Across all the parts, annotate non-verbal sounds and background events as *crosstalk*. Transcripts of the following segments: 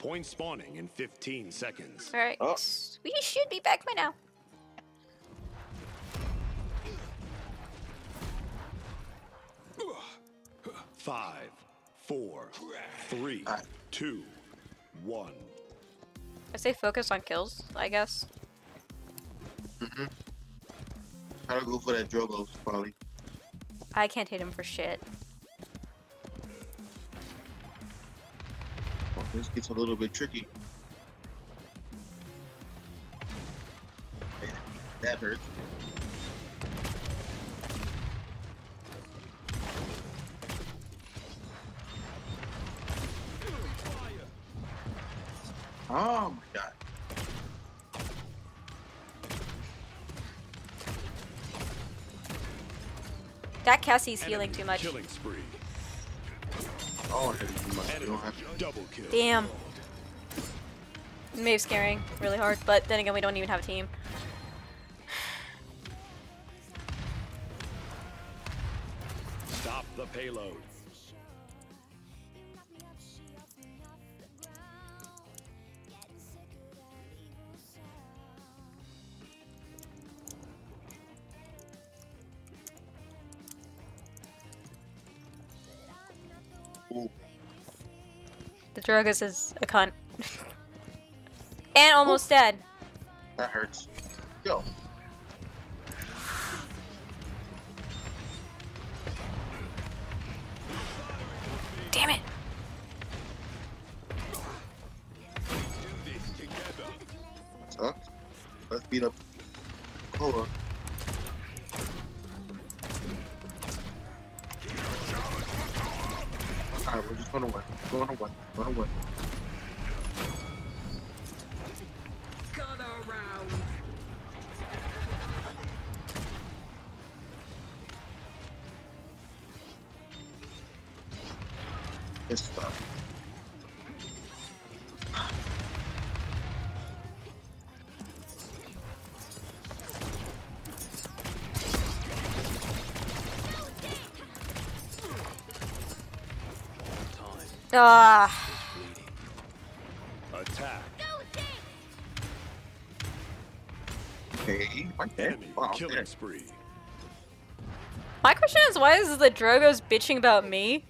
Point spawning in 15 seconds. Alright. Oh. We should be back by now. Five, four, three, Alright. two, one. I say focus on kills, I guess. Mm-hmm. Gotta go for that Drogoz, probably. I can't hit him for shit. This gets a little bit tricky. Man, that hurts. Oh my god. That Cassie's healing too much. Killing spree. I hit it too much. You don't have to. double kill. Damn. Maybe scaring really hard, but then again, we don't even have a team. Drogoz is a cunt. *laughs* and almost dead. That hurts. Yo. Ah. Attack. Okay, right there. Wow, killing there. spree. My question is, why is the Drogoz bitching about me?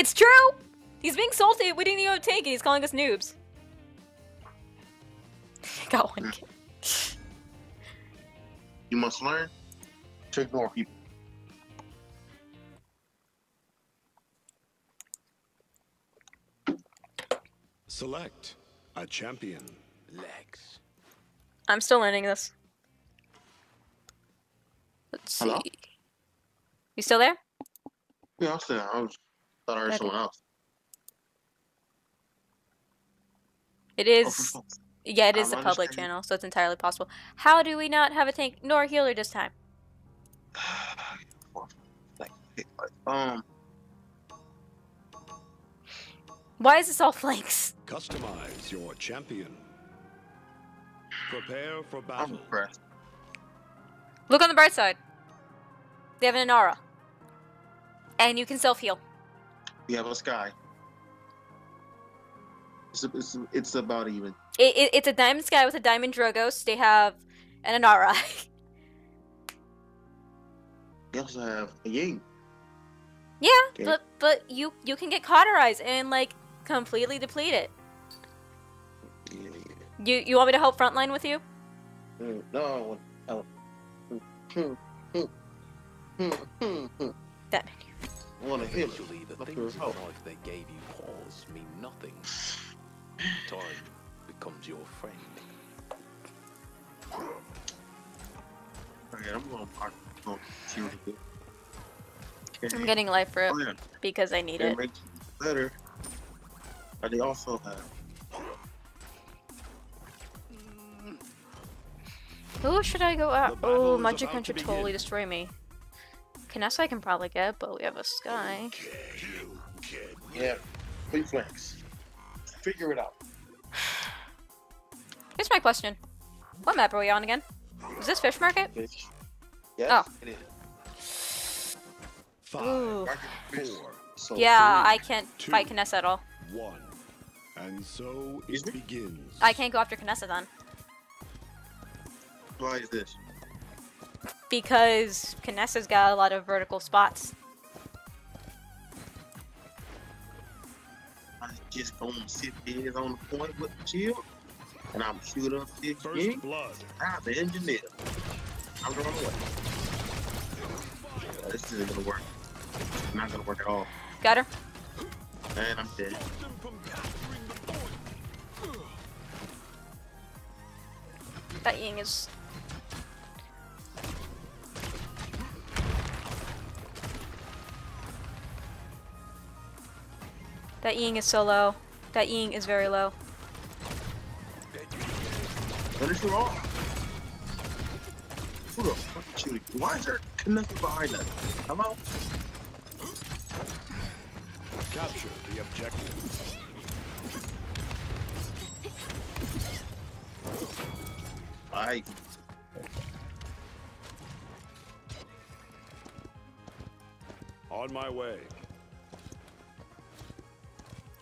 It's true. He's being salty. We didn't even take it. He's calling us noobs. *laughs* Got one. kill. You must learn to ignore people. Select a champion. Lex. I'm still learning this. Let's see. Hello? You still there? Yeah, I'm still. I was thought I heard Okay. someone else. It Oh, is. for fuck. Yeah, it is I'm a public channel, so it's entirely possible. How do we not have a tank nor a healer this time? *sighs* Um, Why is this all flanks? Customize your champion. Prepare for battle. Look on the bright side. They have an Inara. And you can self heal. We have a Skye. It's, it's, it's about even. It, it, it's a diamond Skye with a diamond Drogoz. They have an Inara. *laughs* We also have a Ying. yeah, Okay. but but you you can get cauterized and like completely deplete it. Yeah, yeah. You you want me to help frontline with you? Mm, No, I want. I want. Hmm, hmm, hmm. That want to heal it. Eventually, the Not things your in life they gave you pause mean nothing. Time becomes your friend. Okay, I'm going to go see what it do. I'm getting life for it Oh, yeah. because I need It it. better. But they also have. Who should I go at? Oh, is Magic about Punch to should totally destroy me. Kinessa I can probably get, but we have a Skye. Yeah. Free flex. Figure it out. *sighs* Here's my question. What map are we on again? Is this Fish Market? Bitch. Yes, Oh. it is. Five, Ooh. Four, So Yeah, three. I can't two. fight Kinessa at all. one. And so it begins. I can't go after Kinessa then. Why is this? Because Kinessa's got a lot of vertical spots. I just gonna sit there on the point with the shield, and I'm shoot up this First game. blood. I'm the engineer. I'm going away. Yeah, this isn't gonna work. It's not gonna work at all. Got her? And I'm dead. That Ying is. That Ying is so low. That Ying is very low. Finish her off. Who the fuck is shooting? Why is there connected behind us? Hello? Capture the objective. I On my way.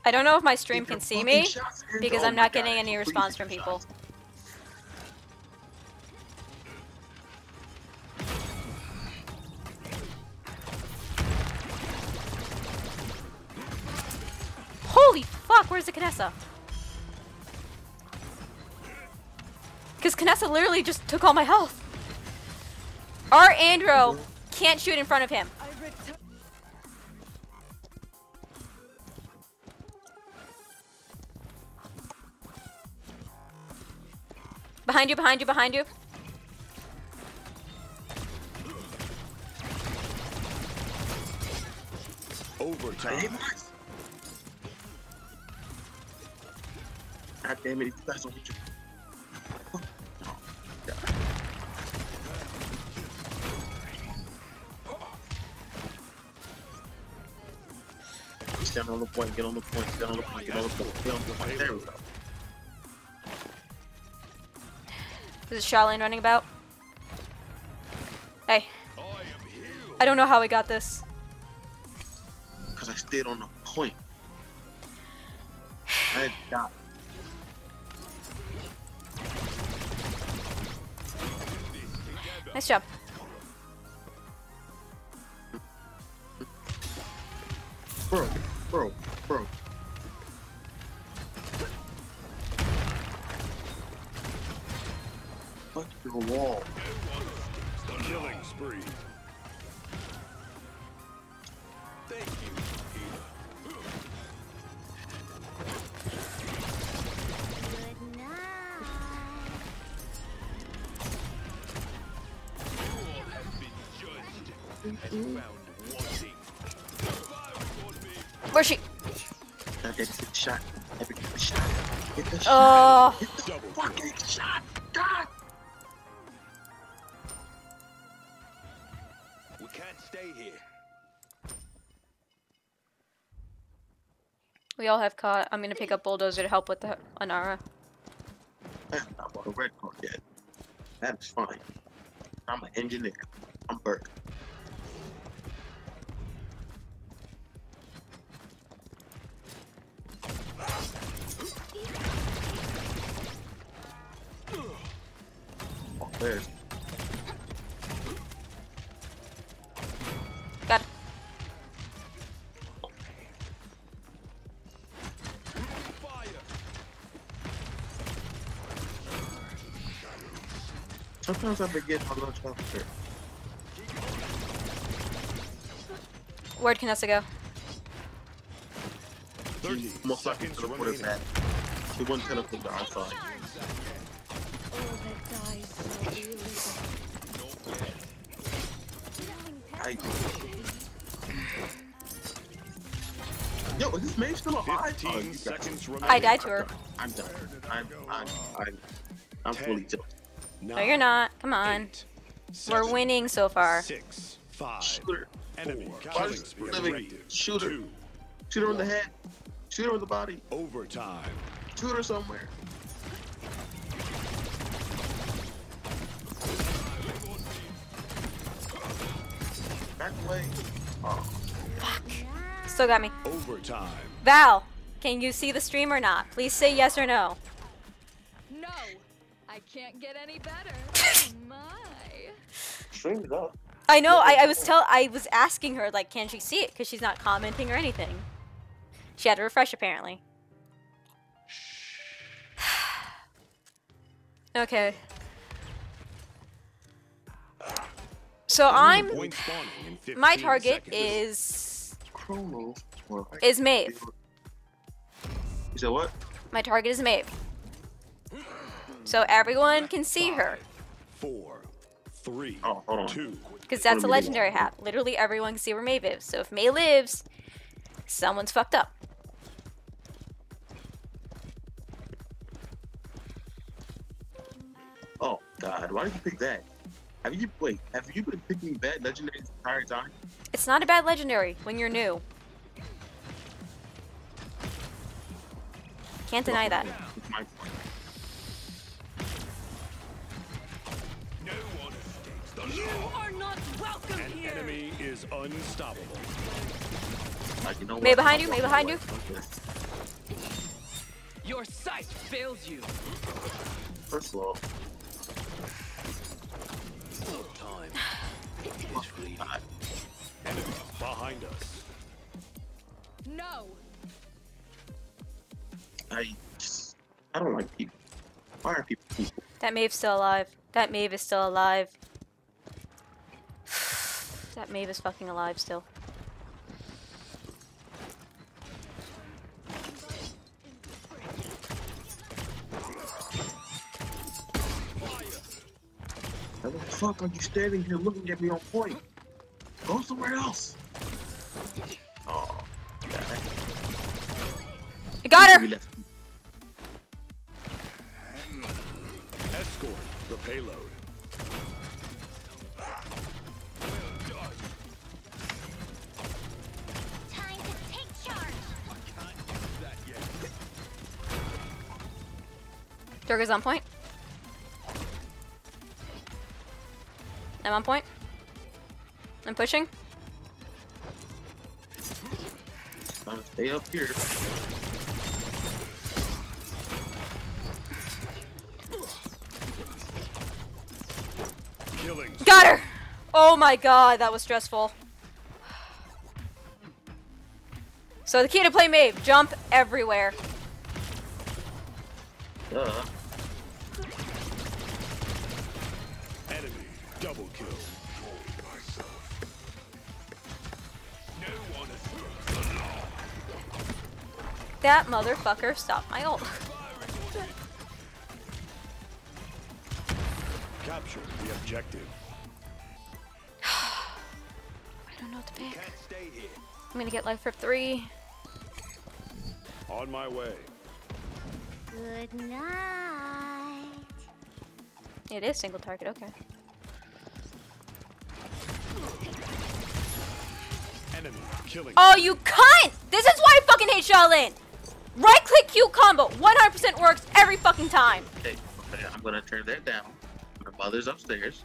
I don't know if my stream can see me because I'm not getting any response from people. Holy fuck, where's the Kinessa? Because Kinessa literally just took all my health. Our Andro can't shoot in front of him. Behind you, behind you, behind you. Hey, Overtime. God damn it, you guys don't hit your Stand on the point, get on the point, stand on the point, get on the point, get on the point. There we go. Is Charlene running about. Hey. I don't know how we got this. Because I stayed on the point. I got Nice job. Bro, bro, bro. Fuck your wall. Killing spree. Thank you, Peter. Mm-hmm. Where's she? That shot. Every get the shot. Get the oh. shot. Oh, stay here. we all have caught. I'm gonna pick up bulldozer to help with the Inara. I have not bought a red card yet. That is fine. I'm an engineer. I'm Burke. Oh, there's Sometimes I forget my lunch officer. Where'd Kinessa go? 30 Most likely seconds teleport us remaining. back. He wouldn't teleport to our side. I... Yo, is this mage still alive? Oh, you got- seconds remaining. I died to her. I'm done. I'm, I'm, I'm, I'm fully Ten. Tilted. No, you're not. Come on. Eight, We're winning so far. Six, five. Shooter. Enemy Four. killing living shooter. Two. Shoot her in the head. Shooter in the body. Overtime. Shoot her somewhere. Back away. Oh, Fuck. Still got me. Overtime. Val, can you see the stream or not? Please say yes or no. No, I can't get any better. *laughs* Oh my. string it up. I know. I, I was tell. I was asking her like, can she see it? Because she's not commenting or anything. She had to refresh apparently. *sighs* okay. So I'm. Point spawning in *sighs* 15 My target seconds. is Chrono. is Maeve. You said what? My target is Maeve. So everyone can see her. Four, three, Oh, hold on. two. Because that's a legendary hat. Literally everyone can see where May lives. So if May lives, someone's fucked up. Oh God, why did you pick that? Have you wait? Have you been picking bad legendaries the entire time? It's not a bad legendary when you're new. Can't deny that. That's my point. You are not welcome An here. enemy is unstoppable. Like, you know May behind you, I'll May behind you. Your sight fails you. First of all, Time *sighs* is fleeting. Enemy behind us. No. I, just, I don't like people. Why are people people? That Maeve's still alive. That Maeve is still alive. That Maeve is fucking alive still. How the fuck are you standing here looking at me on point? Go somewhere else. Oh, I got her! Escort the payload. Durga's on point. I'm on point. I'm pushing. Gotta stay up here. Killing. Got her! Oh my god, that was stressful. So the key to play Maeve, jump everywhere. Duh. Enemy double kill. That motherfucker stopped my ult. Capture the objective. *sighs* I don't know what to pick. I'm gonna get life for three. On my way. Good night. It is single target, okay. Enemy killing. Oh, you cunt! This is why I fucking hate Sha Lin! Right click Q combo, 100% works every fucking time. Okay, okay, I'm gonna turn that down. My mother's upstairs.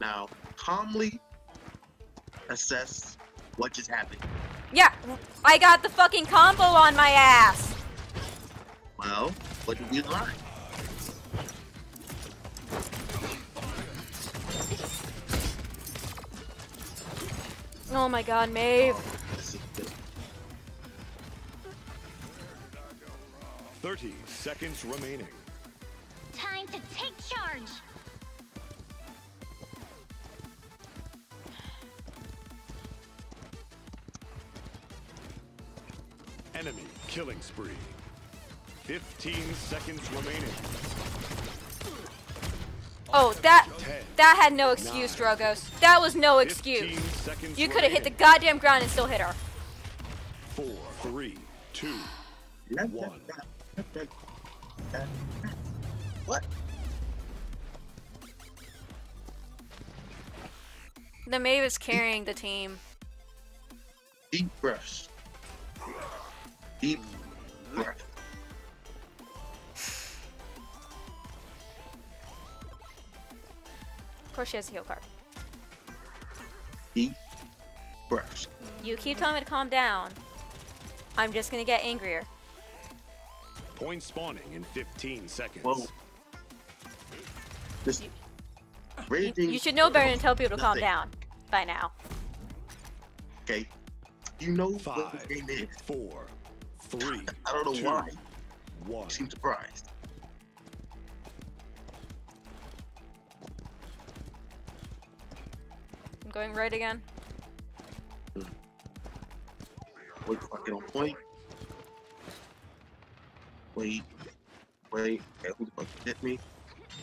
Now, calmly assess what just happened. Yeah, I got the fucking combo on my ass. Well, what did we learn? Oh my god, Maeve. This is good. 30 seconds remaining. Time to take charge. Enemy killing spree. 15 seconds remaining. Oh, that that had no excuse. Drogoz. That was no excuse. You could have hit the goddamn ground and still hit her. Four, three, two. One. What? The Maeve is carrying the team. Deep breaths. Deep breath. Of course, she has a heal card. Deep breaths. You keep telling me to calm down. I'm just gonna get angrier. Point spawning in 15 seconds. Whoa. This You, raging. you should know better than tell people to calm down by now. Okay. You know what Five, this game is. four, three. I don't know two, why. One. You seem surprised. Going right again. Wait till get on point. Wait. Wait. Okay, who the fuck hit me?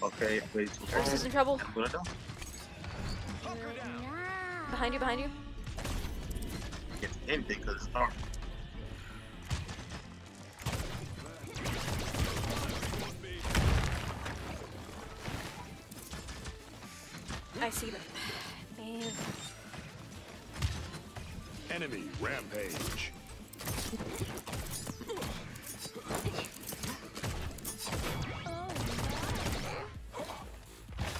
Okay, I'm ready is in trouble. I'm gonna die. Behind you, behind you. Get anything because it's dark. I see them. Enemy rampage.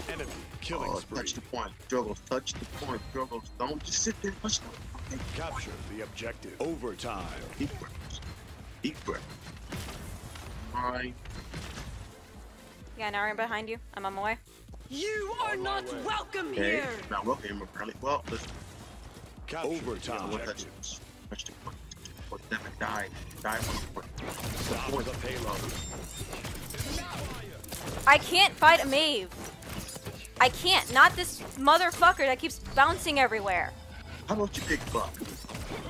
Enemy killing Oh, spree. touch the point. Struggles, touch the point. Struggles. Don't just sit there. Touch the point. Capture the objective. Overtime. Deep breaths. Deep breath. Alright. Yeah, now I'm behind you. I'm on my way. You are not welcome Okay. here. Now welcome apparently. Well, listen. Capture Overtime. the What touch objective. it. Touch the point. What them die. Die on the the payload. I can't fight a Maeve. I can't. Not this motherfucker that keeps bouncing everywhere. How about you pick Buck?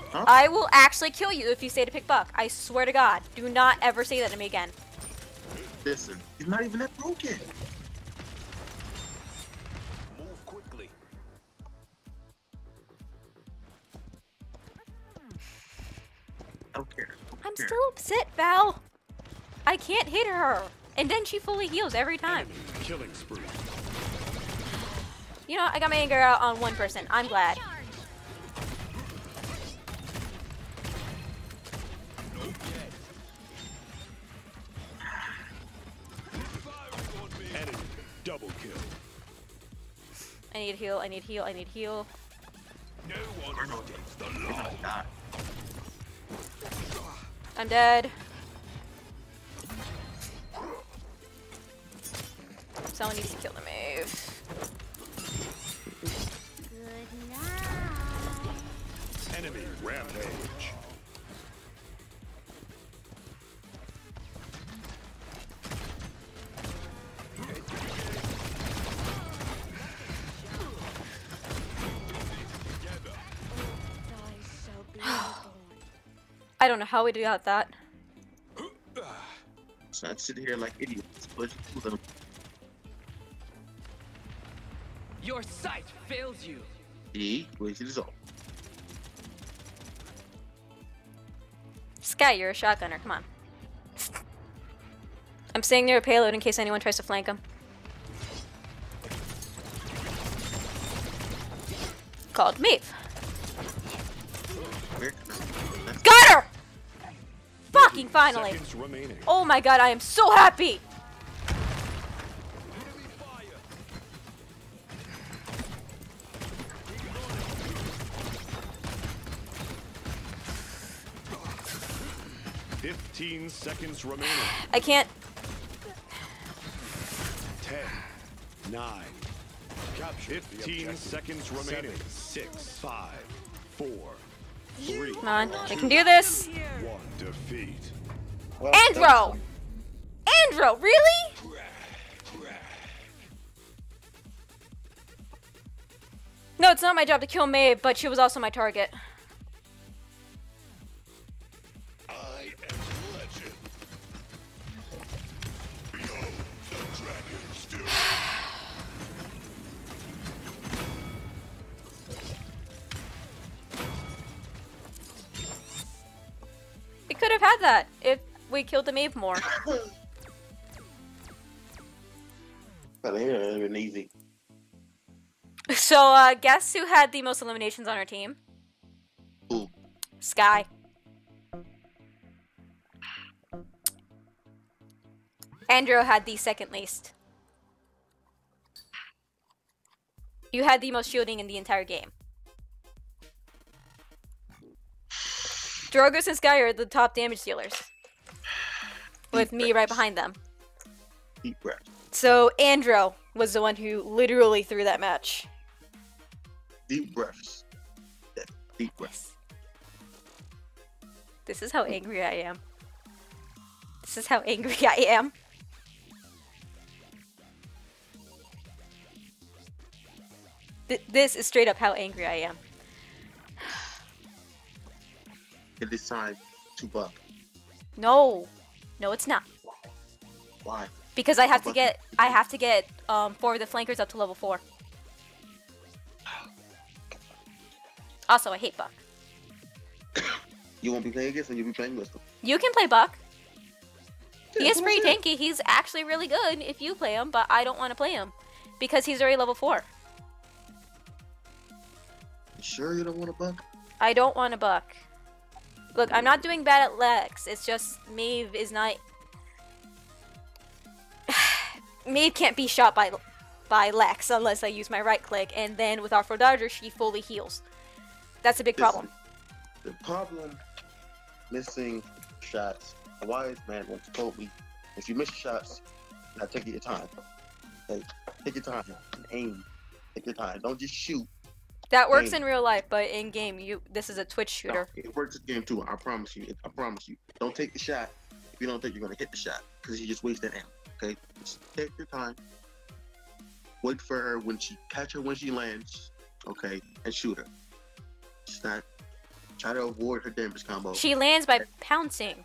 Huh? I will actually kill you if you say to pick Buck. I swear to God. Do not ever say that to me again. Listen, he's not even that broken. Don't care. I don't I'm care. still upset, Val. I can't hit her. And then she fully heals every time. Killing spree. You know, I got my anger out on one person. I'm glad. Double kill. I need heal, I need heal, I need heal. No one escapes the law. Gonna die. I'm dead. Someone needs to kill the Maeve. Good night. Enemy rampage. I don't know how we got that. So I sit here like idiots. But them. Your sight fails you. He wasted his own. Skye, you're a shotgunner. Come on. I'm staying near a payload in case anyone tries to flank him. Called Maeve. Got her! Fucking finally! Oh my god, I am so happy! Fifteen seconds remaining. I can't. Ten, nine. Capture Fifteen seconds remaining. Seven, six, five, four, 3, Come on, I can do this. 1. Defeat. Well, Andro! Andro, really? No, it's not my job to kill Maeve, but she was also my target. Could have had that if we killed the Maeve more. *coughs* It would been easy. So, uh, guess who had the most eliminations on our team? Who? Skye. Andrew had the second least. You had the most shielding in the entire game. Drogoz and Skye are the top damage dealers. With me right behind them. Deep breath. So Andro was the one who literally threw that match. Deep breaths. Yeah, deep breaths. This is how angry I am. This is how angry I am. Th- this is straight up how angry I am. It is time to buck. No, no, it's not Why? because I have to get I have to get um four of the flankers up to level four. Also, I hate Buck. You won't be playing against him, you'll be playing with him. You can play Buck. He is pretty tanky. He's actually really good if you play him, but I don't want to play him because he's already level four. You sure you don't want to buck? I don't want to buck. Look, I'm not doing bad at Lex. It's just Maeve is not. *sighs* Maeve can't be shot by by Lex unless I use my right click, and then with Artful Dodger, she fully heals. That's a big problem. The problem missing shots. A wise man once told me if you miss shots, now take your time. Okay? Take your time and aim. Take your time. Don't just shoot. That works Hey. in real life, but in game, you this is a Twitch No, shooter. it works in game too. I promise you. I promise you. Don't take the shot if you don't think you're gonna hit the shot because you just wasted ammo. Okay, just take your time. Wait for her when she catch her when she lands. Okay, and shoot her. Just not try to avoid her damage combo. She lands by pouncing,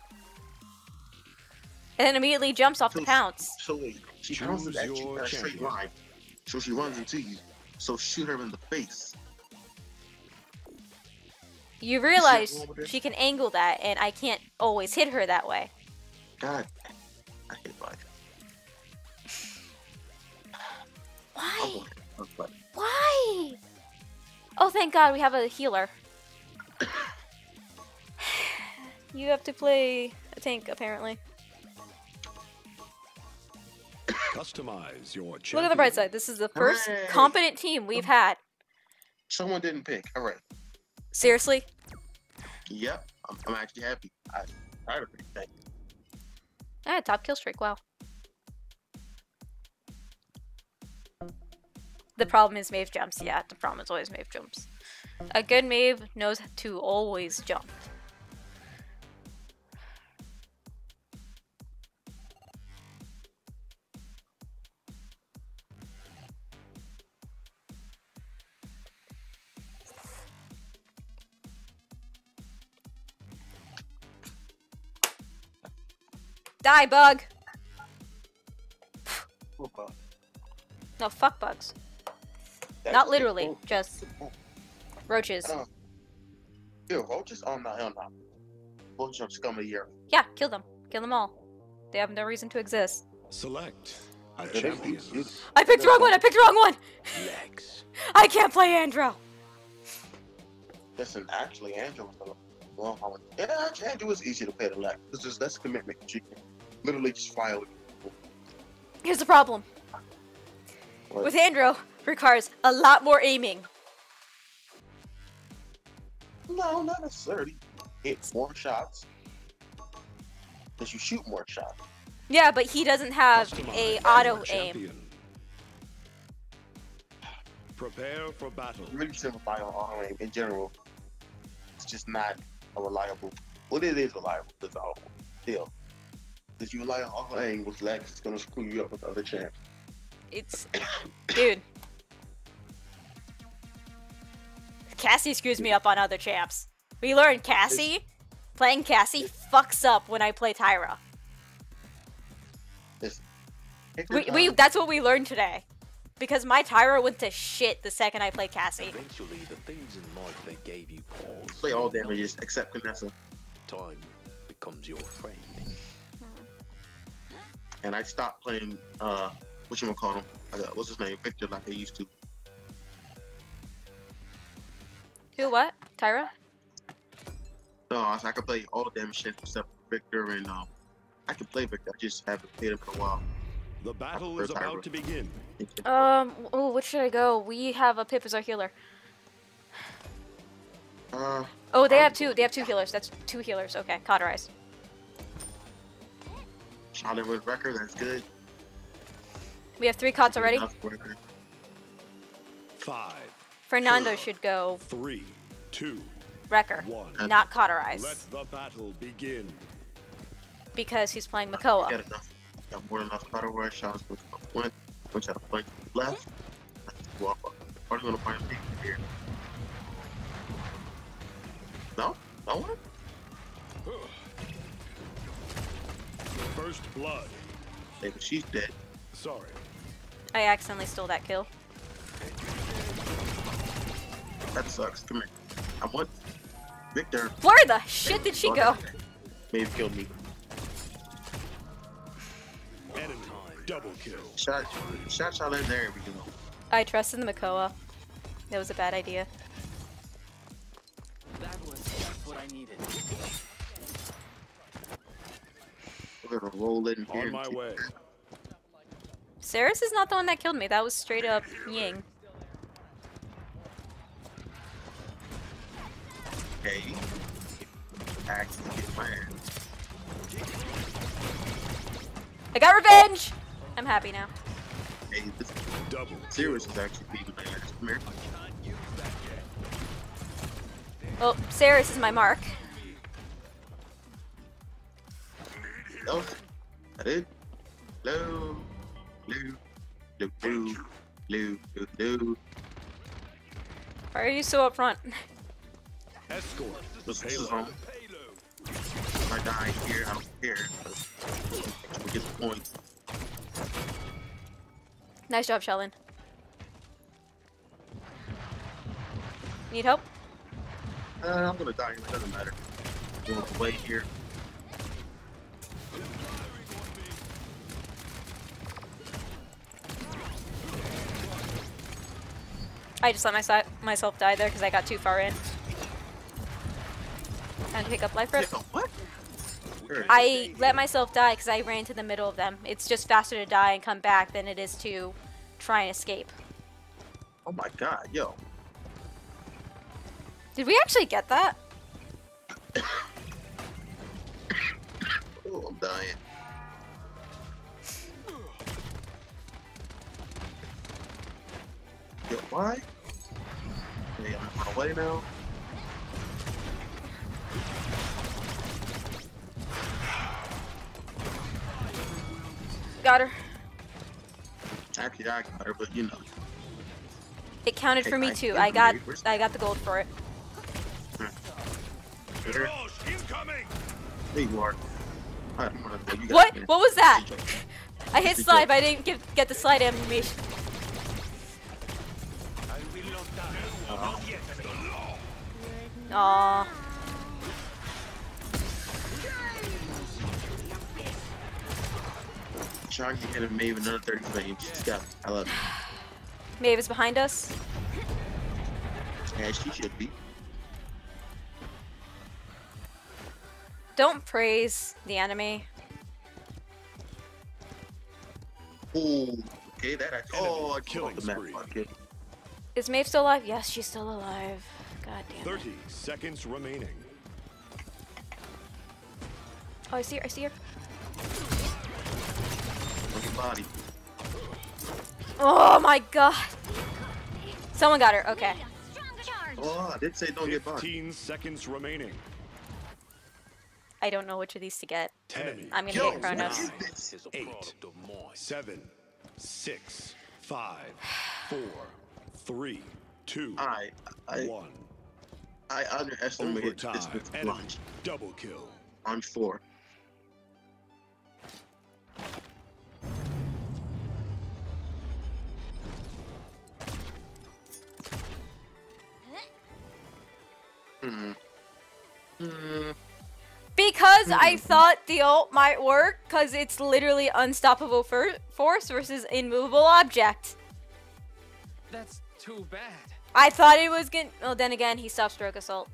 and then immediately jumps off the So- pounce. So wait, she Choose pounces at you in a straight line. So she runs into you. So shoot her in the face. You realize wrong with this? she can angle that, and I can't always hit her that way. God, I hate life. *sighs* Why? want it. I want it. Why? Oh, thank God we have a healer. *sighs* You have to play a tank, apparently. Customize your Look at the bright side. This is the first Hooray. competent team we've um, had. Someone didn't pick. All right. Seriously? Yep. I'm, I'm actually happy. I tried that. Ah, top kill streak. Wow. The problem is Maeve jumps. Yeah, the problem is always Maeve jumps. A good Maeve knows to always jump. Die, bug! Oh, God. No, fuck bugs. That's Not literally, Oh, just roaches. I don't- Ew, roaches? Oh, no, hell no. Roaches are scum of the earth. Yeah, kill them. Kill them all. They have no reason to exist. Select a Yeah, they- champion. you- I picked the wrong one! I picked the wrong one! Lex. I can't play Andro! Listen, actually, Andrew was the wrong one. Yeah, actually, Andrew was easy to play to lack. It's just less commitment. She can literally just fire with Here's the problem. What? With Andro, requires a lot more aiming. No, not necessarily. Hit more shots. Because you shoot more shots. Yeah, but he doesn't have a auto aim. Prepare for battle. really simplify on auto aim in general. It's just not a reliable. Well, it is reliable. It's all still. If you rely on auto aim with Lex, it's gonna screw you up with other champs. It's dude. Cassie screws me up on other champs. We learned Cassie playing Cassie fucks up when I play Tyra. Just take We, we that's what we learned today. Because my Tyra went to shit the second I played Cassie. Eventually, the things in life that gave you pause, play all damages except Vanessa. time becomes your friend. And I stopped playing uh what you gonna call him? Uh, what's his name? Viktor like I used to. Who what? Tyra? No, I, I could play all the damage shit except Viktor and um I can play Viktor. I just haven't played him for a while. The battle Where's is about Tyra? to begin. Um oh which should I go? We have a Pip as our healer. Uh, Oh they have two they have two healers. That's two healers. Okay, cauterize. Charlotte with record. That's good. We have three cots already. Five, Fernando should go three, two, Wrecker, one. not cauterize. Let the battle begin. Because he's playing Got enough. Got more than enough cutter where shots with one, which I point left. Walk up. Are you gonna here? No, no one. First blood. Maybe she's dead. Sorry. I accidentally stole that kill. That sucks. Come here. I want Viktor. Where the shit did she go? Maybe killed me. Enemy double kill. Shot, shot, shot in there. We go. I trusted the Makoa. That was a bad idea. That was just what I needed. We're gonna roll in here. On my way. Seris is not the one that killed me. That was straight up Ying. Okay. Actually, get my ass. I got revenge! I'm happy now. Hey, this Double. Seris is actually beating my ass. Come here. Well, Seris is my mark. Oh, that it? Hello, hello, hello, hello, hello, hello. Why are you so upfront? Escort. This this is Payload. home. If I die here, I don't care. We get the point. Nice job, Sheldon. Need help? Uh, I'm gonna die. It doesn't matter. Going away here. I just let my myself die there because I got too far in. Time to pick up life Yeah, rip. what? I let myself die because I ran to the middle of them. It's just faster to die and come back than it is to try and escape. Oh my god, yo. Did we actually get that? Oh, I'm dying. Yo, why? Hey, I'm on my way now. Got her. Actually, I got her, but you know. It counted for me I too. I got believe I got the gold for it. Hmm. There, there you are. I don't know. You What? it. What was that? *laughs* I hit slide, but I didn't get get the slide animation. Aw. Sharky hit a Maeve another 30 frames. She's got. I love it. Maeve is behind us. Yeah, she should be. Don't praise the enemy. Oh, okay, that actually. Oh, I killed the map. Is Maeve still alive? Yes, she's still alive. God damn it. 30 seconds remaining. Oh, I see her. I see her. body. Oh my god. Someone got her. Okay. Oh, I did say don't get body. 15 seconds remaining. I don't know which of these to get. 10, I'm gonna Yo, get Chronos. what is this? is a Eight. product of mine. 7, 6, 5, *sighs* 4, 3, 2, I, I, 1. I underestimated Overtime. this with Enemy launch double kill. on four. Hmm. Hmm. Because I thought the ult might work, because it's literally unstoppable for force versus immovable object. That's too bad. I thought it was gonna. Well, then again, he stopped stroke assault.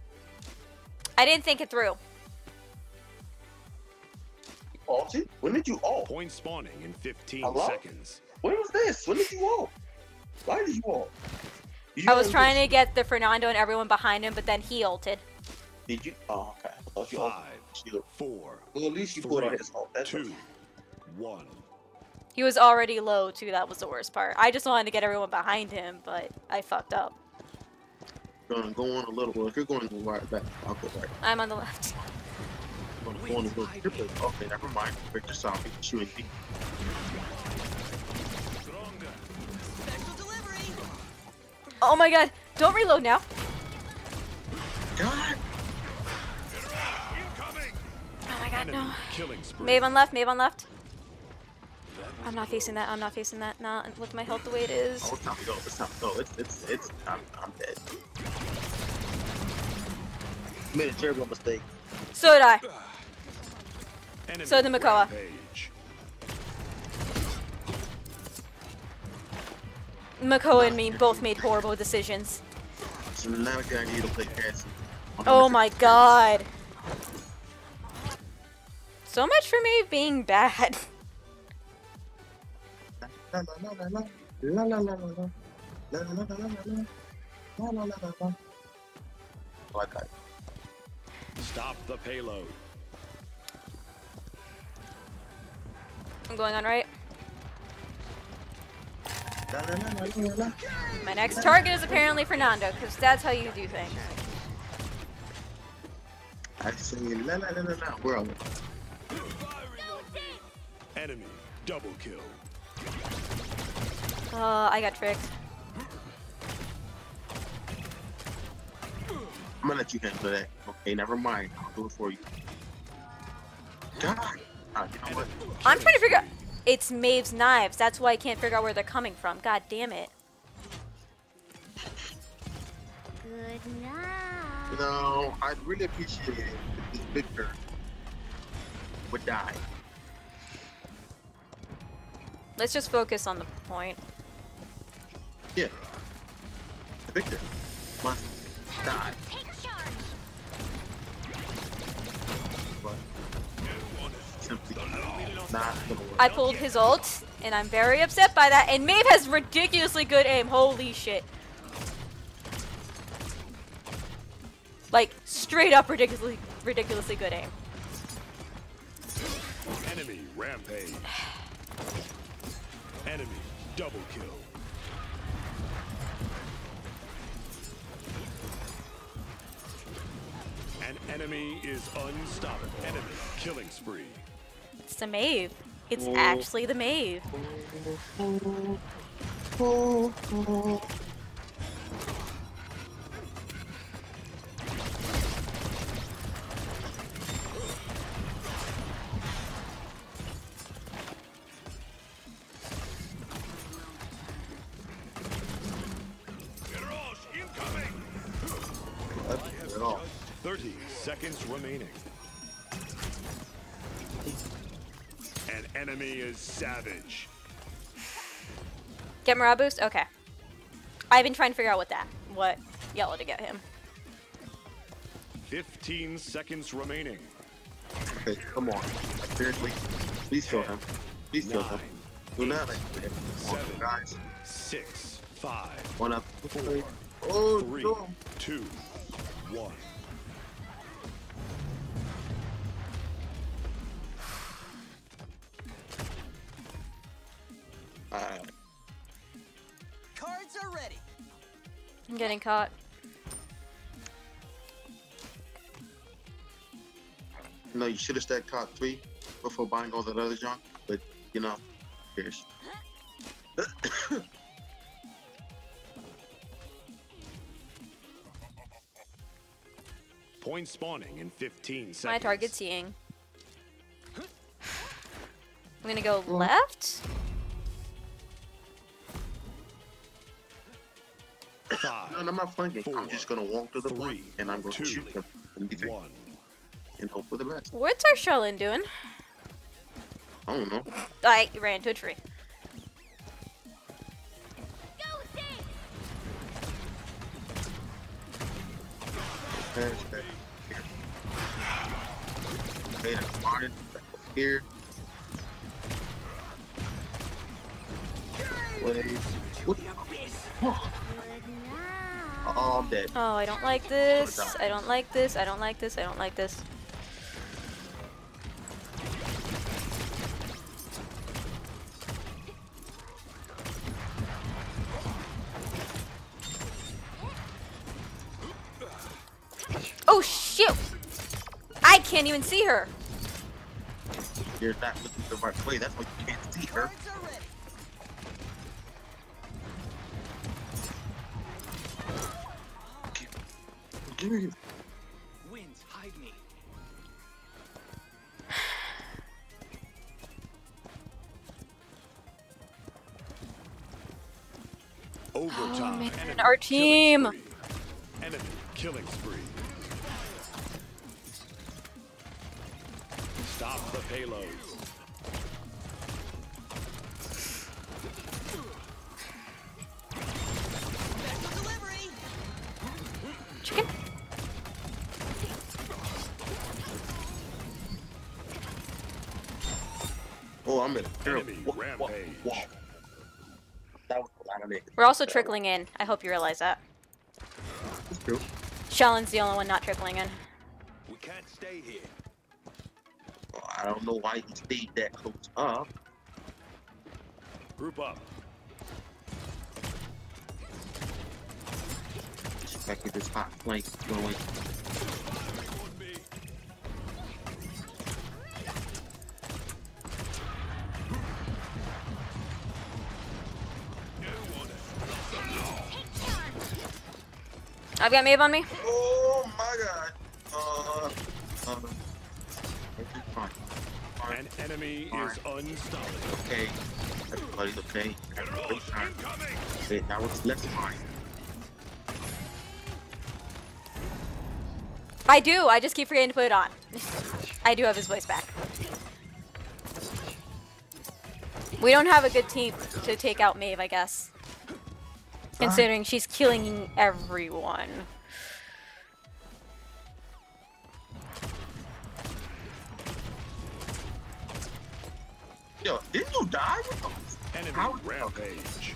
I didn't think it through. Alted? When did you ult? Point spawning in 15 Hello? seconds. When was this? When did you ult? Why did you ult? You I was trying to get the Fernando and everyone behind him, but then he ulted. Did you? Oh, okay. I thought you. Five, Shield. 4, Well, at least you pulled out Three, his ult. That's 2, okay. 1. He was already low too. That was the worst part. I just wanted to get everyone behind him, but I fucked up. Gonna go on a little. Well, if you're going to go right back, I'll go right. I'm on the left. I'm gonna go on a little triple. Okay, never mind. Viktor Zombie shooting me. Oh my god! Don't reload now. God. Oh my god, no. killing spree. Maeve on left. Maeve on left. I'm not facing that. I'm not facing that. Not with my health the way it is. Oh, it's not to go. It's time to go. It's it's it's. I'm I'm dead. Made a terrible mistake. So did I. Enemy So did Makoa. rampage. Makoa and me both made horrible decisions. It's not a good idea to play Cassie. Oh my god. So much for me being bad. *laughs* I got it. Stop the payload. I'm going on right. La la la la la la. My next target is apparently Fernando, because that's how you do things. I say la la la la la. Where are we? Enemy double kill. Uh, I got tricked. I'm gonna let you handle that. Okay, never mind. I'll do it for you. God. Ah, you know what? I'm trying to figure out. It's Maeve's knives. That's why I can't figure out where they're coming from. God damn it. Good night. You know, I'd really appreciate it if this Viktor would die. Let's just focus on the point. Yeah. The Viktor must die. Take charge. But simply not. I pulled his ult, and I'm very upset by that. And Maeve has ridiculously good aim. Holy shit. Like, straight up ridiculously, ridiculously good aim. Enemy rampage. *sighs* *sighs* *sighs* Enemy double kill. An enemy is unstoppable. Enemy killing spree. It's the Maeve. It's actually the Maeve. Get morale boost? Okay. I've been trying to figure out what that, what yellow to get him. 15 seconds remaining. Okay, come on. Seriously. Please kill him. Please kill him. Nine, Do not like him. Seven, guys. six, five, One up. four, Oh, three, no. two, one. Uh, Cards are ready. I'm getting caught. no, you should have stacked card three before buying all that other junk. But you know, here's. *coughs* Point spawning in 15 seconds. My target's seeing. I'm gonna go left. Five, No, I'm not flanking. I'm just gonna walk to the point three, and I'm gonna two, shoot them and one. and hope for the best. What's our Sha Lin doing? I don't know. I ran to a tree. Go six. Pass back here. Okay, that's fine. Back up here. Wait. What? Oh, I'm dead. Oh, I don't like this. I don't like this. I don't like this. I don't like this. Oh shoot! I can't even see her. You're not looking the right way. That's why you can't see her. Winds, hide me. Overtime. Oh, man, Enemy our team. spree. Enemy killing spree. Stop the payloads. I'm in a terrible. Enemy Wha- wha- rampage. Wow. That was a lot of niggas. We're also trickling in. I hope you realize that. That's true. Sha Lin's the only one not trickling in. We can't stay here. Well, I don't know why he stayed that close up. Group up. Just back at this hot flank going. I've got Maeve on me. Oh my god. Uh, uh, okay, fine. Fine. An enemy is unstoppable. Okay. Everybody's okay. Everybody's fine. Okay, now it's left fine. I do. I just keep forgetting to put it on. *laughs* I do have his voice back. We don't have a good team to take out Maeve, I guess. Considering she's killing everyone. Yo, didn't you die? What the- Enemy How- rampage.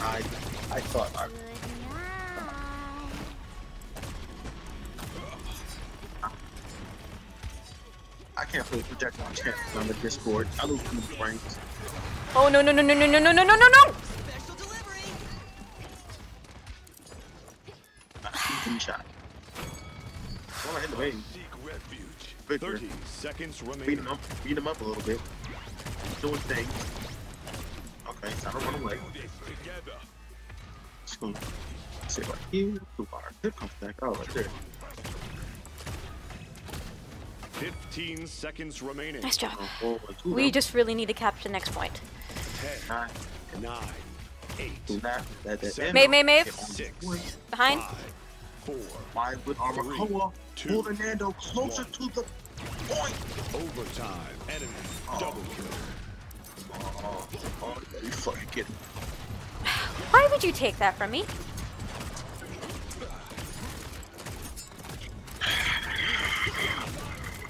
I, I thought I. I can't play projectile champs on the Discord. I lose my brains. Oh no no no no no no no no no no quick here. Seconds remaining. Beat him up. Beat him up a little bit. Do his thing. Okay, I don't run away. Just gonna sit right here. Hmm. Two bar. Good comes back. Oh, right there. 15 seconds remaining. Nice job. Oh, oh, we just really need to capture the next point. 10, 9, 9, 8, seven, Maeve, Maeve, Behind. Five with armor. Three, Koa, two, Nando closer one. to the point. overtime. Enemy double kill. Oh, oh, you fucking kidding. Why would you take that from me?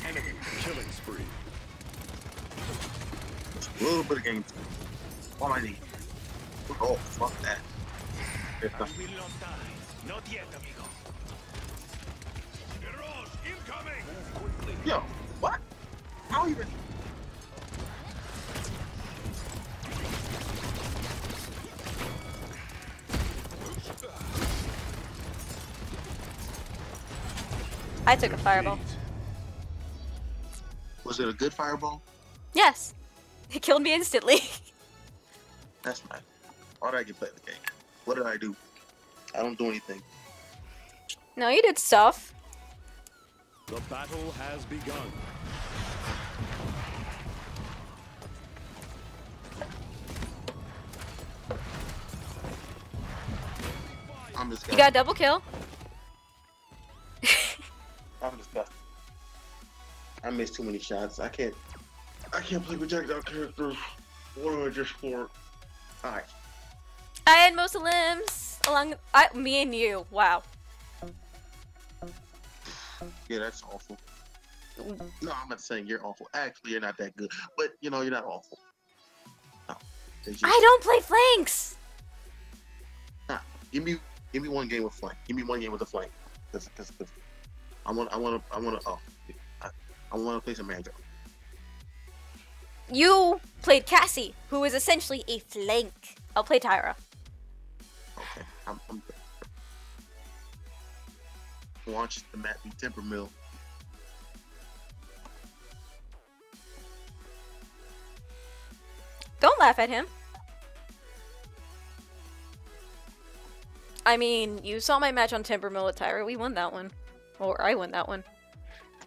Enemy killing spree. Just a little bit of game time. All I need. Oh, fuck that. I will not die. Not yet, amigo. Heroes incoming! Yo, Ow, you I took a fireball. Was it a good fireball? Yes. *laughs* It killed me instantly. *laughs* That's nice. All I can play the game. What did I do? I don't do anything. No, you did stuff. The battle has begun. I'm just You got a double kill. *laughs* I'm disgusted. I missed too many shots. I can't. I can't play projectile characters. What do I just for? Alright. I had most of limbs along. I, me and you. Wow. Yeah, that's awful. No, I'm not saying you're awful. Actually, you're not that good. But you know, you're not awful. No. Just- I don't play flanks. Nah, give me give me one game with flank. Give me one game with a flank. Cause, cause, 'cause I want I want to I want to oh I, I want to play some Mango. You played Cassie, who is essentially a flank. I'll play Tyra. Okay, I'm, I'm good. Watch the Matt B. Timbermill. Don't laugh at him. I mean, you saw my match on Timbermill with Tyra. We won that one. Or I won that one.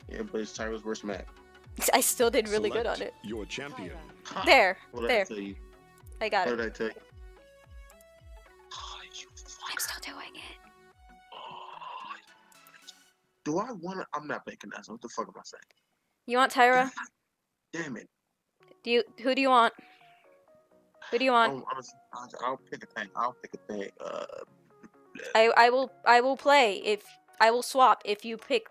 Yeah, but it's Tyra's worst match. *laughs* I still did really good on Select it. Your champion. Ha! There. What did There. I tell you? I got What it. did I tell you? I'm still doing it. *sighs* Do I want to? I'm not making that. So what the fuck am I saying? You want Tyra? *laughs* Damn it. Do you who do you want? Who do you want? I'll, I'll, I'll pick a thing. I'll pick a thing. Uh, I I will I will play if I will swap if you pick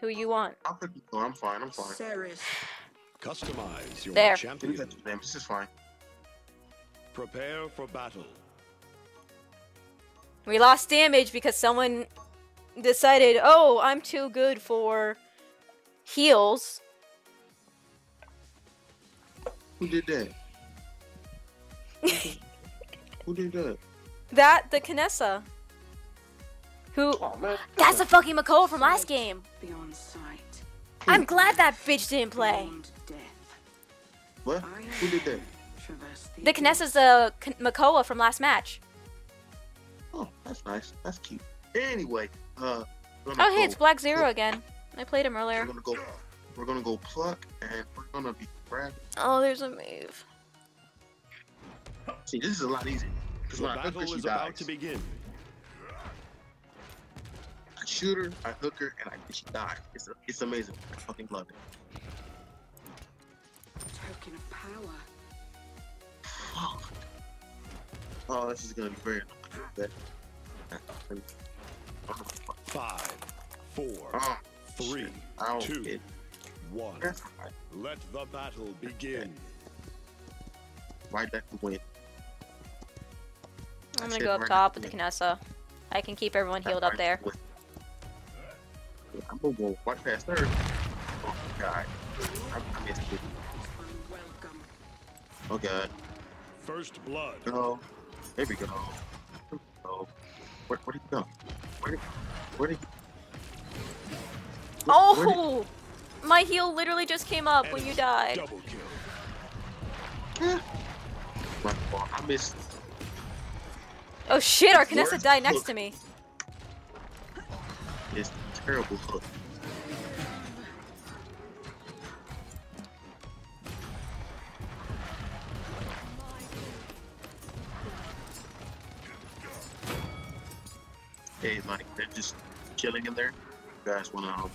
who you want. I'll pick. Oh, I'm fine. I'm fine. Seris. Customize your There. Champion. that. This is fine. Prepare for battle. We lost damage because someone decided, "Oh, I'm too good for heals." Who did that? *laughs* Who did that? That the Kinessa. Who Oh man. That's the fucking Makoa from last game. Beyond sight. I'm glad that bitch didn't play. What? Who did that? The The Kinessa's the Makoa from last match. Oh, that's nice. That's cute. Anyway, uh. Oh hey, it's Black Zero again. I played him We're earlier. gonna go. We're gonna go pluck, and we're gonna be brag. Oh, there's a move. See, this is a lot easier. Because The when I hook battle is about dies. to begin. I shoot her, I hook her, and I she dies. It's it's amazing. I fucking love it. token of power. Fuck. Oh, this is gonna be very. That. Five, four, Oh, three, get. one. Let the battle begin. Right back to win. I'm gonna go up top with the win. Kinessa. I can keep everyone healed up right there. To I'm gonna go right past her. Oh God, I, I missed it. Unwelcome. Oh God. First blood. go. There we go. There we go. Where, where'd he go? Where did, where did, where- where did- Oh! My heal literally just came up when you died. Double kill. my fault. I missed. Oh shit, our Kinessa died next Hook? to me. This terrible hook. Hey, like they're just chilling in there. You guys wanna? Um...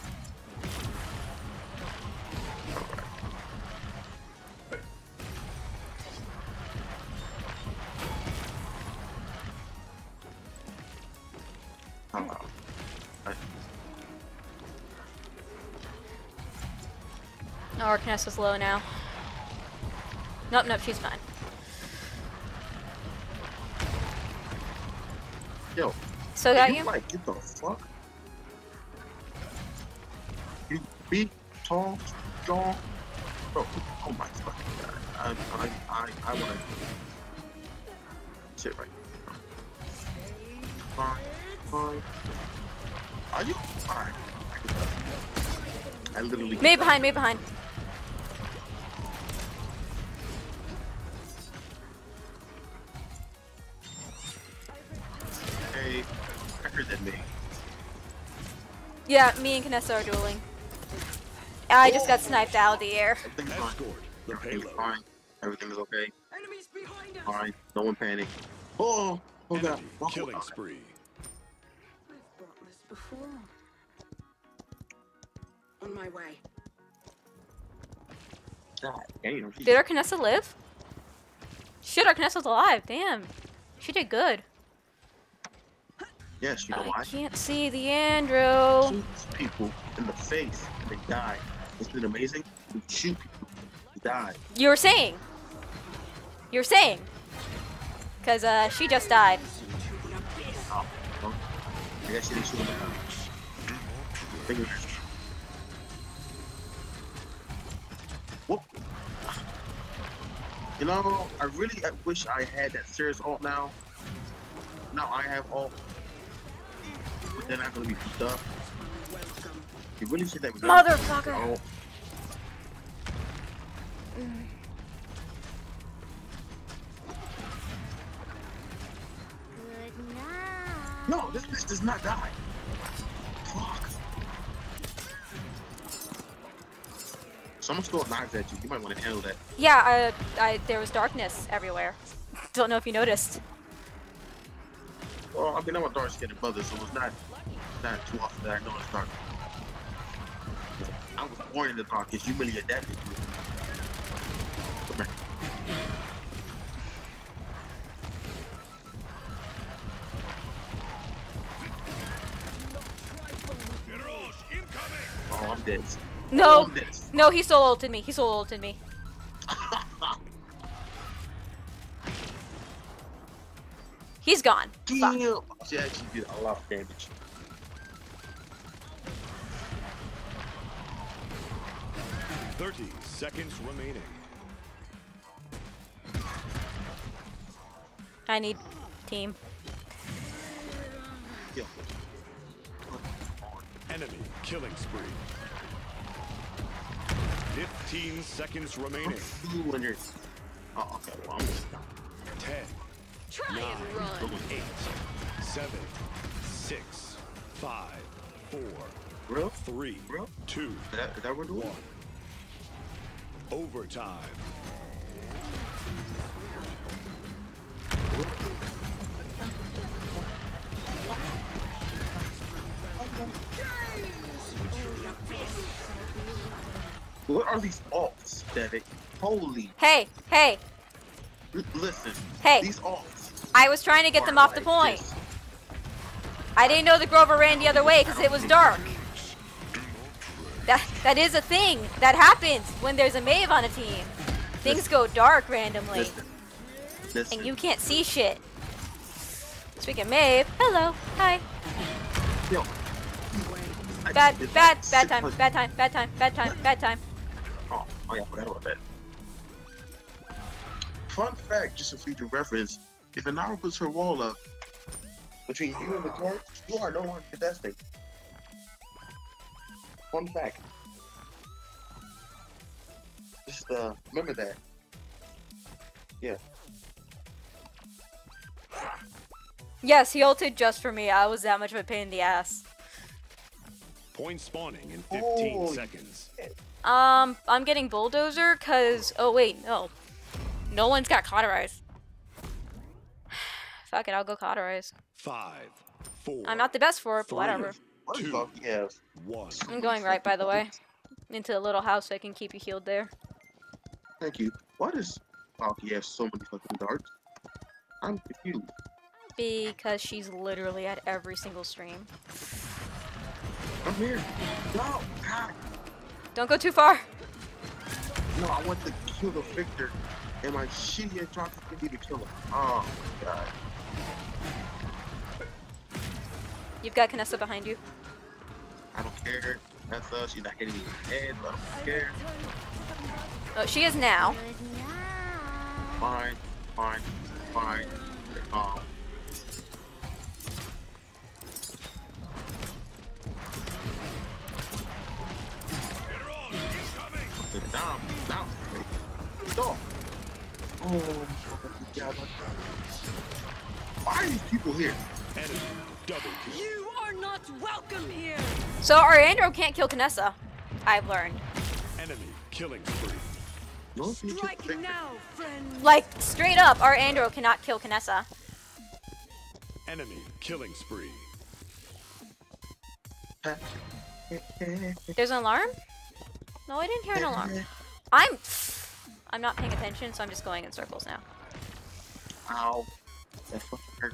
Our Kinessa's low now. Nope, nope, she's fine. Yo, So got you? you? like get the fuck? You big, tall, strong, bro. Oh my fucking god! I, I, I, I wanna sit right. Fine, fine. Are you fine? I literally. May behind, May behind. Yeah, me and Kinessa are dueling. I just got sniped out of the air. Everything's fine. The Everything's fine. Everything is okay. Enemies behind us. Fine. No one panic. Oh, oh, oh god. Enemy Oh, killing God. spree. I've brought this before. On my way. God damn. Did our Kinessa live? Shit, our Kinessa's alive. Damn. She did good. Yes, you know I why? can't see the Andrew. Shoots people in the face and they die. Isn't it amazing? You shoot people, they die. You were saying. You're saying. Cause uh, she just died. Oh, well, I guess you didn't shoot down. Fingers. Whoop. You know, I really I wish I had that serious alt now. Now I have alt. But then I'm gonna be. Welcome. You really should have Motherfucker. Oh, no, this bitch does not die. Fuck. Someone stole knives at you. You might want to handle that. Yeah, uh, I, there was darkness everywhere. Don't know if you noticed. Well, I mean, I'm a dark skinned brother, so it's not not too often that I know it's dark. I was born in the darkness. You really adapted to it. Come here. Oh, I'm dead. No, I'm dead. no, he soul ulted me. He soul ulted me. He's gone. Fuck. Damn. She actually did a lot of damage. Thirty seconds remaining. I need team. Yeah. Enemy killing spree. Fifteen seconds remaining. You when. Oh, okay. Well, I'm just. Ten, Try nine, and run. eight, seven, six, five, four, Real? three, Real? two, Is that, is that what we're doing? one. Overtime. What are these alts, David? Holy. Hey, hey, L- listen. Hey. These alts. I was trying to get them off the point. I didn't know the Grover ran the other way because it was dark. That that is a thing that happens when there's a Maeve on a team. Things go dark randomly, and you can't see shit. Speaking of Maeve, hello, hi. Bad, bad, bad time, bad time, bad time, bad time, bad time. Oh, oh yeah, forgot about that. Fun fact, just a future reference: if Inara puts her wall up between you and the court, you are no longer contesting. Fun fact. Just uh, remember that. Yeah. Yes, he ulted just for me. I was that much of a pain in the ass. Point spawning in 15 Oh. seconds. Um, I'm getting bulldozer cause oh wait, no. No one's got cauterize. Fuck it, I'll go cauterize. Five, four, I'm not the best for it, but whatever. Two. the fuck you have? one. I'm going right by the way. Into the little house so I can keep you healed there. Thank you. Why does Falky have so many fucking darts? I'm confused. Because she's literally at every single stream. I'm here. No, God. Don't go too far. No, I want to kill the Viktor, and my shitty ass drops can be to kill him. Oh, my God. You've got Kinessa behind you. I don't care. Uh, she's not hitting me in the head, but I don't care. Oh, she is now. Fine, fine, fine. Um, down, down. Stop. Oh, God. Why are these people here? Enemy double kill. You are not welcome here. So our Andro can't kill Kinessa. I've learned. Enemy killing spree. No, you just Strike now, friend. Like straight up, our Andro cannot kill Kinessa. Enemy killing spree. There's an alarm? No, I didn't hear an alarm. *laughs* I'm I'm not paying attention, so I'm just going in circles now. Ow. That fucking hurt.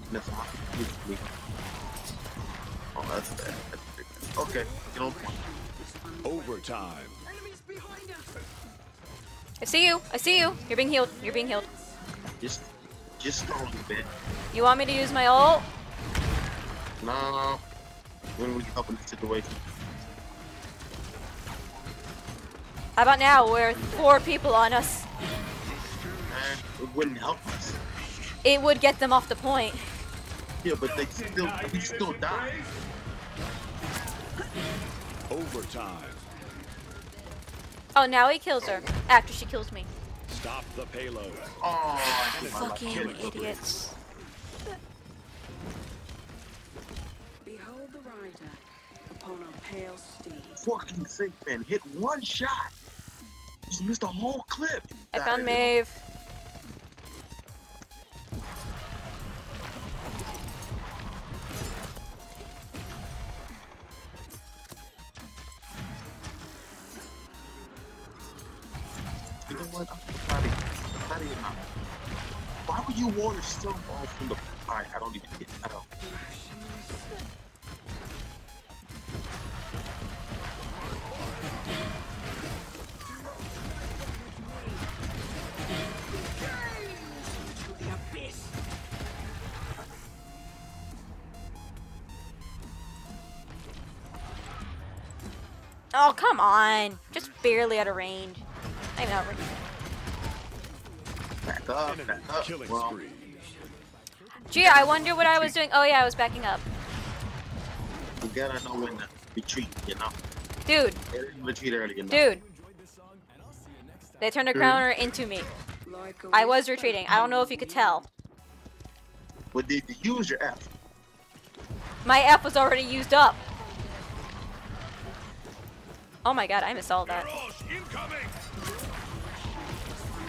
That's not me. Oh, that's bad. That's pretty bad. Okay, get on point. Overtime. Enemies behind us. I see you. I see you. You're being healed. You're being healed. Just, just stall a bit. You want me to use my ult? No. When we help in the situation. How about now? We're four people on us. Eh, it wouldn't help us. It would get them off the point. Yeah, but they still, we still die. Overtime. Oh, now he kills her after she kills me. Stop the payload. Oh, I hate my life. Fucking idiots. Behold the rider upon a pale steed. Fucking sick, man. Hit one shot. Just missed a whole clip. I found Died. Maeve. You know what? I'm. Why would you want to fall from the I, I don't even get abyss. Oh, come on. Just barely out of range. I know. Back up, Enemy back up. killing Well, spree. Gee, I wonder what I was doing. Oh yeah, I was backing up. you gotta know when to retreat, you know? Dude, They didn't retreat early enough. dude. They turned a crowner into me. I was retreating. I don't know if you could tell. But did you use your F? My F was already used up. Oh my god, I missed all of that.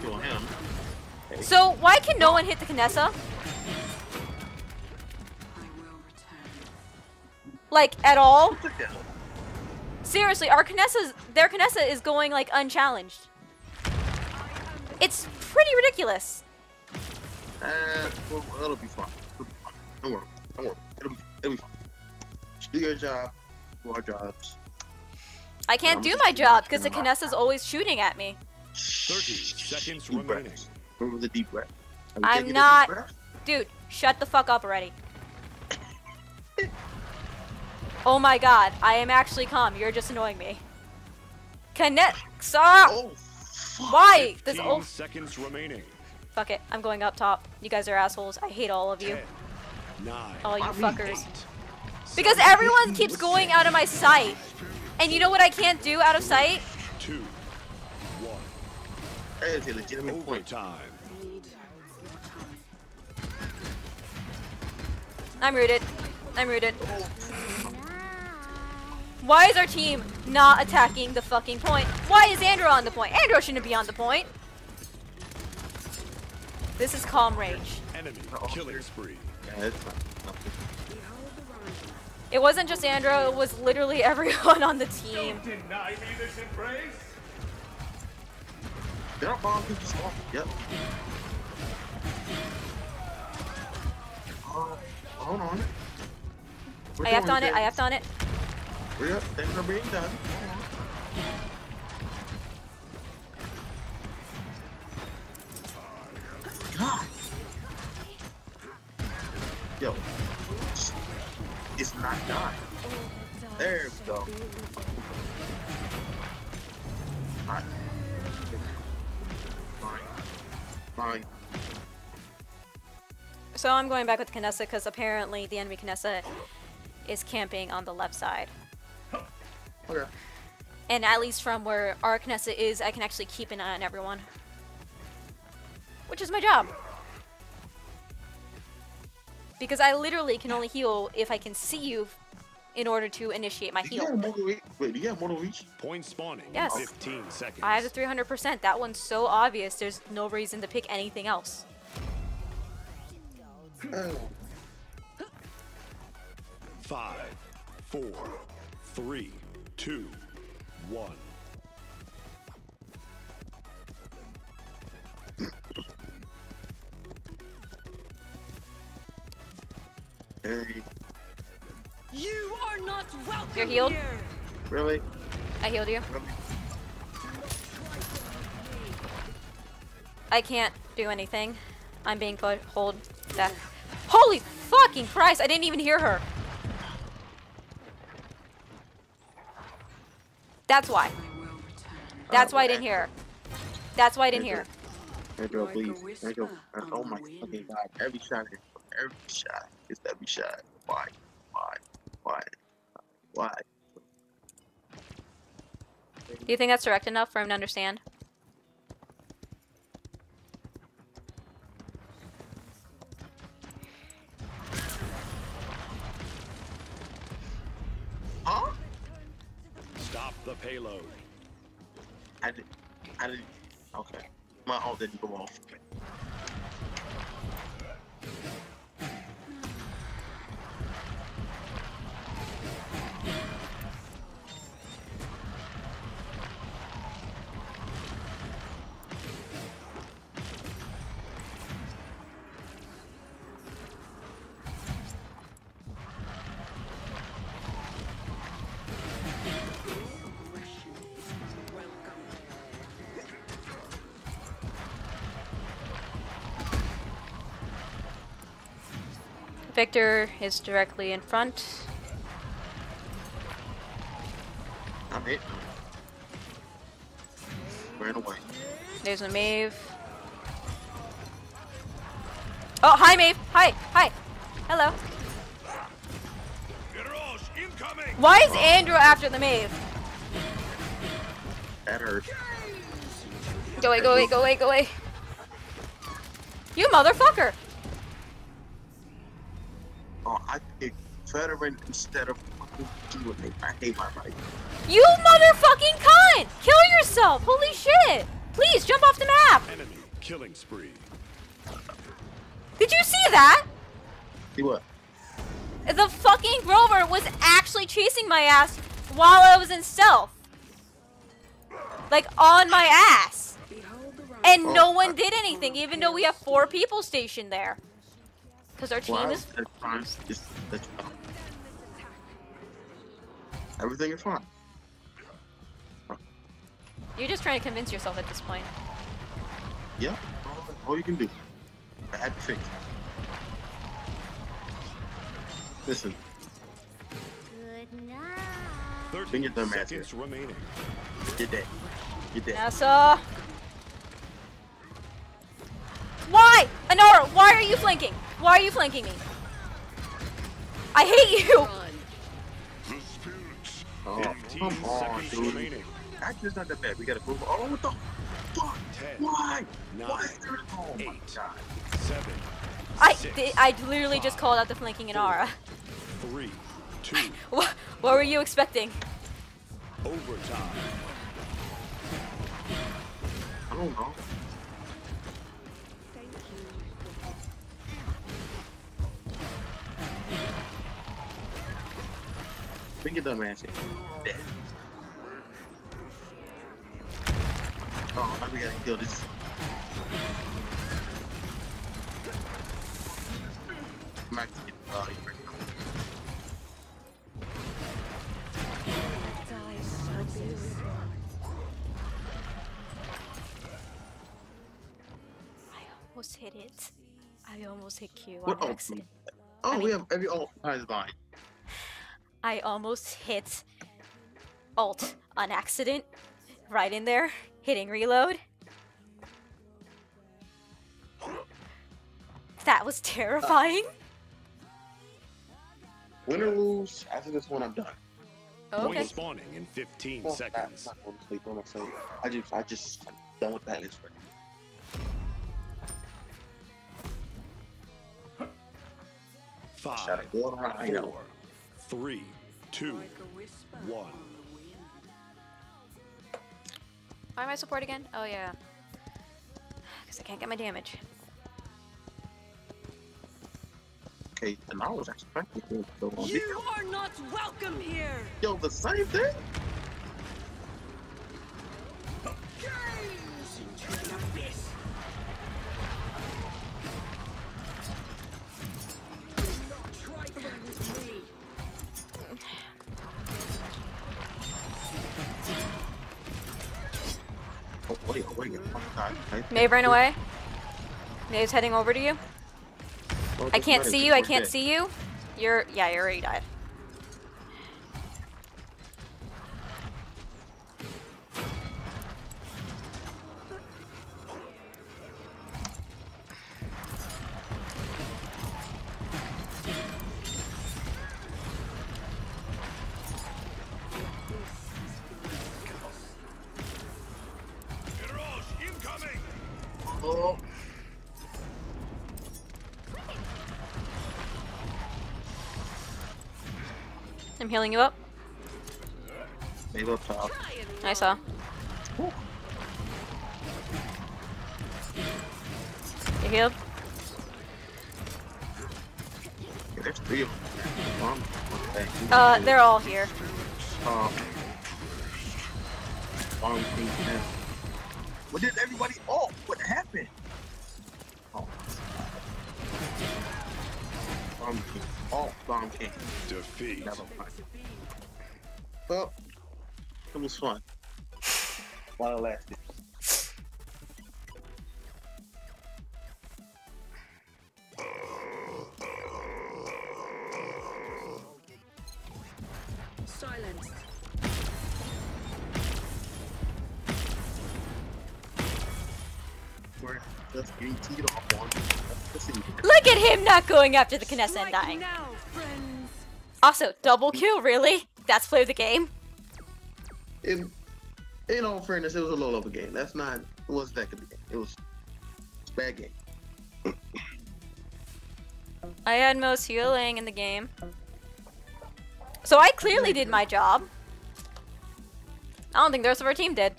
Incoming. Kill him. So, why can no one hit the Kinessa? I will return. Like, at all? Seriously, our Kinessa's, their Kinessa is going, like, unchallenged. It's pretty ridiculous. Uh, well, it'll be fine. It'll be fine. Don't worry. Don't worry. It'll be, it'll be fine. Just do your job. Do our jobs. I can't do my job because the Kinessa's always shooting at me. 30 seconds Deep remaining. breaths. Remember the deep breath. I'm taking a deep not- breath? Dude, shut the fuck up already. Oh my god, I am actually calm. You're just annoying me. Connect. Stop! Oh. Why? This 15 oh seconds remaining. fuck it. I'm going up top. You guys are assholes. I hate all of you. 10, 9, All you I mean, fuckers. Because everyone keeps going out of my sight. And you know what I can't do out of sight? 2, 1. That is a legitimate point. Overtime. Need time. I'm rooted. I'm rooted. Why is our team not attacking the fucking point? Why is Andro on the point? Andro shouldn't be on the point. This is calm rage. Enemy oh, killing spree. Yeah, it's fine. Nothing. Behold the rider. It wasn't just Andro, it was literally *laughs* everyone on the team. Deny me this embrace. There are bomb people small. Yep. Uh, hold on. We're I have doing on it, I have on it. Hurry up, things are being done. God. Yo. It's not done. There we go. So I'm going back with Kinessa because apparently the enemy Kinessa is camping on the left side. *gasps* Okay. And at least from where our Kinessa is, I can actually keep an eye on everyone. Which is my job. Because I literally can only heal if I can see you in order to initiate my heal. have mortal reach? Wait, do you have mortal reach? Point spawning Yes. in 15 seconds. I have the 300%. That one's so obvious, there's no reason to pick anything else. Five, four, three, two, one. Hey, You are not welcome You're healed? here. really? I healed you. Really? I can't do anything. I'm being put hold that. Holy fucking Christ! I didn't even hear her. That's why. I will return. That's why I didn't hear her. That's why I didn't hear her. Hey, girl, please. Hey, girl. whisper Oh my fucking god. Every shot is every shot. It's every shot. Why? Why? Why? Why? Do you think that's direct enough for him to understand? Huh? Stop the payload. I did. I didn't. Okay. My ult didn't go off. Viktor is directly in front. I'm hit. Ran away. There's a Maeve. Oh, hi, Maeve. Hi, hi. Hello. Incoming! Why is Andro after the Maeve? That hurt. Go away, go away, go away, go away. You motherfucker! Veteran instead of fucking doing it. I hate my life. You motherfucking cunt! Kill yourself! Holy shit! Please jump off the map! Enemy killing spree. Did you see that? See what? The fucking rover was actually chasing my ass while I was in stealth. Like on my ass. Behold the right. And no oh, one I- did anything, even though we have four people stationed there. Because our team Well, is. Everything is fine. You're just trying to convince yourself at this point. Yeah. All, all you can do. I had to fix. Listen, Good night. 30 Bring your dumb ass seconds remaining. you're dead. You're dead. Nessa! Why? Inara, why are you flanking? Why are you flanking me? I hate you! Oh, 15 come on, dude. remaining. Actually, it's not that bad. We gotta move. Oh, what the fuck? 10, Why? nine, Why? Oh my god. 7, I, Six, di- I literally just called out the flanking Inara. 3, 2, *laughs* What, what were you expecting? overtime. I don't know. Bring ass in. Dead. Oh, we gotta kill this. Max, get uh, you ready? I almost hit it. I almost hit Q What on ult? accident. Oh, I we have every ult behind line. I almost hit alt on accident. Right in there, hitting reload. That was terrifying. Win or lose, after this one, I'm done. Oh, Point okay. spawning in 15 Well, seconds. I'm not going to sleep on myself. I just, I just I'm done with that. It's right. Five, Shut it. Go around. I know. Four, three, two, Like a whisper one. on the wind. Why am I support again? Oh yeah. Because I can't get my damage. Okay, and I was expecting him to go on. You are not welcome here! Yo, the same thing? Gaze wait, oh, wait. God. Right? Maeve ran away. Maeve's heading over to you. Well, I can't see you. I can't see you. You're yeah. You already died. I'm healing you up. maybe up top. I saw. You healed? There's three of them. Uh, they're all here. Um, What did everybody? Oh, Bomb King. Defeat. Never mind. Well, it was fun. While it lasted. Not going after the Kinessa and dying. now! Also, double kill, really? That's play of the game. In, in all fairness, it was a low level game. That's not. It wasn't that good a game. It was. It's a bad game. I had most healing in the game. So I clearly did my job. I don't think the rest of our team did.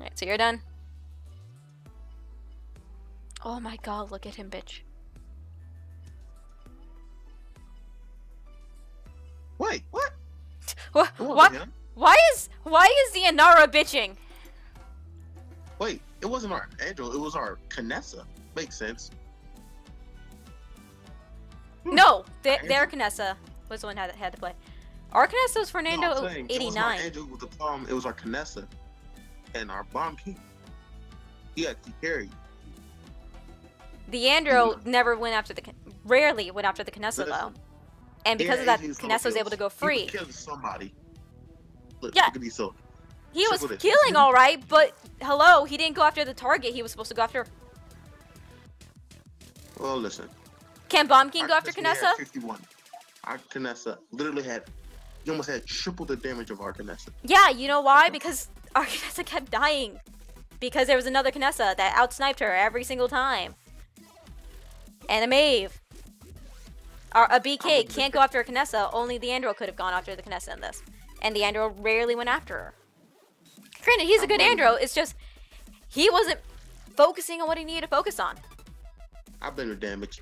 Alright, so you're done. Oh my god, look at him, bitch. Wait, what? What? It What? him. Why is why is the Inara bitching? Wait, it wasn't our Angel. It was our Kinessa. Makes sense. Hmm. No, th- Angel. their Kinessa was the one that had to play. Our Kinessa was Fernando No, saying, It was our Angel with the problem. It was our Kinessa and our Bomb King. He actually carried. The Andro never went after the, rarely went after the Kinessa though. And because Yeah, of that, he was able to go free. He was killing somebody. Look, Yeah. look so. He was killing all right, but hello, he didn't go after the target he was supposed to go after. Well, listen. Can Bomb King go after Kinessa? 51. Our Kinessa literally had. He almost had triple the damage of our Kinessa. Yeah, you know why? Because our *laughs* Kinessa kept dying. Because there was another Kinessa that outsniped her every single time. And a Maeve. Our, a BK can't go after a Kinessa, only the Andro could have gone after the Kinessa in this. And the Andro rarely went after her. Granted, he's a good Andro, it's just he wasn't focusing on what he needed to focus on. I've been with damage.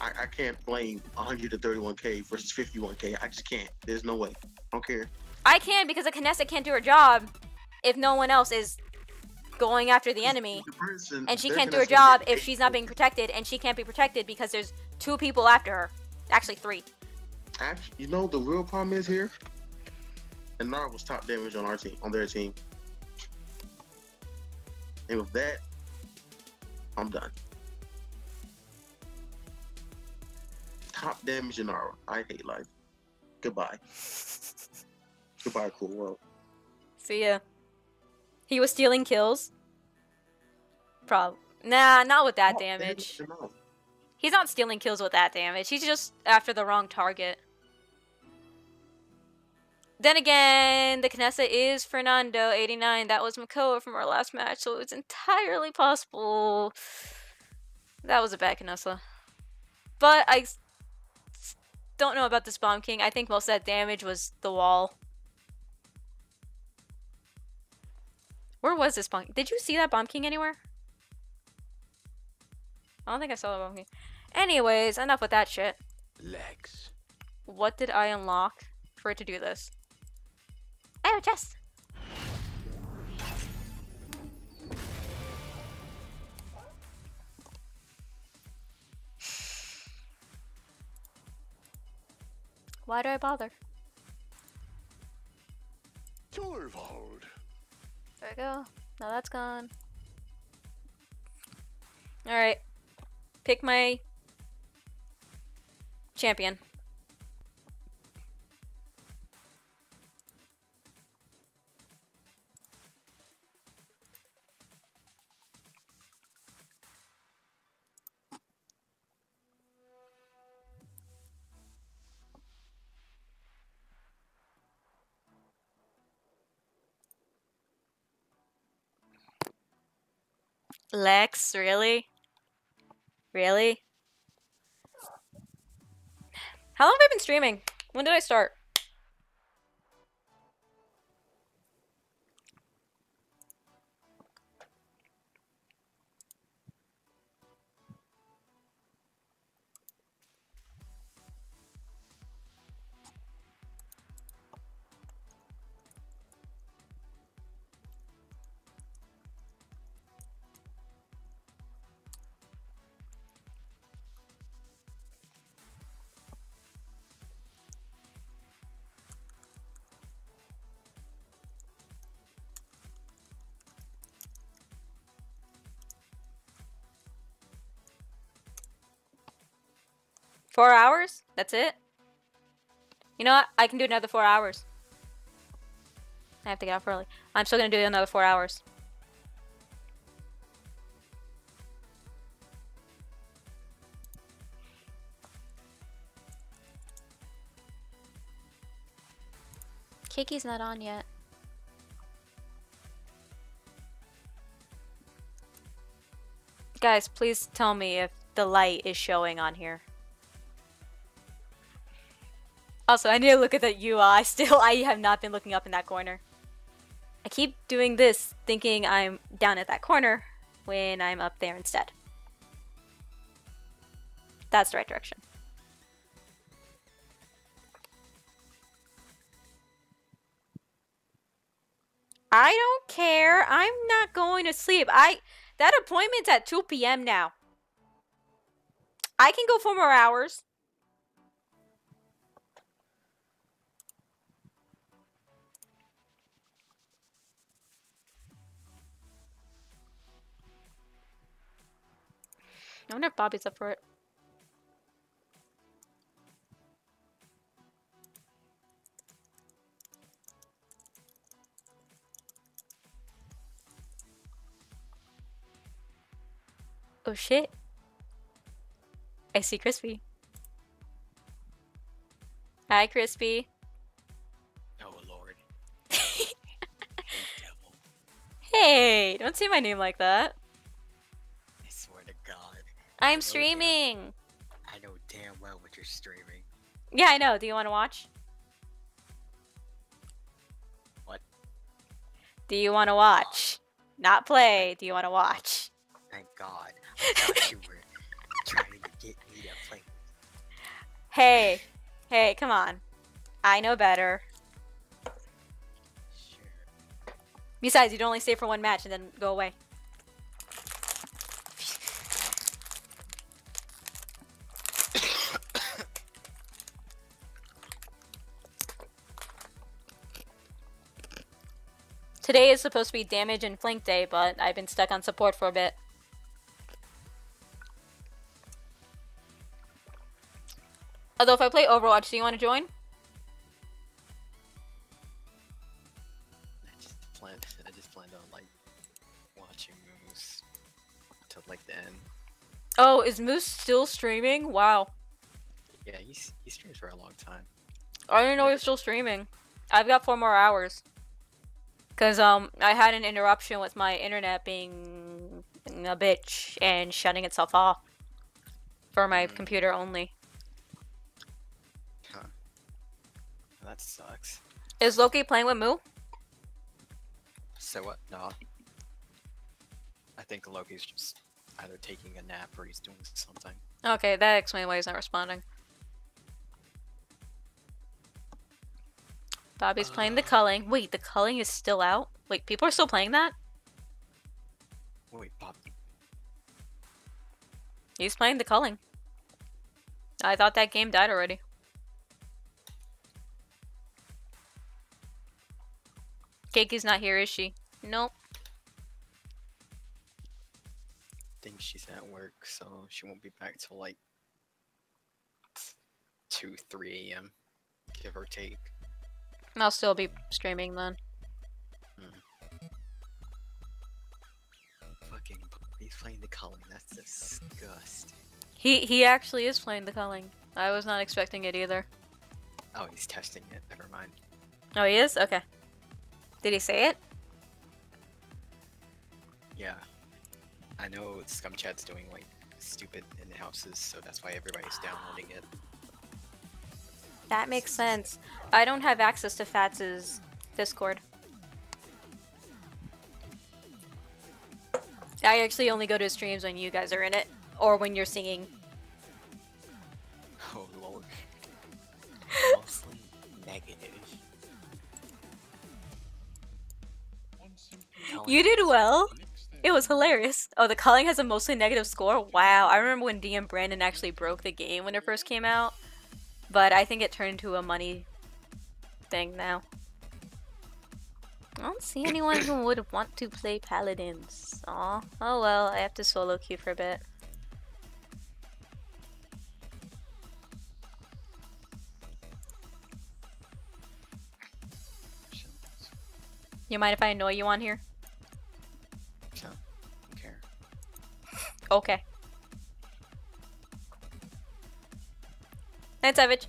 I, I can't blame 131k versus 51k. I just can't. There's no way. I don't care. I can because a Kinessa can't do her job if no one else is going after the enemy. The And she can't do her job if she's not being protected, and she can't be protected because there's two people after her. Actually, three. Actually, you know the real problem is here. And Nara was top damage on our team, on their team. And with that, I'm done. Top damage in Nara. I hate life. Goodbye. *laughs* Goodbye, cool world. See ya. He was stealing kills. Prob. Nah, not with that Oh, damage. damage. He's not stealing kills with that damage. He's just after the wrong target. Then again, the Kinessa is Fernando, 89. That was Makoa from our last match, so it's entirely possible that was a bad Kinessa. But I don't know about this Bomb King. I think most of that damage was the wall. Where was this Bomb Did you see that Bomb King anywhere? I don't think I saw the Bomb King. Anyways, enough with that shit. Legs. What did I unlock for it to do this? Oh, chest! *sighs* Why do I bother? Torvald. There we go. Now that's gone. Alright. Pick my champion. Lex, really? Really? How long have I been streaming? When did I start? Four hours? That's it? You know what? I can do another four hours. I have to get off early. I'm still gonna do another four hours. Kiki's not on yet. Guys, please tell me if the light is showing on here. Also, I need to look at the UI. Still, *laughs* I have not been looking up in that corner. I keep doing this thinking I'm down at that corner when I'm up there instead. That's the right direction. I don't care. I'm not going to sleep. I that appointment's at 2 p.m. now. I can go four more hours. I wonder if Bobby's up for it. Oh shit. I see Crispy. Hi, Crispy. Oh lord. *laughs* Hey, don't say my name like that. I'm streaming. I know damn well what you're streaming. Yeah, I know. Do you want to watch? What? Do you want to watch? Not play. Do you want to watch? Thank God. I thought you were trying to get me to play. Hey, hey, come on. I know better. Sure. Besides, you'd only stay for one match and then go away. Today is supposed to be damage and flank day, but I've been stuck on support for a bit. Although if I play Overwatch, do you want to join? I just planned. I just planned on like watching moves till like the end. Oh, is Moose still streaming? Wow. Yeah, he's he streams for a long time. I didn't know he was still streaming. I've got four more hours. Cause um I had an interruption with my internet being a bitch and shutting itself off for my computer only. Huh. That sucks. Is Loki playing with Moo? So what? No. I think Loki's just either taking a nap or he's doing something. Okay, that explains why he's not responding. Bobby's playing the culling. Wait, the culling is still out? Wait, people are still playing that? Wait, Bobby. He's playing the culling. I thought that game died already. Keki's not here, is she? Nope. think she's at work, so she won't be back till like 2, 3 a.m. Give or take. I'll still be streaming then. Hmm. Fucking, he's playing the culling. That's disgusting. He he actually is playing the culling. I was not expecting it either. Oh, he's testing it. Never mind. Oh, he is? Okay. Did he say it? Yeah. I know Scumchat's doing like stupid in the houses, so that's why everybody's downloading it. That makes sense. I don't have access to Fats's Discord. I actually only go to streams when you guys are in it, or when you're singing. *laughs* Oh lord. *laughs* Mostly negative. You did well. It was hilarious. Oh, the culling has a mostly negative score? Wow. I remember when DM Brandon actually broke the game when it first came out. But I think it turned into a money thing now. I don't see anyone who would want to play paladins. Aw. Oh well, I have to solo queue for a bit. You mind if I annoy you on here? So, don't care. Okay. Night, Savage.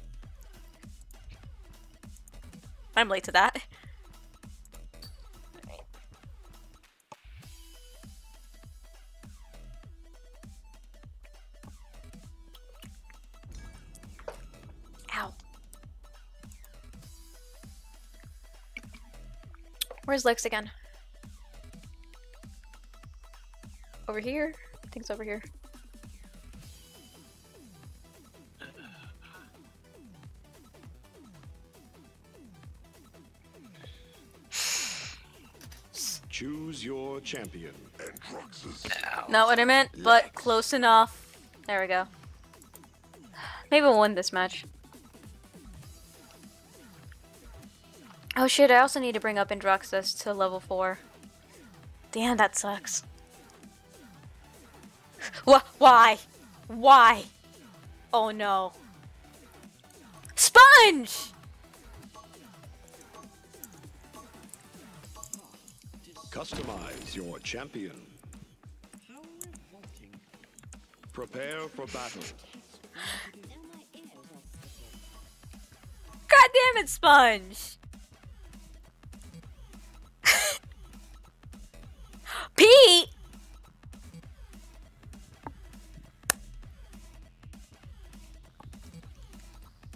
I'm late to that. Ow. Where's Lex again? Over here? I think it's over here. Choose your champion. Not what I meant, but close enough. There we go. Maybe we'll win this match. Oh shit, I also need to bring up Androxus to level 4. Damn, that sucks. *laughs* Wh- why? Why? Oh no. Sponge! Customize your champion. Prepare for battle. God damn it, Sponge! *laughs* Pete!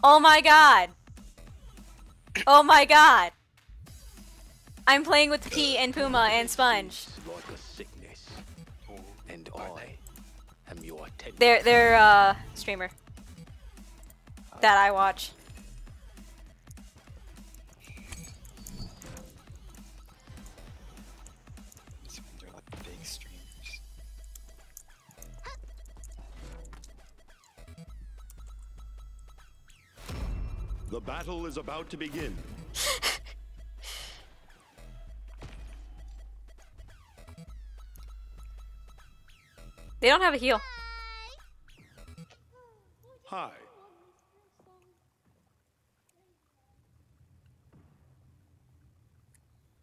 Oh my god! Oh my god! I'm playing with P and Puma and Sponge. Like a sickness. And I am your. They're they're uh streamer that I watch. The battle is about to begin. They don't have a heal. Hi.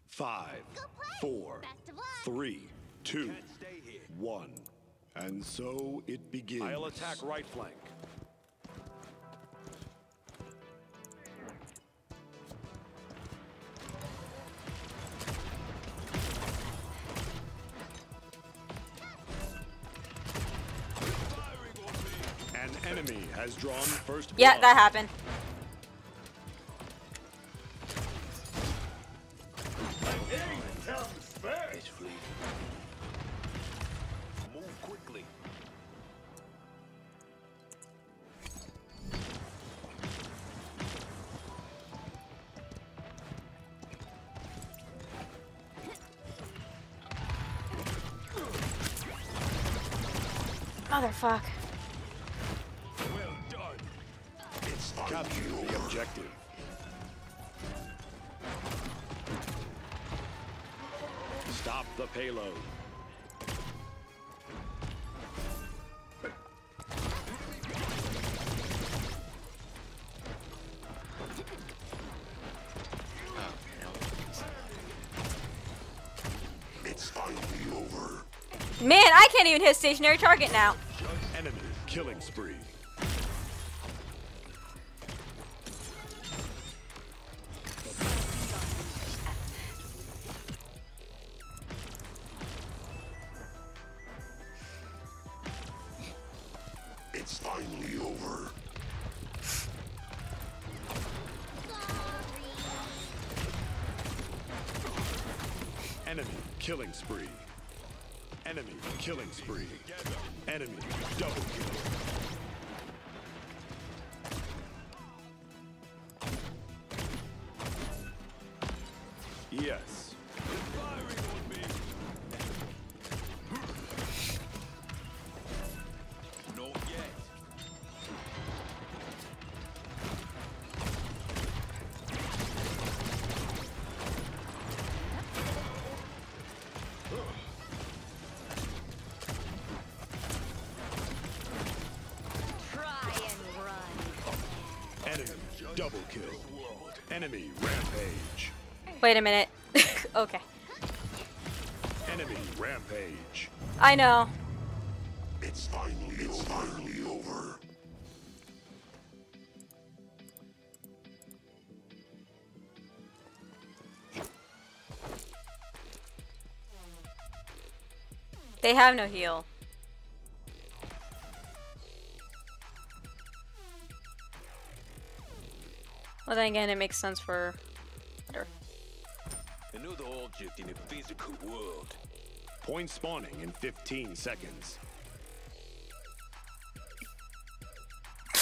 Five, four, three, two, one. And so it begins. I'll attack right flank. Enemy has drawn first Yeah, that happened. It's fleeting. Move quickly. Motherfuck. Objective. Stop the payload. It's finally over. Man, I can't even hit stationary target now. Enemy killing spree. Killing spree. Enemy rampage. Wait a minute. *laughs* okay. Enemy rampage. I know. It's finally it's finally over. They have no heal. Well, then again, it makes sense for. Whatever. Another object in a physical world. Point spawning in 15 seconds. *laughs*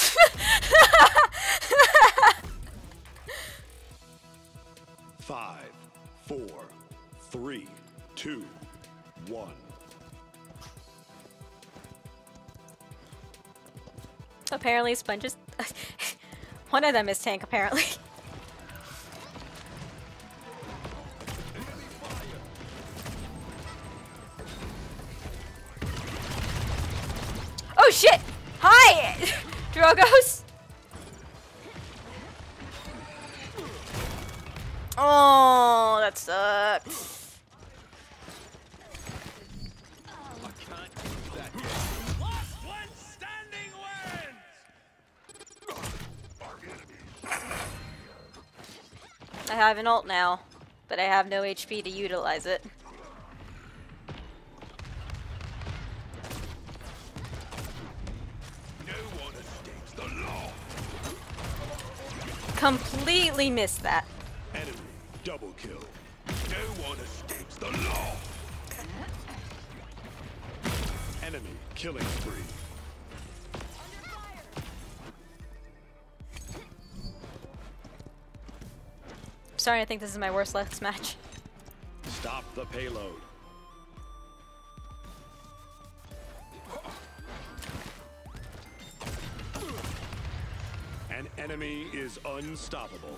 Five, four, three, two, one. Apparently, sponges. One of them is tank, apparently. *laughs* Oh shit! Hi! *laughs* Drogoz! Oh, that sucks. I have an ult now, but I have no HP to utilize it. No one escapes the law. Completely missed that. Enemy double kill. No one escapes the law. Enemy killing spree. Starting to think this is my worst last match. Stop the payload. An enemy is unstoppable.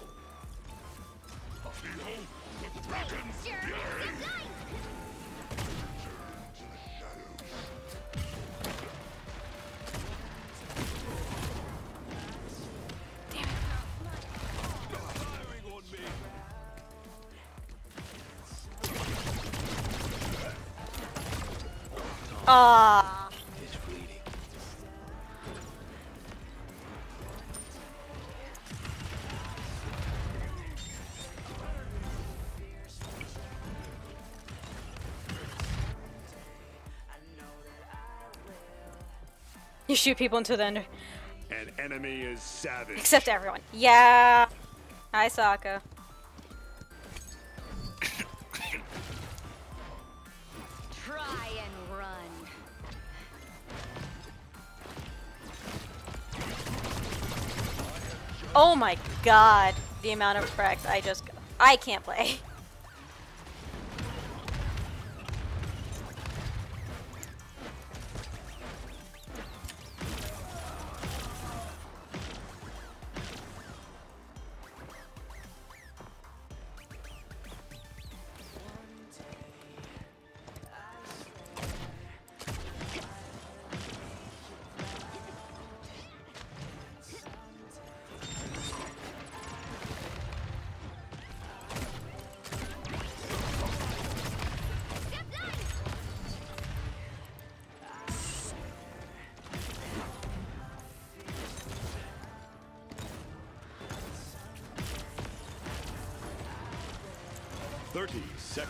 Shoot people into the ender. An enemy is savage. Except everyone. Yeah. Hi, Sokka. Try and run. Oh my god. The amount of cracks I just. I can't play. *laughs*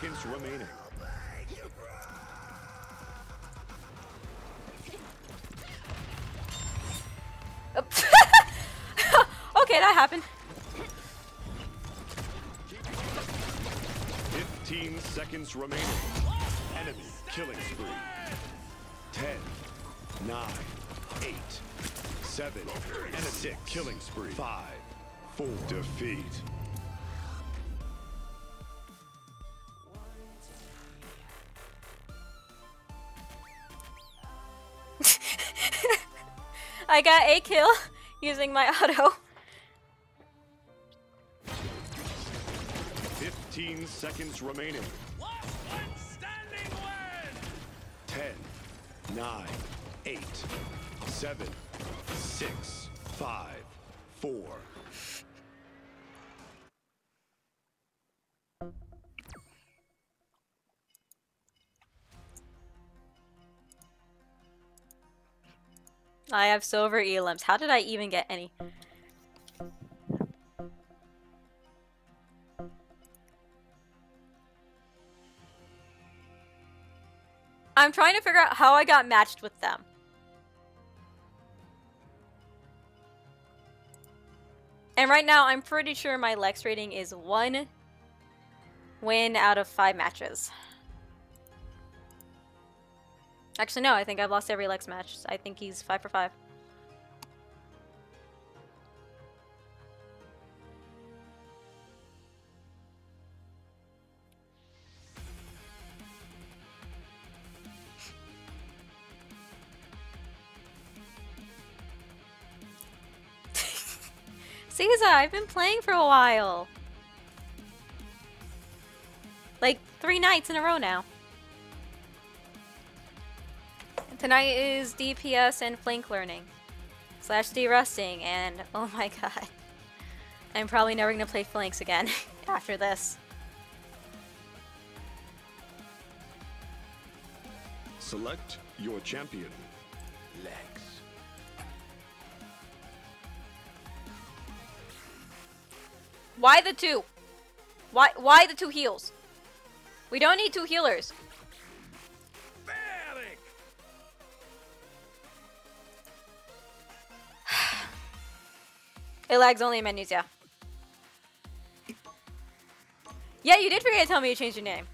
seconds remaining. *laughs* okay, that happened. Fifteen seconds remaining. Enemy killing spree. Ten, nine, eight, seven, and a six. Killing spree. Five, four. Defeat. Got a kill *laughs* using my auto. Fifteen seconds remaining. Ten, nine, eight, seven, six, five, four. Have silver elims. How did I even get any? I'm trying to figure out how I got matched with them. And right now, I'm pretty sure my Lex rating is one win out of five matches. Actually, no, I think I've lost every Lex match. I think he's five for five. Caesar, I've been playing for a while. Like three nights in a row now. Tonight is DPS and flank learning. Slash de-rusting, and *laughs* oh my god. I'm probably never gonna play flanks again *laughs* after this. Select your champion. Lex. Why the two? Why why the two heals? We don't need two healers. *sighs* It lags only in menus, yeah. Yeah, you did forget to tell me you changed your name.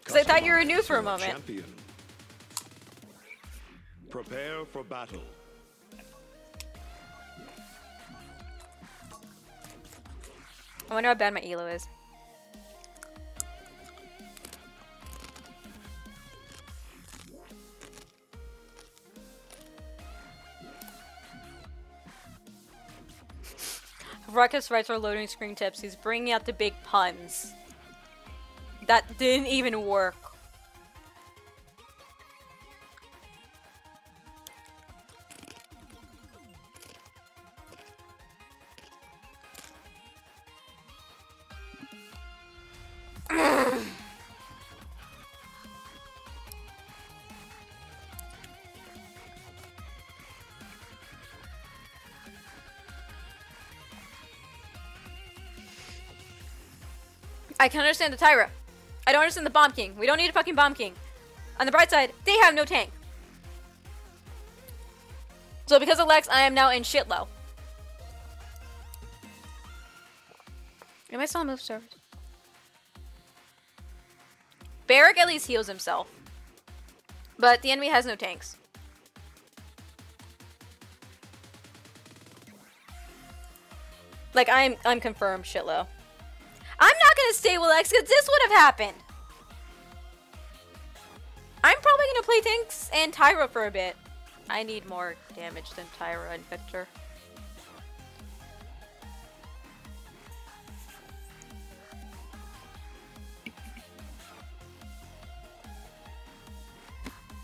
Because I thought you were new for a moment. Champion. Prepare for battle. I wonder how bad my elo is. Ruckus writes our loading screen tips. He's bringing out the big puns. That didn't even work. I can understand the Tyra. I don't understand the Bomb King. We don't need a fucking Bomb King. On the bright side, they have no tank. So because of Lex, I am now in shit low. Am I still on move service? Barik at least heals himself. But the enemy has no tanks. Like I'm I'm confirmed shit low. I'm not gonna stay with Lex because this would have happened. I'm probably gonna play tanks and Tyra for a bit. I need more damage than Tyra and Viktor.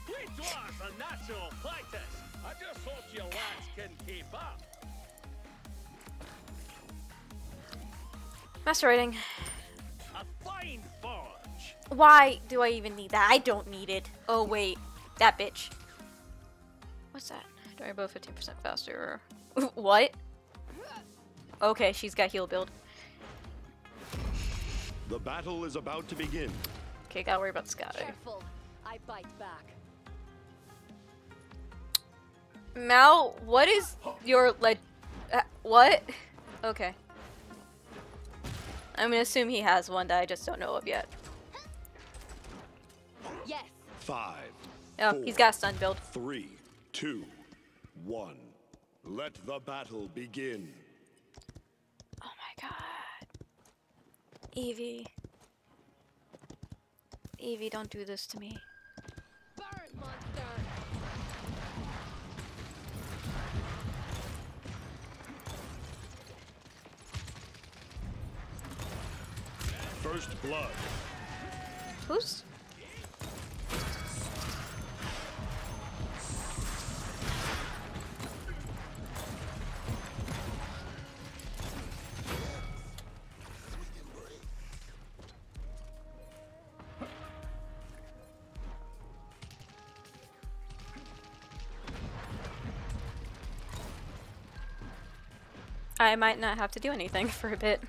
Which was a natural. I just hope your lads can keep up. Master rating. A fine forge. Why do I even need that? I don't need it. Oh wait, that bitch. What's that? Do I both 15% faster? *laughs* what? Okay, she's got heal build. The battle is about to begin. Okay, gotta worry about this guy. Careful. I bite back. Mal, what is your le- uh, what? Okay. I'm gonna assume he has one that I just don't know of yet. Yes. Five. Five, Oh, he's got a stun build. three, two, one. Let the battle begin. Oh my god. Evie. Evie, don't do this to me. Burn, monster. First blood. Who's? I might not have to do anything *laughs* for a bit.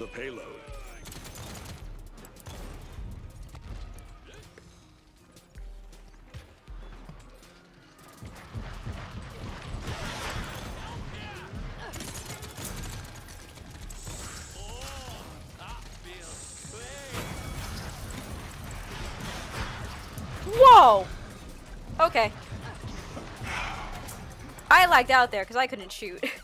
The payload. Whoa! Okay. I lagged out there because I couldn't shoot. *laughs*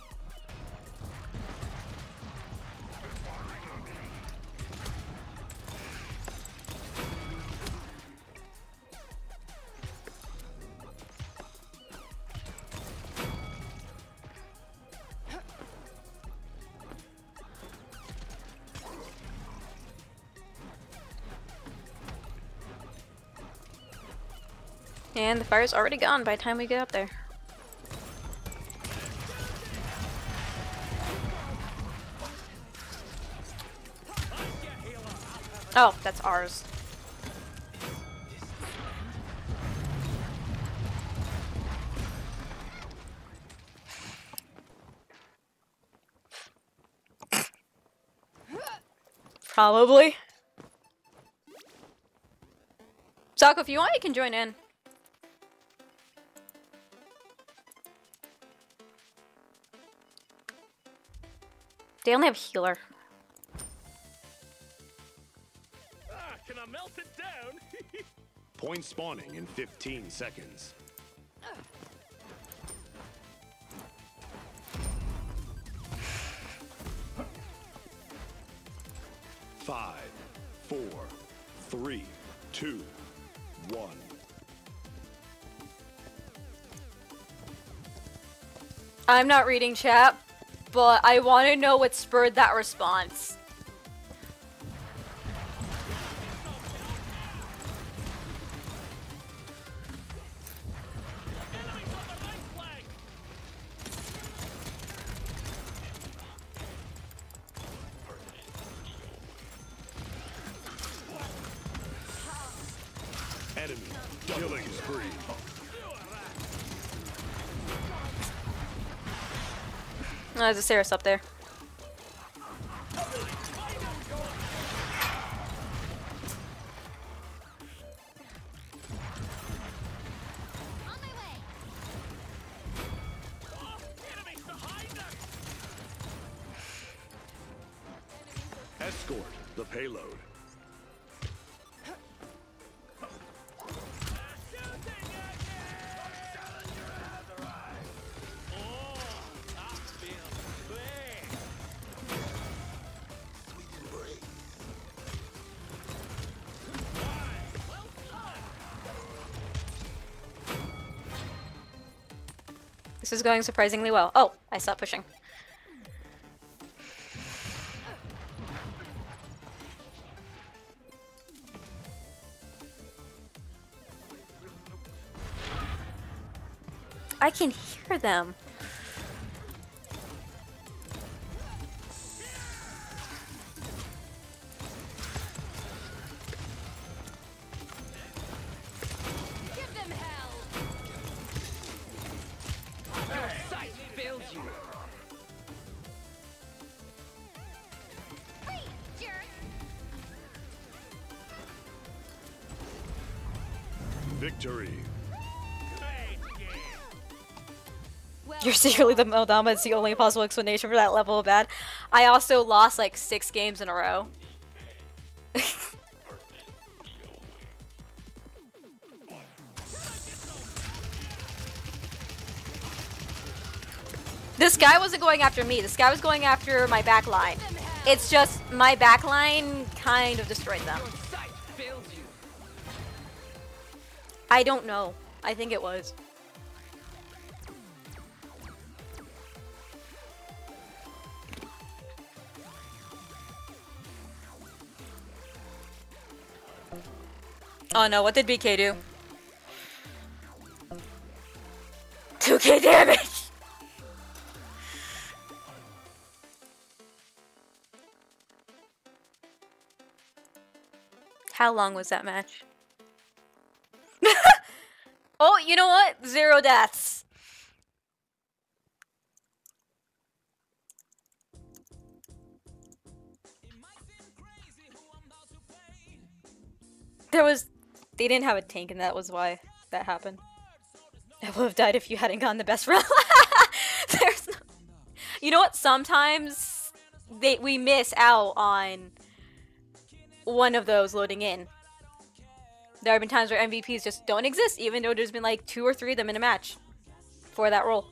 And the fire's already gone by the time we get up there. Oh, that's ours. Probably. Sako, if you want, you can join in. They only have healer. Ah, can I melt it down? *laughs* Point spawning in 15 seconds. Five, four, three, two, one. I'm not reading chat, but I want to know what spurred that response. There's a Seris up there. This is going surprisingly well. Oh, I stopped pushing. I can hear them. Secretly the Mal'Damba. It's the only possible explanation for that level of bad. I also lost like six games in a row. *laughs* this guy wasn't going after me. This guy was going after my back line. It's just my back line kind of destroyed them. I don't know. I think it was. Oh no, what did BK do? 2k damage! How long was that match? *laughs* oh, you know what? Zero deaths. There was. They didn't have a tank, and that was why that happened. I would have died if you hadn't gotten the best *laughs* route. There's no. You know what? Sometimes they we miss out on one of those loading in. There have been times where MVPs just don't exist, even though there's been like two or three of them in a match for that role.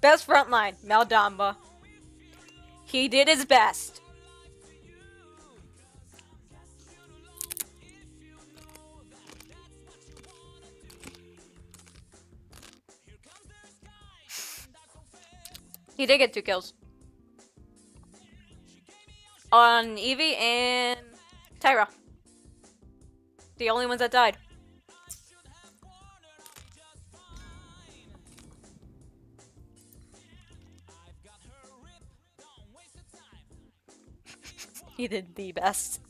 Best frontline, Mal'Damba. He did his best. He did get two kills. On Evie and Tyra. The only ones that died. He did the best.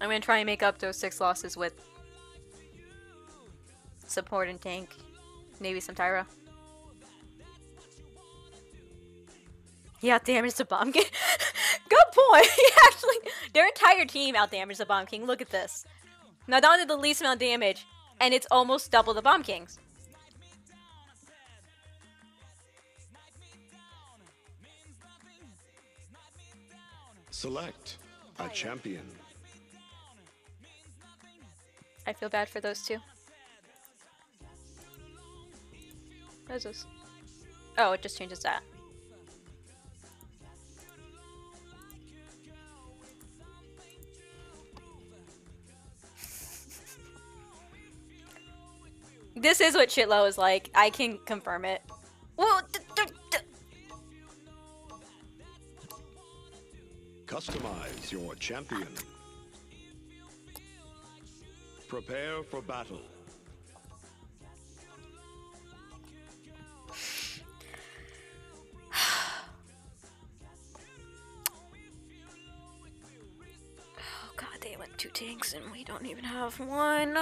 I'm gonna try and make up those six losses with support and tank, maybe some Tyra. He outdamaged the Bomb *laughs* King. *laughs* Actually, their entire team outdamaged the Bomb King. Look at this. Nadon did the least amount of damage, and it's almost double the Bomb Kings. Select a champion. I feel bad for those two. What is this? Oh, it just changes that. This is what Shitlow is like. I can confirm it. Well, d- d- d- Customize your champion. Prepare for battle. *sighs* Oh god, they went two tanks and we don't even have one.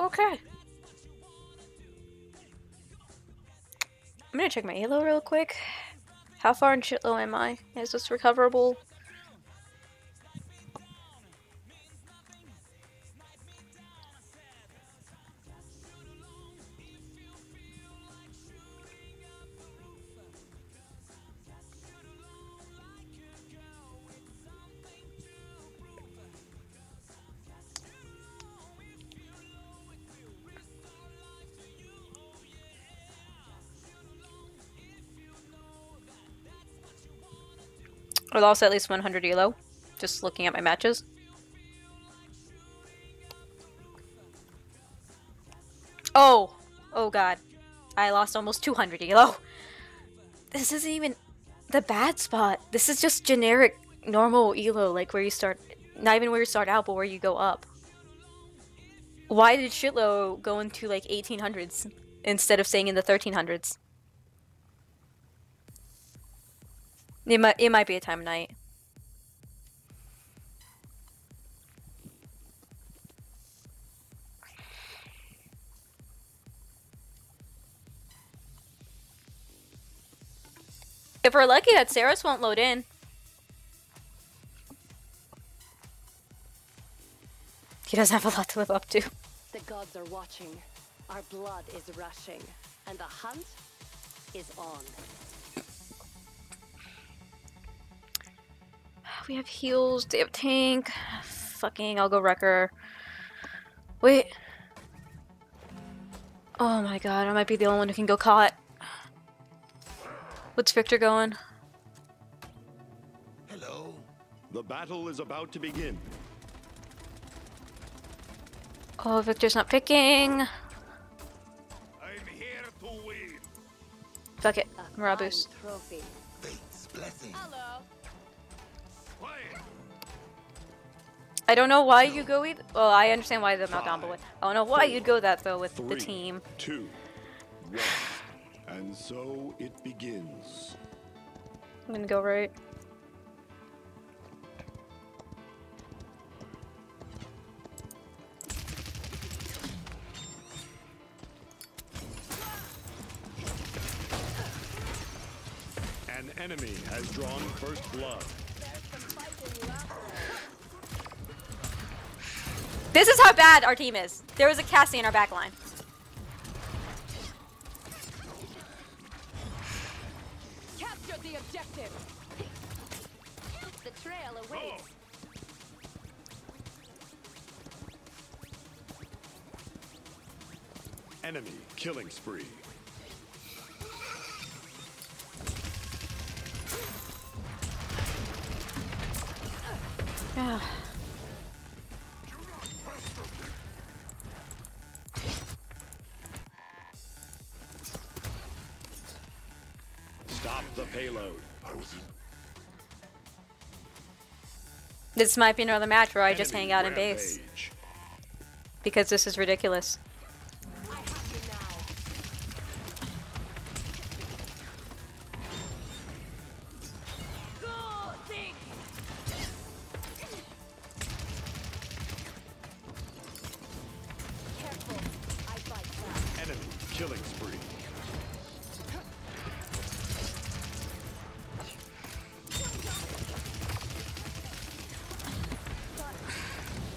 Okay. I'm gonna check my elo real quick. How far in shitlow am I? Is this recoverable? I lost at least 100 elo. Just looking at my matches. Oh! Oh god. I lost almost 200 elo. This isn't even the bad spot. This is just generic normal elo, like where you start, not even where you start out, but where you go up. Why did shitlow go into like 1800s instead of staying in the 1300s? It might it might be a time of night. If we're lucky, that Seris won't load in. He doesn't have a lot to live up to. The gods are watching. Our blood is rushing. And the hunt is on. We have heals, they have tank. Fucking, I'll go wrecker. Wait. Oh my god, I might be the only one who can go caught. What's Viktor going? Hello. The battle is about to begin. Oh, Viktor's not picking. I'm here to win. Fuck it. Marabus. fine trophy. Hello. I don't know why you go either. Well, I understand why the Mount Downboy. I don't know why four, you'd go that though with Three, the team. two, one. And so it begins. I'm gonna go right. An enemy has drawn first blood. This is how bad our team is. There was a Cassie in our back line. Capture the objective. The trail awaits. Enemy killing spree. Yeah. Payload. This might be another match where I just hang out in base because this is ridiculous.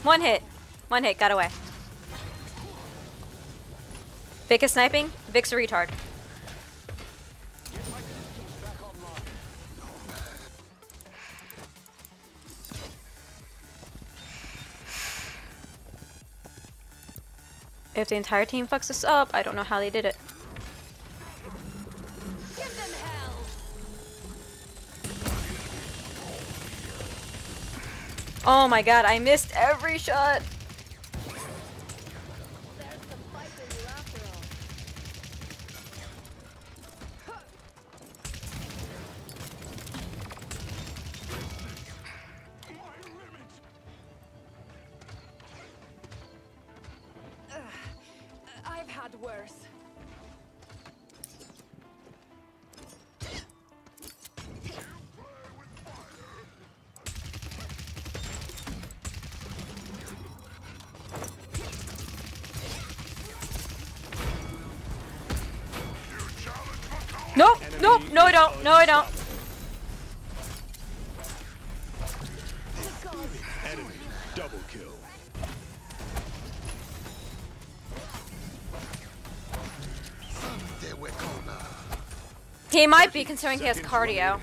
One hit. One hit. Got away. Vic is sniping. Vic's a retard. If the entire team fucks this up, I don't know how they did it. Oh my god, I missed every shot. Don't, no I don't. He might be considering he has cardio.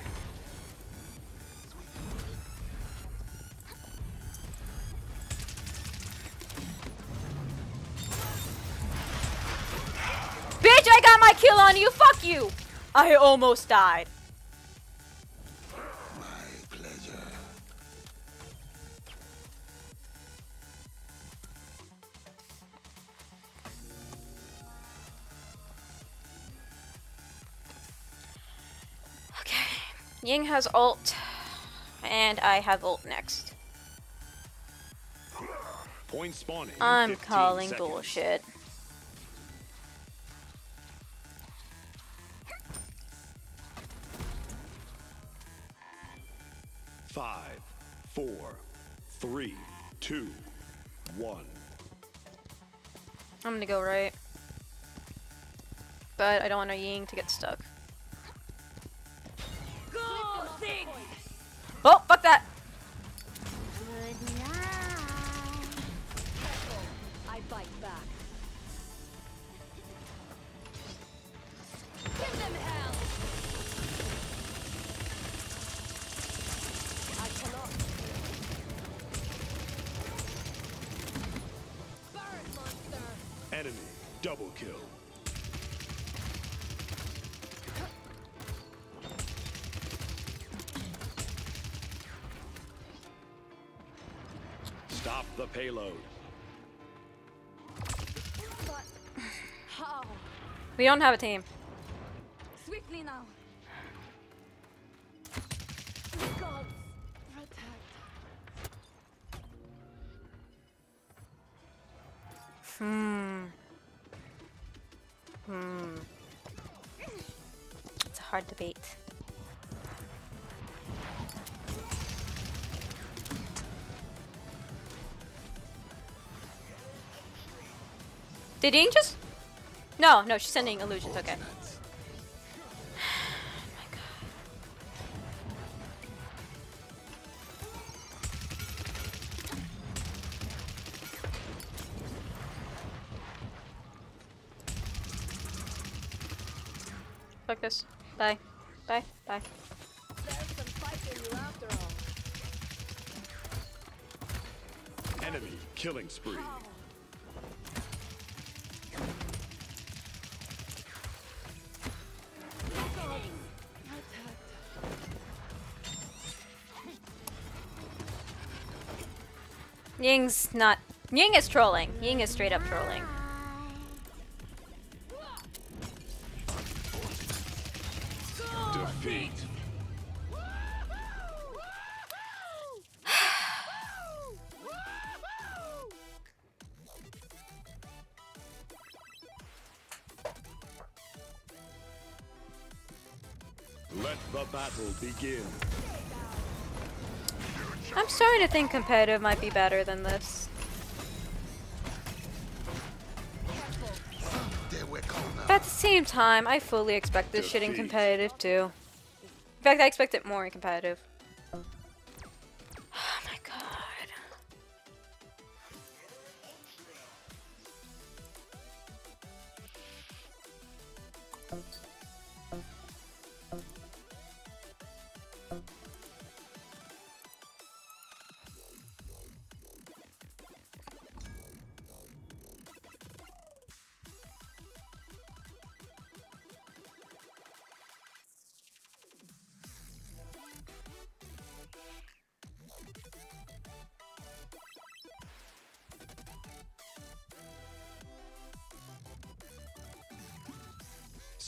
Bitch, I got my kill on you. Fuck you. I almost died. My pleasure. Okay. Ying has ult, and I have ult next. Point spawning. I'm 15 calling seconds. bullshit. But I don't want our Ying to get stuck. The payload. We don't have a team. Did Ying just? No, no, she's sending illusions. Okay. *sighs* Fuck this. Bye. Bye. Bye. Enemy killing spree. Not. Ying is trolling. Ying is straight up trolling. Defeat. Let the battle begin. I'm starting to think competitive might be better than this. Same time, I fully expect this shit in competitive too. In fact, I expect it more in competitive.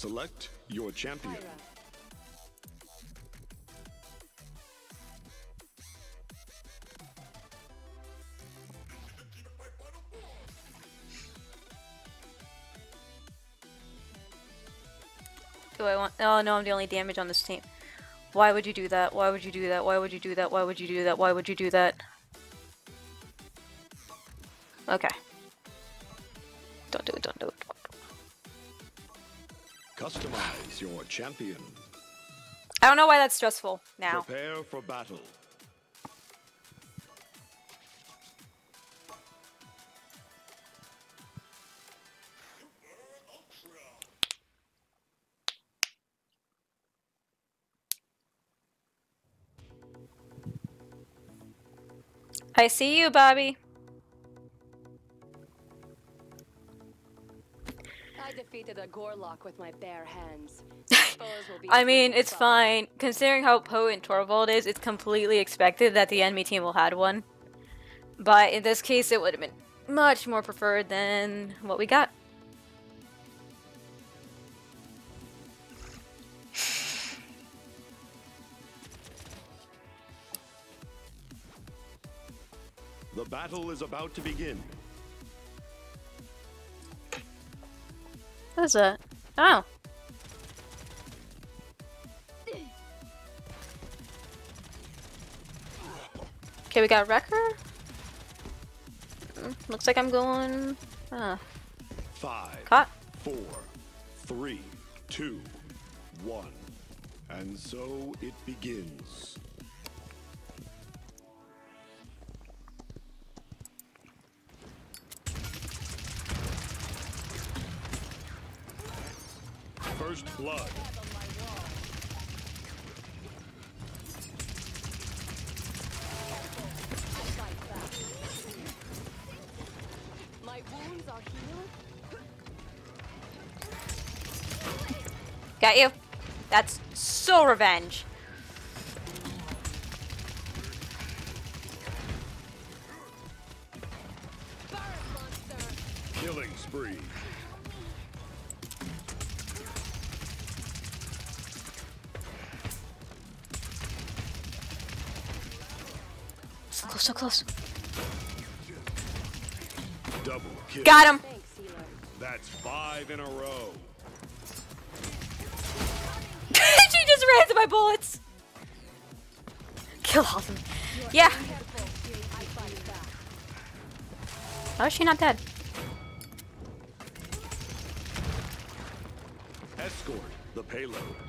Select your champion. Do I want? Oh no, I'm the only damage on this team. Why would you do that? Why would you do that? Why would you do that? Why would you do that? Why would you do that? Okay. Your champion. I don't know why that's stressful now. Prepare for battle. I see you, Bobby. Defeated a Gorlock with my bare hands. *laughs* Foes will be I mean, it's fine. fine. Considering how potent Torvald is, it's completely expected that the enemy team will had one. But in this case, it would have been much more preferred than what we got. The battle is about to begin. What is that? Oh. Okay, we got Wrecker. Mm, Looks like I'm going. Ah, Five, caught. four, three, two, one. And so it begins. First blood. My wounds are healed. Got you. That's so revenge. Close. Double kill. Got him. Thanks, healer. That's five in a row. *laughs* she just ran into my bullets. Kill all of them. Yeah. I fight back. How is she not dead? Escort the payload.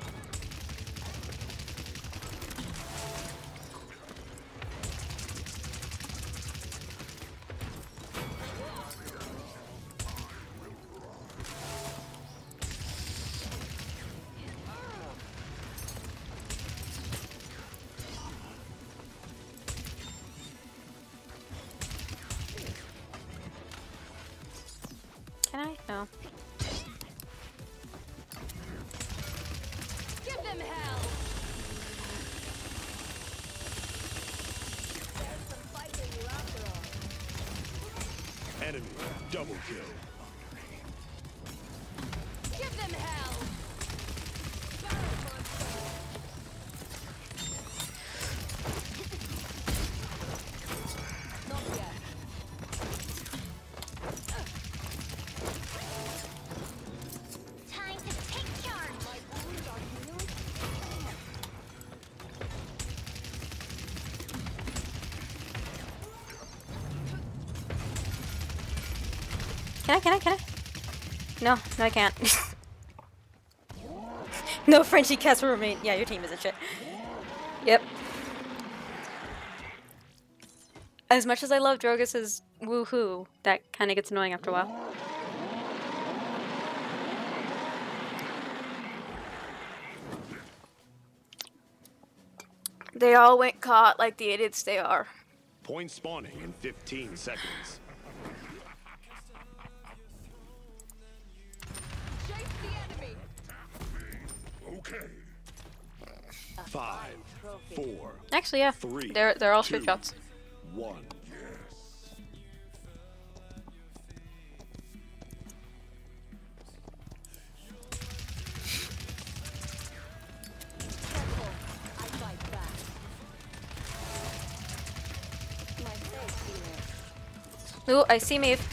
No, I can't. *laughs* no Frenchie cats will remain. Yeah, your team isn't shit. Yep. As much as I love Drogoz' woohoo, that kind of gets annoying after a while. They all went caught like the idiots they are. Point spawning in 15 seconds. Chase the enemy. Okay. Five, four, Actually, yeah. Three, They're they're all straight two. shots. one. Careful. I fight back. My thanks, healer. Ooh, I see Maeve.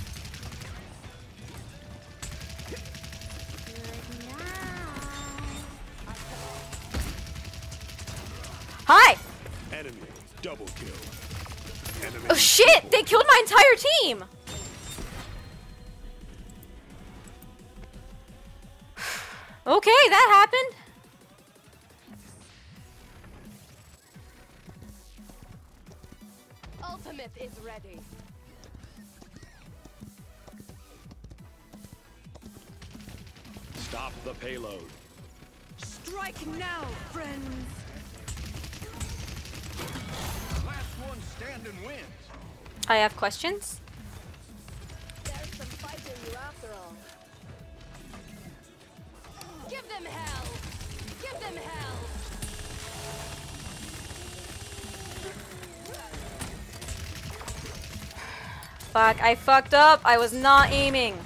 Stop the payload. Strike now, friends. Last one standing wins. I have questions. There's some fight in you after all. Give them hell! Give them hell! Fuck, I fucked up. I was not aiming.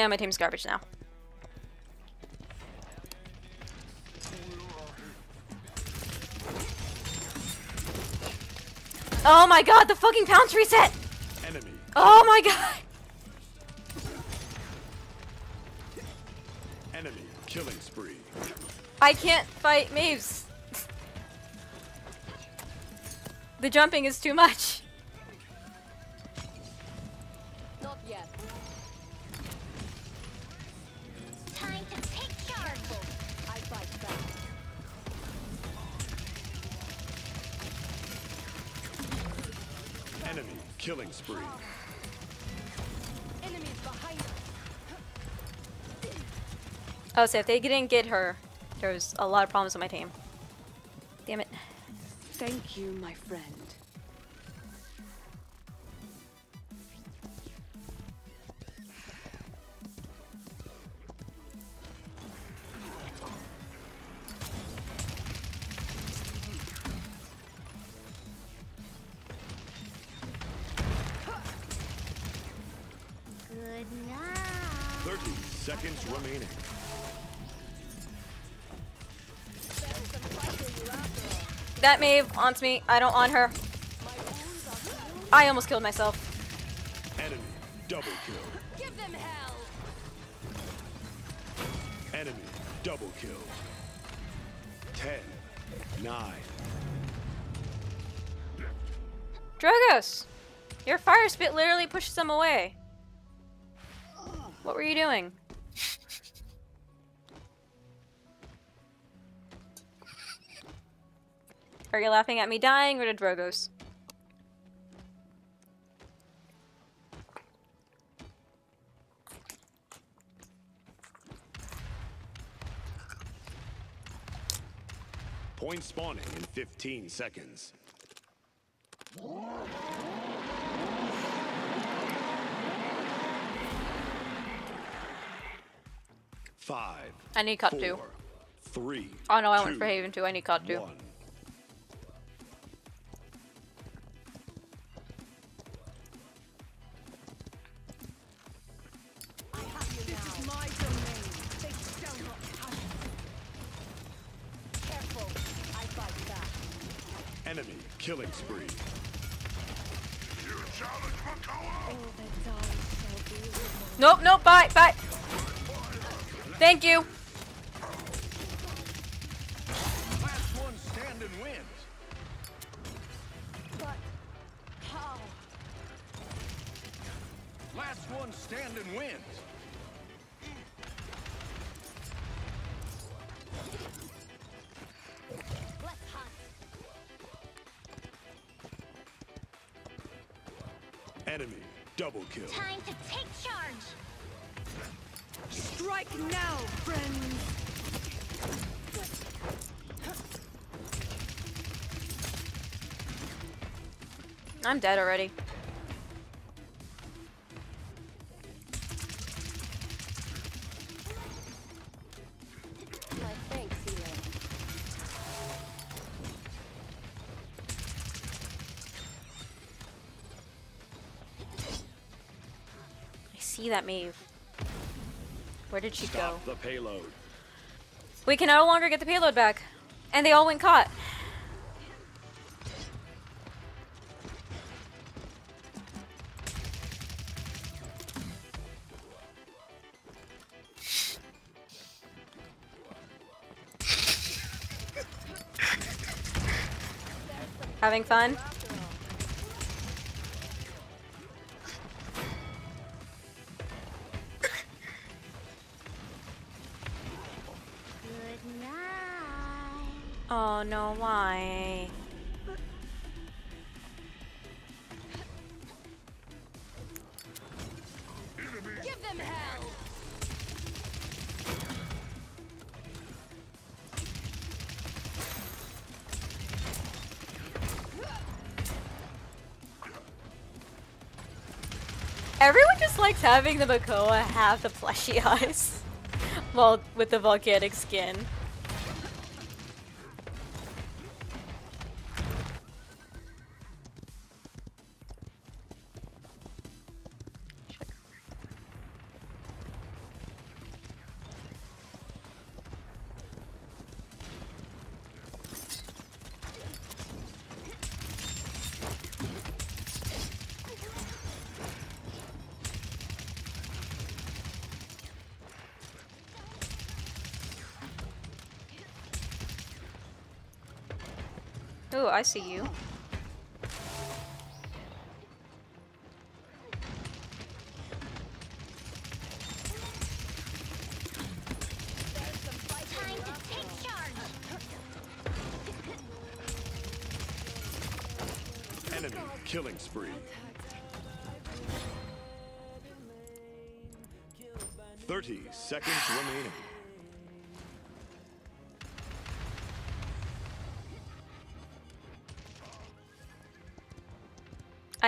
Yeah, my team's garbage now. Oh my god, the fucking pounce reset! Enemy. Oh my god! Enemy killing spree. I can't fight Maeves. The jumping is too much. Oh, so if they didn't get her, there was a lot of problems with my team. Damn it. Thank you, my friend. That Maeve wants me. I don't want her. I almost killed myself. Enemy double kill. Give them hell! Enemy double kill. 10, 9, Drogoz! Your fire spit literally pushes them away. What were you doing? Are you laughing at me dying or to Drogoz? Point spawning in 15 seconds. Five, I need cut four, three. Oh no, I went for Haven two. I need cut two. one. Thank you. I'm dead already. My thanks, Elaine. I see that Maeve. Where did she go? The payload. We can no longer get the payload back. And they all went caught. Having fun? Good night. Oh no, why? Likes having the Makoa have the fleshy *laughs* eyes. well, with the volcanic skin. I see you. Enemy killing spree. Thirty seconds remaining.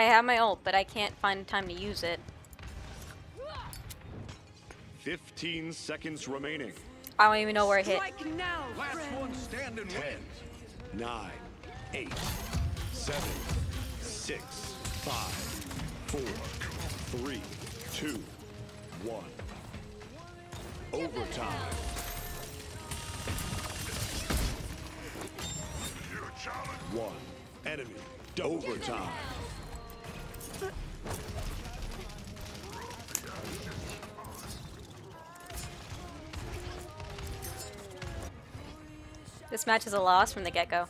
I have my ult, but I can't find time to use it. Fifteen seconds remaining. I don't even know where it hit. Strike now, Last one standing Ten, wins. nine, eight, seven, six, five, four, three, two, one. Overtime. One. Enemy. Overtime. This match is a loss from the get-go.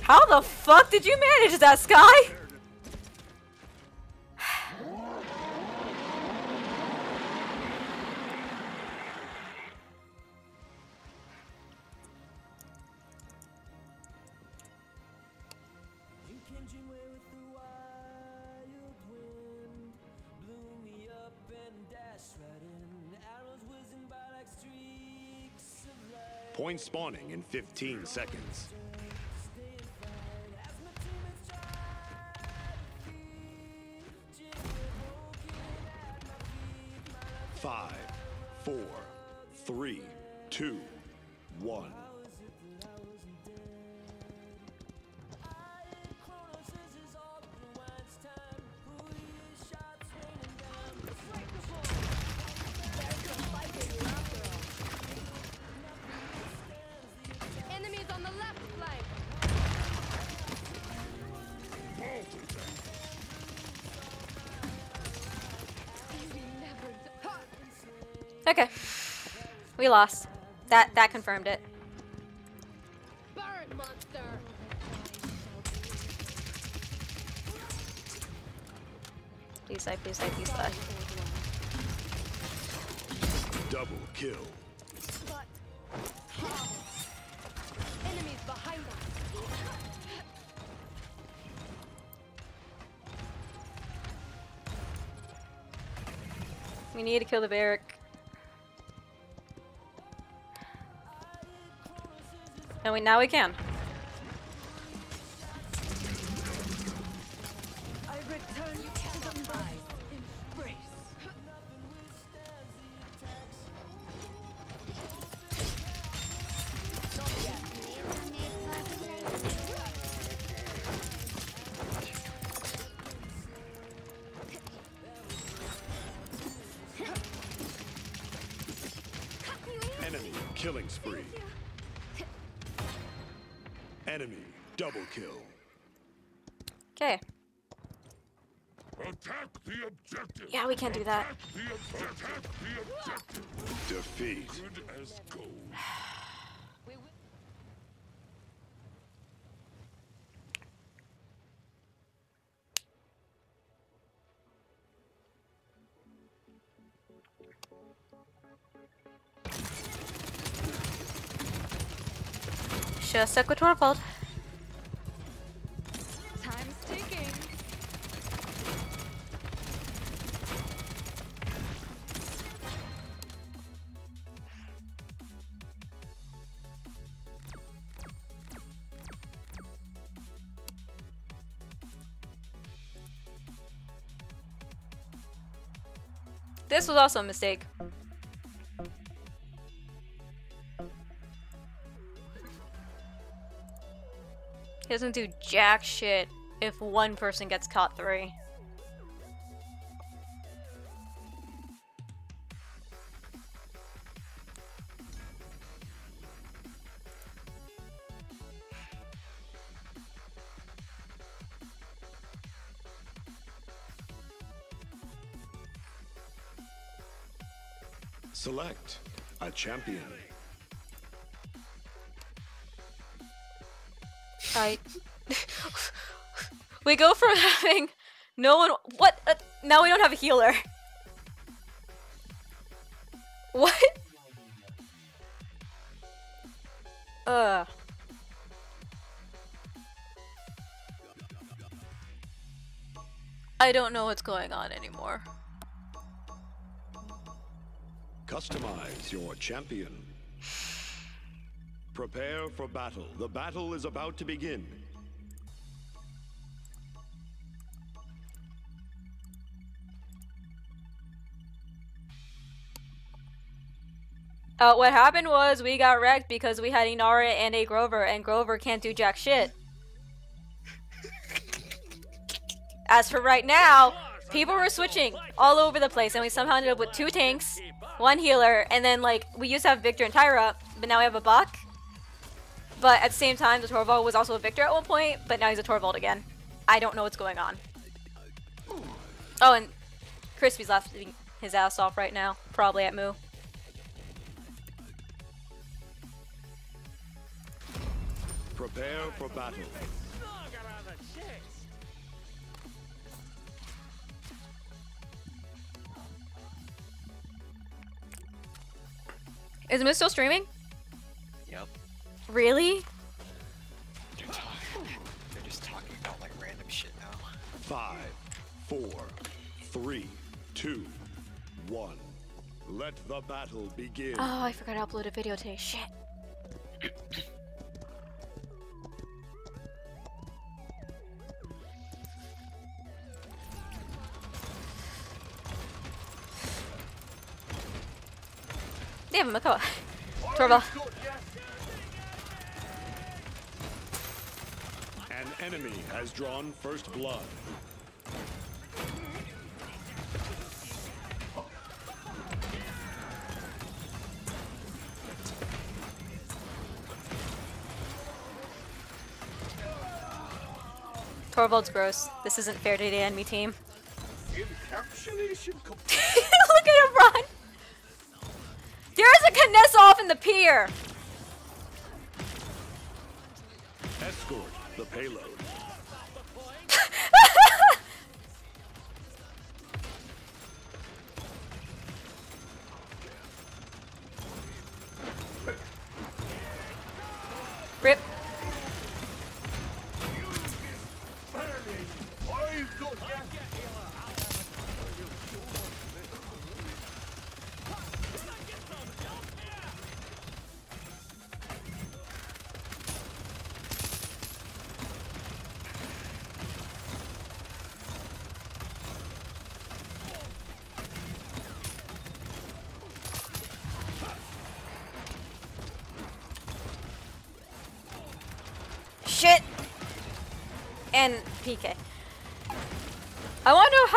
How the fuck did you manage that, Skye? Spawning in 15 seconds. We lost. That that confirmed it. Burn, monster! Please die, please die, please die. Double kill. But how? Enemies behind us! We need to kill the Barik. We now we can. Yeah, we can't do that. The objective. Attack. Defeat. Good as gold. This was also a mistake. He doesn't do jack shit if one person gets caught three. Select a champion. I. *laughs* we go from *laughs* having no one. What? Uh, now we don't have a healer. *laughs* What? Uh. I don't know what's going on anymore. Customize your champion. Prepare for battle. The battle is about to begin. Uh, what happened was we got wrecked because we had Inara and a Grover, and Grover can't do jack shit. As for right now, people were switching all over the place, and we somehow ended up with two tanks, one healer, and then like we used to have Viktor and Tyra, but now we have a Buck. But at the same time, the Torvald was also a Viktor at one point, but now he's a Torvald again. I don't know what's going on. Oh, and Crispy's laughing his ass off right now, probably at Moo. Prepare for battle. Is Moo still streaming? Yep. Really? They're talking. They're just talking about like random shit now. Five, four, three, two, one. Let the battle begin. Oh, I forgot to upload a video today. Shit. *clears throat* Damn, Makoa. Torvald. An enemy has drawn first blood. Torvald's gross. This isn't fair to the enemy team. *laughs* Look at him run! There's a Kinessa in the pier! Escort the payload.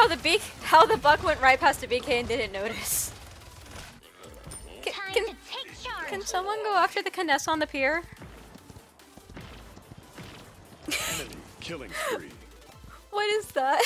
how the beak. how the buck went right past the big and didn't notice. Can, can, can someone go after the Kinessa on the pier? *laughs* what is that?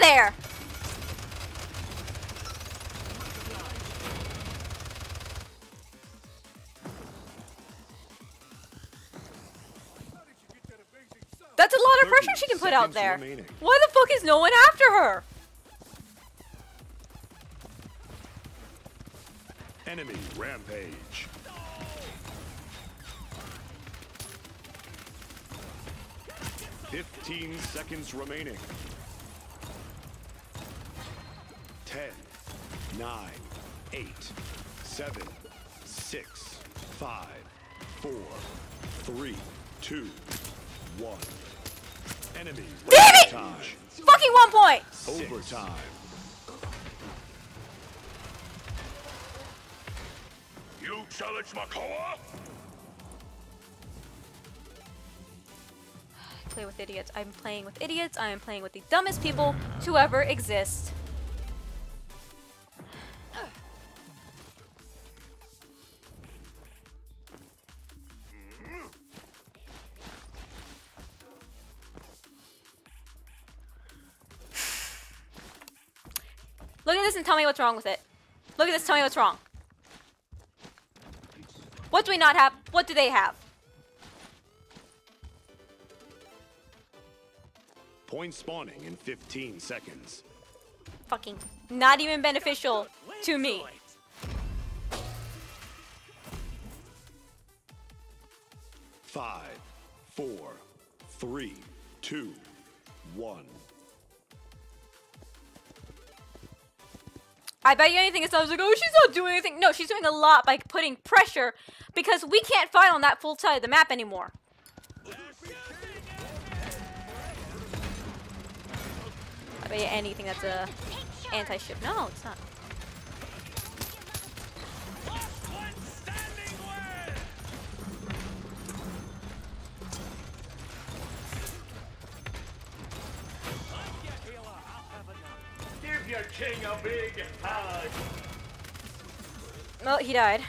There! That's a lot of pressure she can put out there. remaining. Why the fuck is no one after her? Enemy rampage. Fifteen seconds remaining. Nine, eight, seven, six, five, four, three, two, one. Enemy Damn it! rampage. Fucking one point! Overtime. You challenge Makoa? Play with idiots. I'm playing with idiots. I am playing with the dumbest people to ever exist. And tell me what's wrong with it. Look at this, tell me what's wrong. What do we not have? What do they have? Point spawning in 15 seconds. Fucking not even beneficial to me. Five, four, three, two, one. I bet you anything it's not like, oh, she's not doing anything. No, she's doing a lot by putting pressure because we can't fight on that full side of the map anymore. I bet you anything that's a anti-ship. No, it's not. King a big hug. Oh, he died.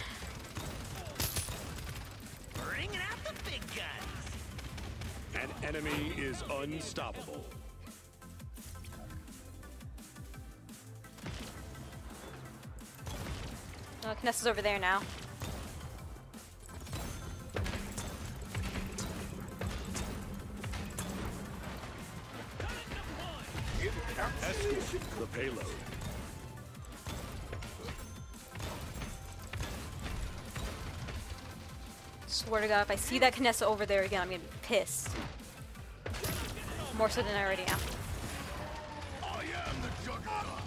Bringing out the big guns. An enemy is unstoppable. Oh, Kinessa's over there now. The payload. Swear to God, if I see that Kinessa over there again, I'm gonna be pissed. More so than I already am. I am the juggernaut.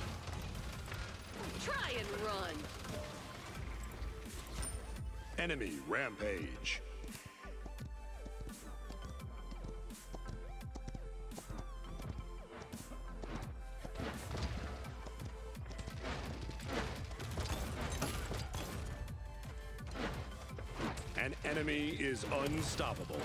Try and run. Enemy rampage. Unstoppable.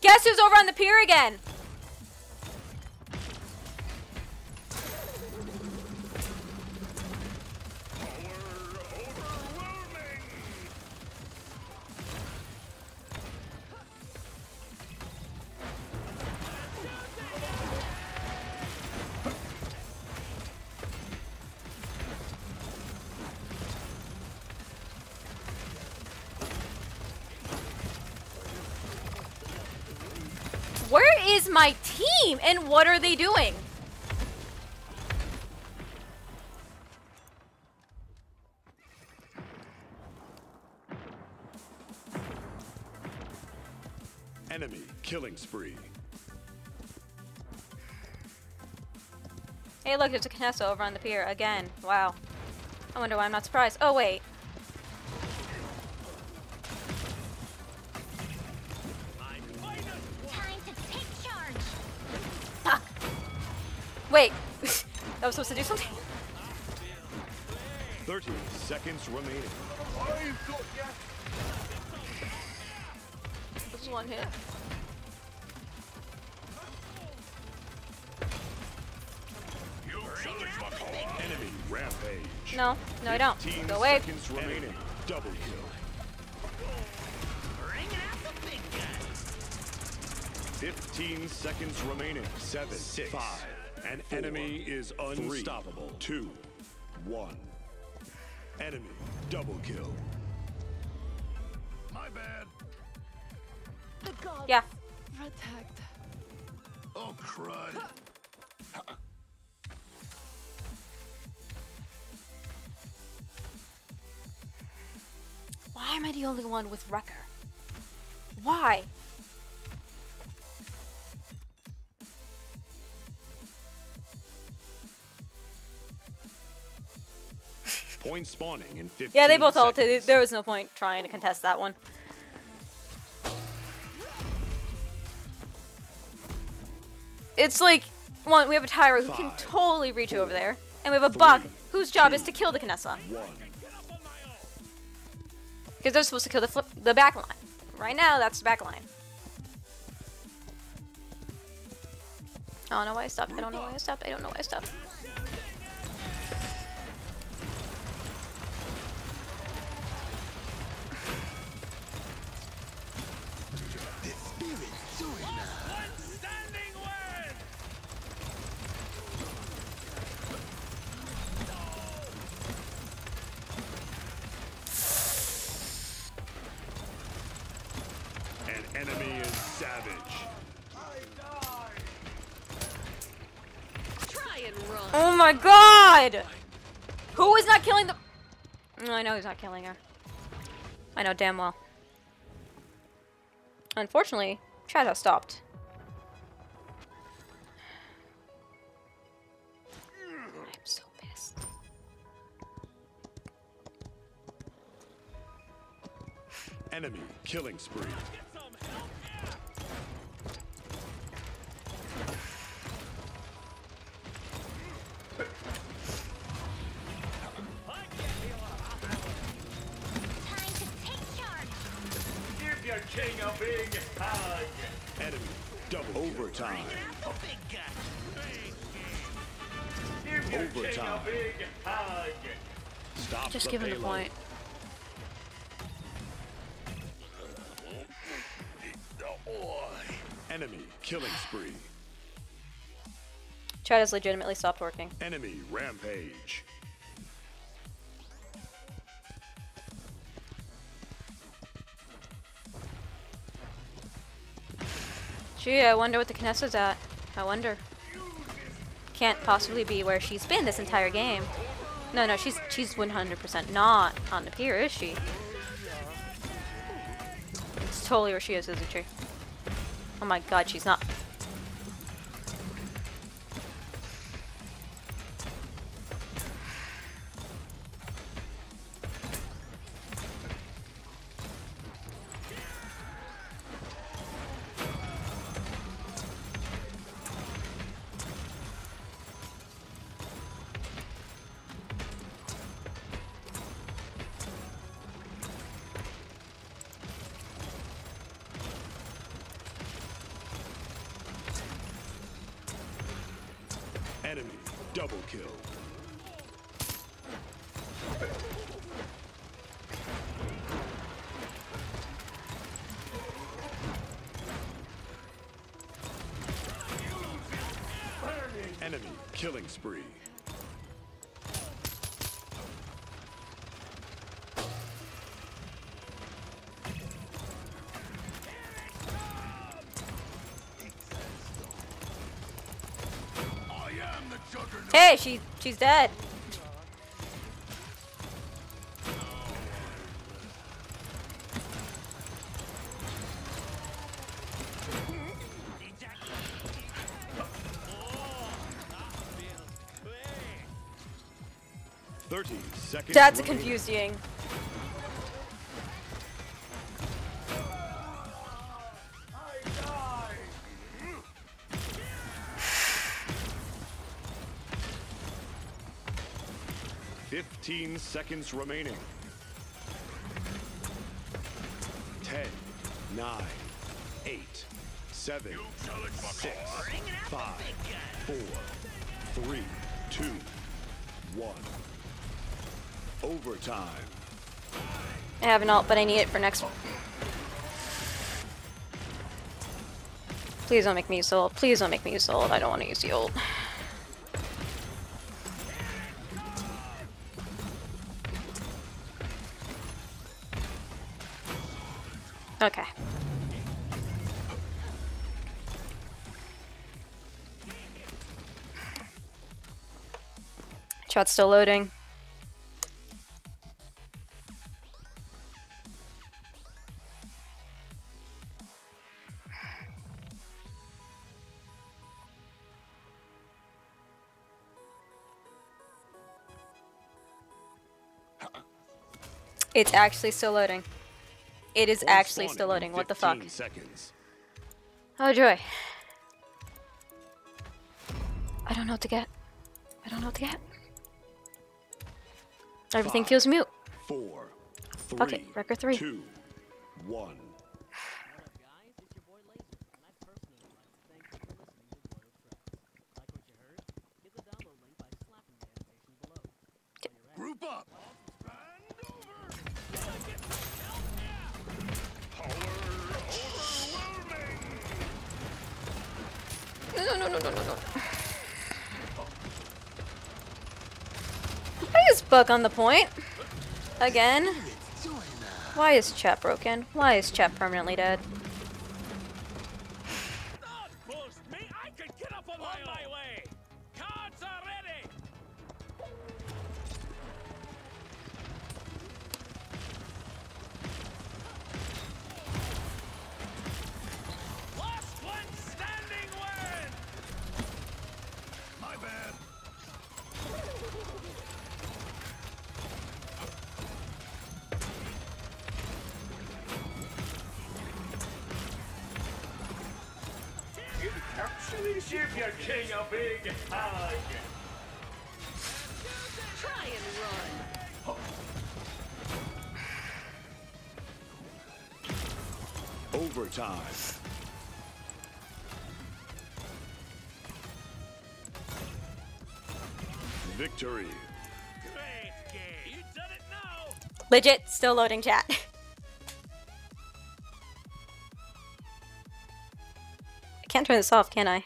Guess who's over on the pier again? what are they doing? Enemy killing spree. Hey, look, there's a Kinessa over on the pier again. Wow. I wonder why I'm not surprised. Oh, wait. Was supposed to do something? 30 seconds remaining. This is one hit. Enemy rampage. No, no, I don't. 15 Go away. seconds remaining. Double kill. 15 seconds remaining. Seven, six, five. An enemy is unstoppable. Two, one. Enemy double kill. My bad. The gods Yeah. protect. Oh, crud. Why am I the only one with Wrecker? Spawning in 15 Yeah, they both ulted. There was no point trying to contest that one. It's like, one, we have a Tyra who can totally reach over there, and we have a Buck whose job is to kill the Kinessa. One. Because they're supposed to kill the flip, the back line. Right now, that's the back line. I don't know why I stopped. I don't know why I stopped. I don't know why I stopped. Enemy is savage. Try and run. Oh my god! Who is not killing the... No, I know he's not killing her. I know damn well. Unfortunately, chat has stopped. I'm so pissed. Enemy killing spree. Chat has legitimately stopped working. Enemy rampage. Gee, I wonder what the Kinessa's at. I wonder. Can't possibly be where she's been this entire game. No, no, she's she's 100% not on the pier, is she? It's totally where she is, isn't she? Oh my god, she's not. Killing spree. Hey, she she's dead. That's a confused Ying. Fifteen seconds remaining. Ten, nine, eight, seven, six, five, four, three, Overtime. I have an alt, but I need it for next one. Please don't make me use ult. Please don't make me use the ult. I don't want to use the ult. Okay. Chat's still loading. It's actually still loading. It is actually still loading. What the fuck? Seconds. Oh joy. I don't know what to get. I don't know what to get. Everything Five, feels mute. Four, three, Fuck it, record three. two, one. Buck on the point? Again? Why is chat broken? Why is chat permanently dead? Actually, give your king a big hug. Try and run. Overtime. Victory. Great game. You done it now. Legit, still loading chat. *laughs* can't turn this off, can I?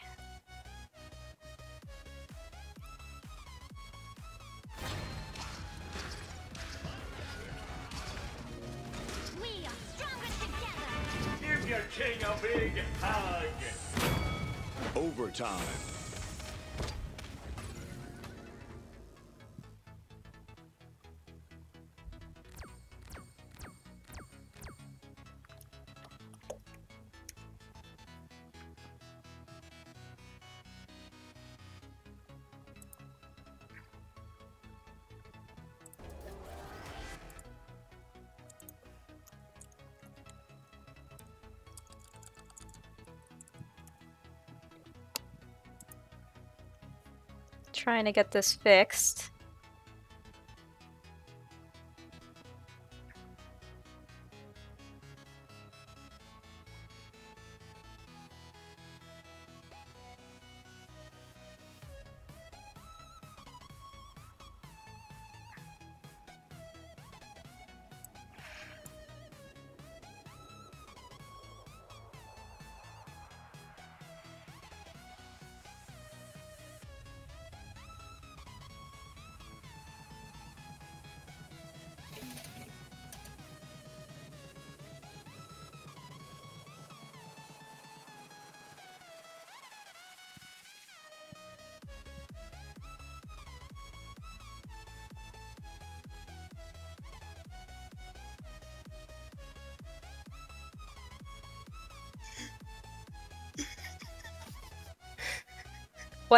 Trying to get this fixed.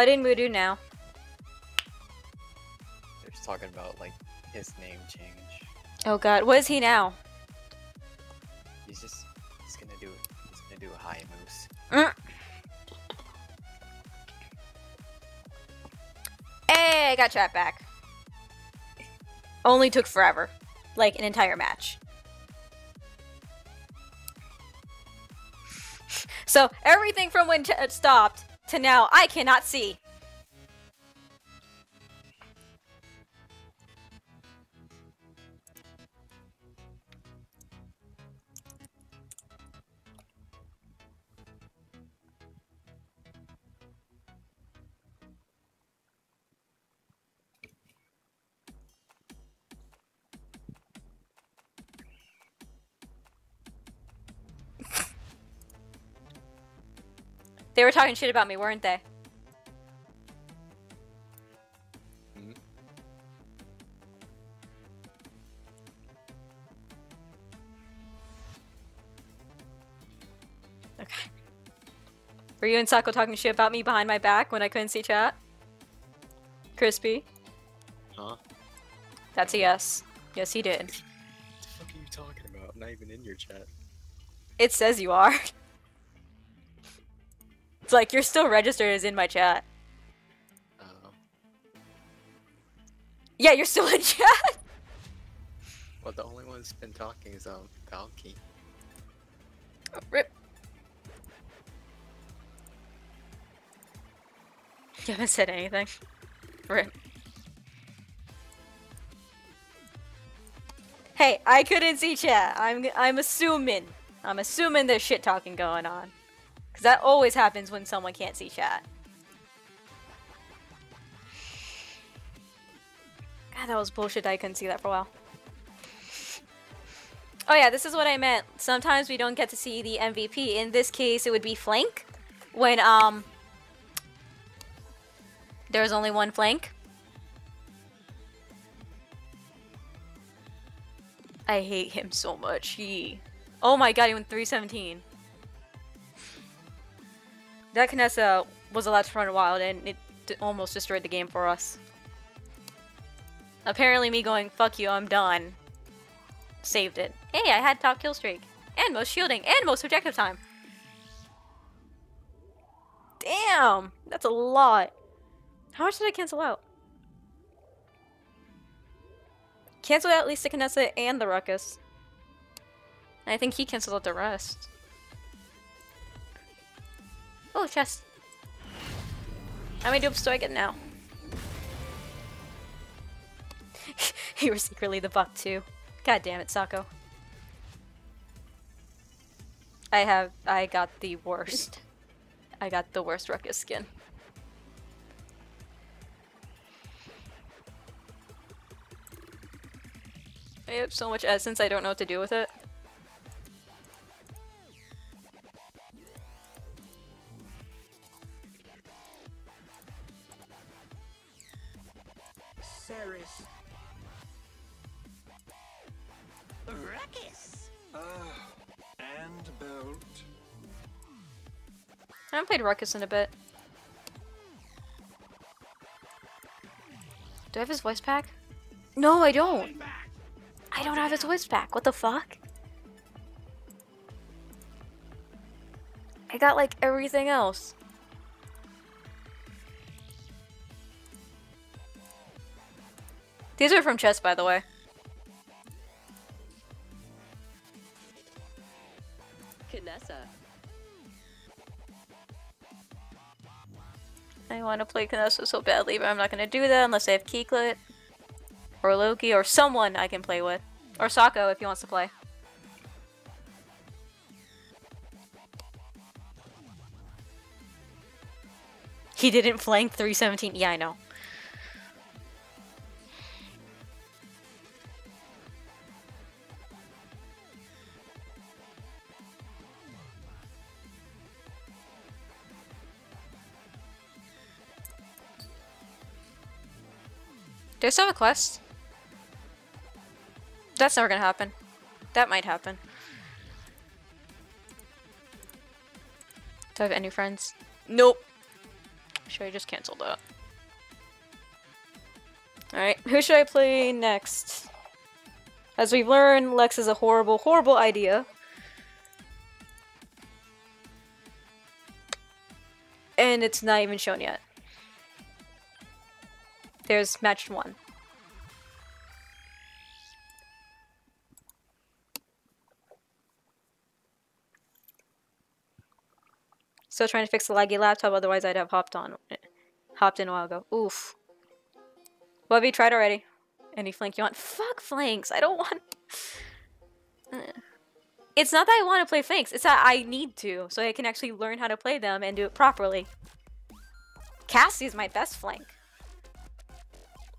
What did Moo do now? just talking about like his name change. Oh god, what is he now? He's just he's gonna do he's gonna do a high moose. Mm. Hey, I got chat back. Only took forever. Like an entire match. *laughs* So everything from when it stopped to now, I cannot see. They were talking shit about me, weren't they? Okay. Were you and Sako talking shit about me behind my back when I couldn't see chat? Crispy? Huh? That's a yes. Yes, he did. What the fuck are you talking about? I'm not even in your chat. It says you are. *laughs* It's like you're still registered as in my chat. Uh, Yeah, you're still in chat. *laughs* well, the only one that's been talking is um Valky. Rip. You haven't said anything. Rip. Hey, I couldn't see chat. I'm I'm assuming. I'm assuming there's shit talking going on. Cause that always happens when someone can't see chat. God, that was bullshit. I couldn't see that for a while. Oh yeah, this is what I meant. Sometimes we don't get to see the MVP. In this case, it would be flank. When, um... There's only one flank. I hate him so much. He... Oh my god, he went 317. That Kinessa was allowed to run wild and it almost destroyed the game for us. Apparently me going, fuck you, I'm done, saved it. Hey, I had top kill streak. And most shielding. And most objective time. Damn! That's a lot. How much did I cancel out? Cancel out at least the Kinessa and the Ruckus. I think he canceled out the rest. Oh, chest. How many dupes do I get now? *laughs* you were secretly the buck too. God damn it, Sako. I have I got the worst. I got the worst ruckus skin. I have so much essence I don't know what to do with it. Played Ruckus in a bit. Do I have his voice pack? No, I don't. I don't have his voice pack. What the fuck? I got like everything else. These are from chess, by the way. Kinessa. I want to play Kinessa so badly, but I'm not going to do that unless I have Keyclit. Or Loki, or someone I can play with. Or Sako if he wants to play. He didn't flank 317. Yeah, I know. Do I still have a quest? That's never gonna happen. That might happen. Do I have any friends? Nope. Should I just cancel that? Alright, who should I play next? As we've learned, Lex is a horrible, horrible idea. And it's not even shown yet. There's match one. Still trying to fix the laggy laptop, otherwise I'd have hopped on hopped in a while ago. Oof. What have you tried already? Any flank you want? Fuck flanks. I don't want. *laughs* It's not that I want to play flanks. It's that I need to, so I can actually learn how to play them and do it properly. Cassie is my best flank.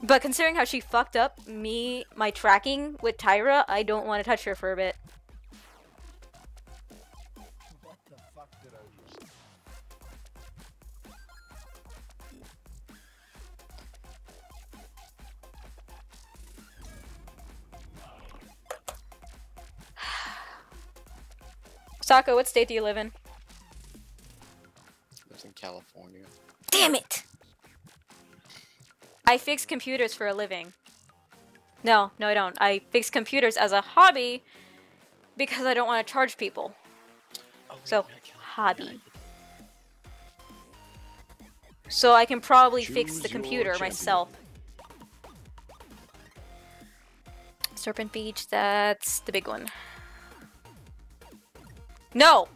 But considering how she fucked up me, my tracking with Tyra, I don't want to touch her for a bit. *sighs* Sako, what state do you live in? Lives in California. Damn it! I fix computers for a living. No, no I don't. I fix computers as a hobby because I don't want to charge people. So, hobby. So I can probably fix the computer champion. myself. Serpent Beach, that's the big one. No!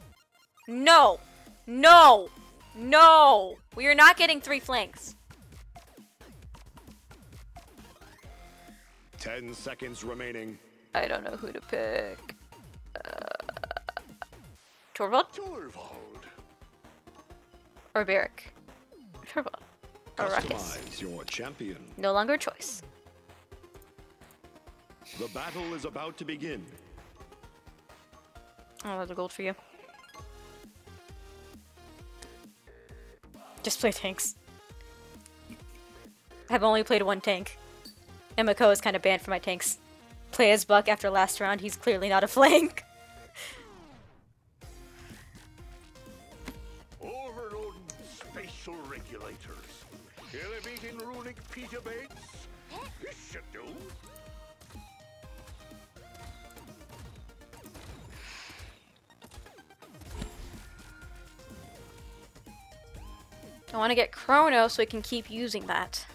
No! No! No! We are not getting three flanks. Ten seconds remaining. I don't know who to pick. Uh, Torvald? Torvald. Or Barik? Torvald. Or Ruckus. Your champion. No longer a choice. The battle is about to begin. Oh, that's a gold for you. Just play tanks. I've only played one tank. Mako is kind of banned for my tanks. Play as Buck after last round, he's clearly not a *laughs* flank. Overloading spatial regulators. Elevating runic petabytes. This should do. I want to get Chrono so I can keep using that.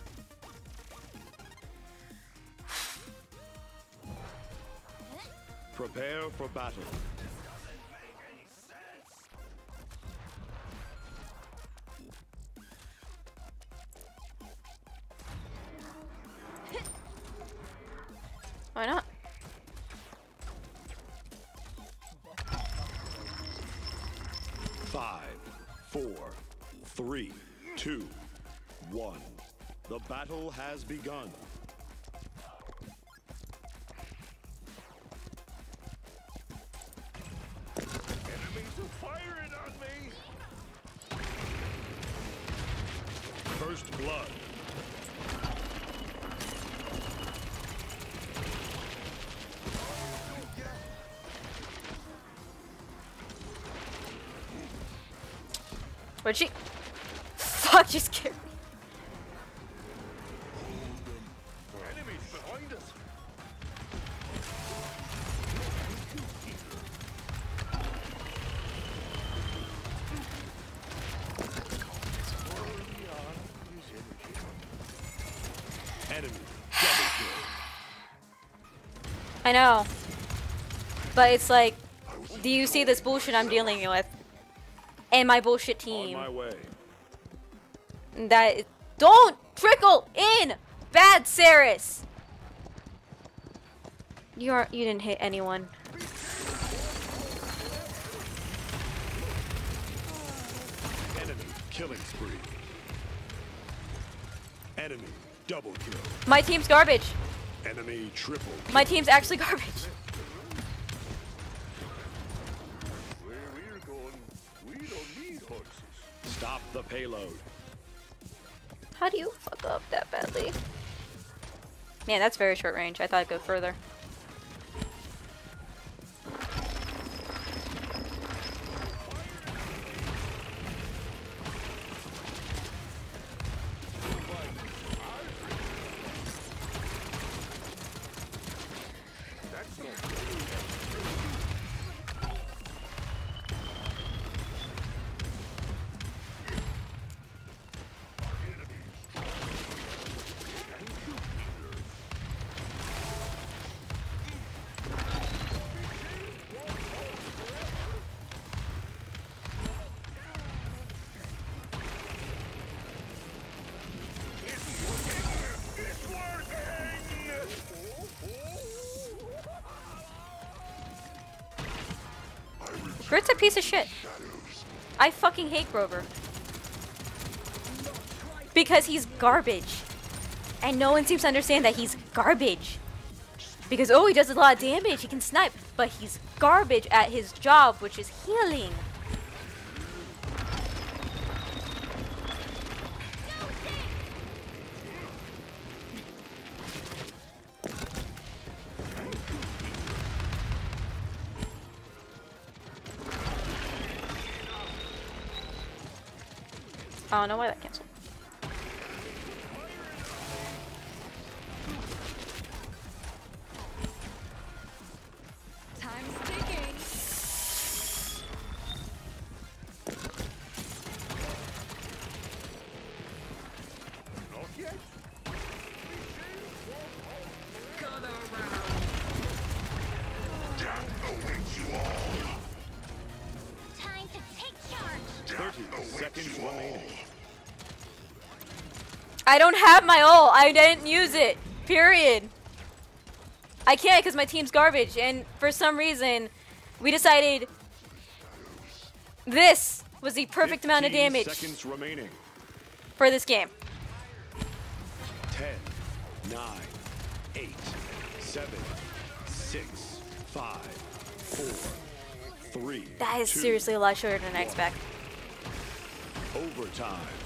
Prepare for battle. Why not? Five, four, three, two, one. The battle has begun. Fuck, you scared me. I know. But it's like, do you see this bullshit I'm dealing with? And my bullshit team. That don't trickle in, bad Seris. You are you didn't hit anyone. Enemy killing spree. Enemy double kill. My team's garbage. Enemy triple. My team's actually garbage. Where we're going, we don't need horses. Stop the payload. How do you fuck up that badly? Man, that's very short range. I thought it'd go further. Piece of shit. I fucking hate Grover. Because he's garbage. And no one seems to understand that he's garbage. Because, oh, he does a lot of damage, he can snipe, but he's garbage at his job, which is healing. Oh, don't know why don't have my ult. I didn't use it. Period. I can't because my team's garbage. And for some reason, we decided this was the perfect amount of damage remaining. for this game. 10, 9, 8, 7, 6, 5, 4, 3. That is two, seriously a lot shorter than I expect. Overtime.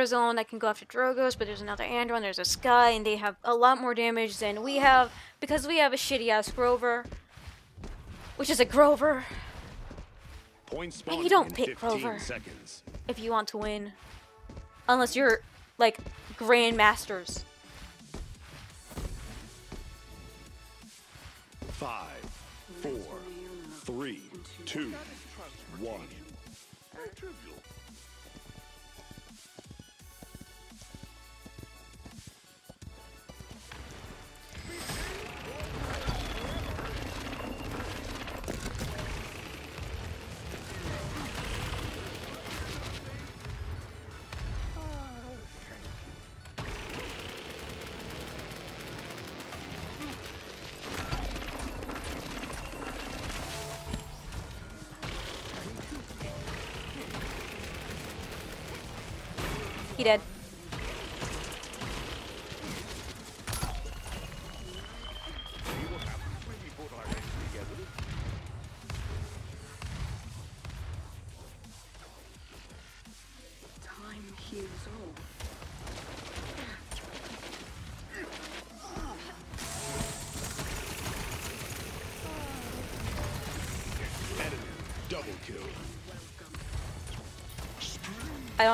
Andro's the one that can go after Drogoz, but there's another Andra and there's a Skye, and they have a lot more damage than we have because we have a shitty ass Grover, which is a Grover. Point And you don't pick 15 Grover. seconds. if you want to win. Unless you're like grandmasters.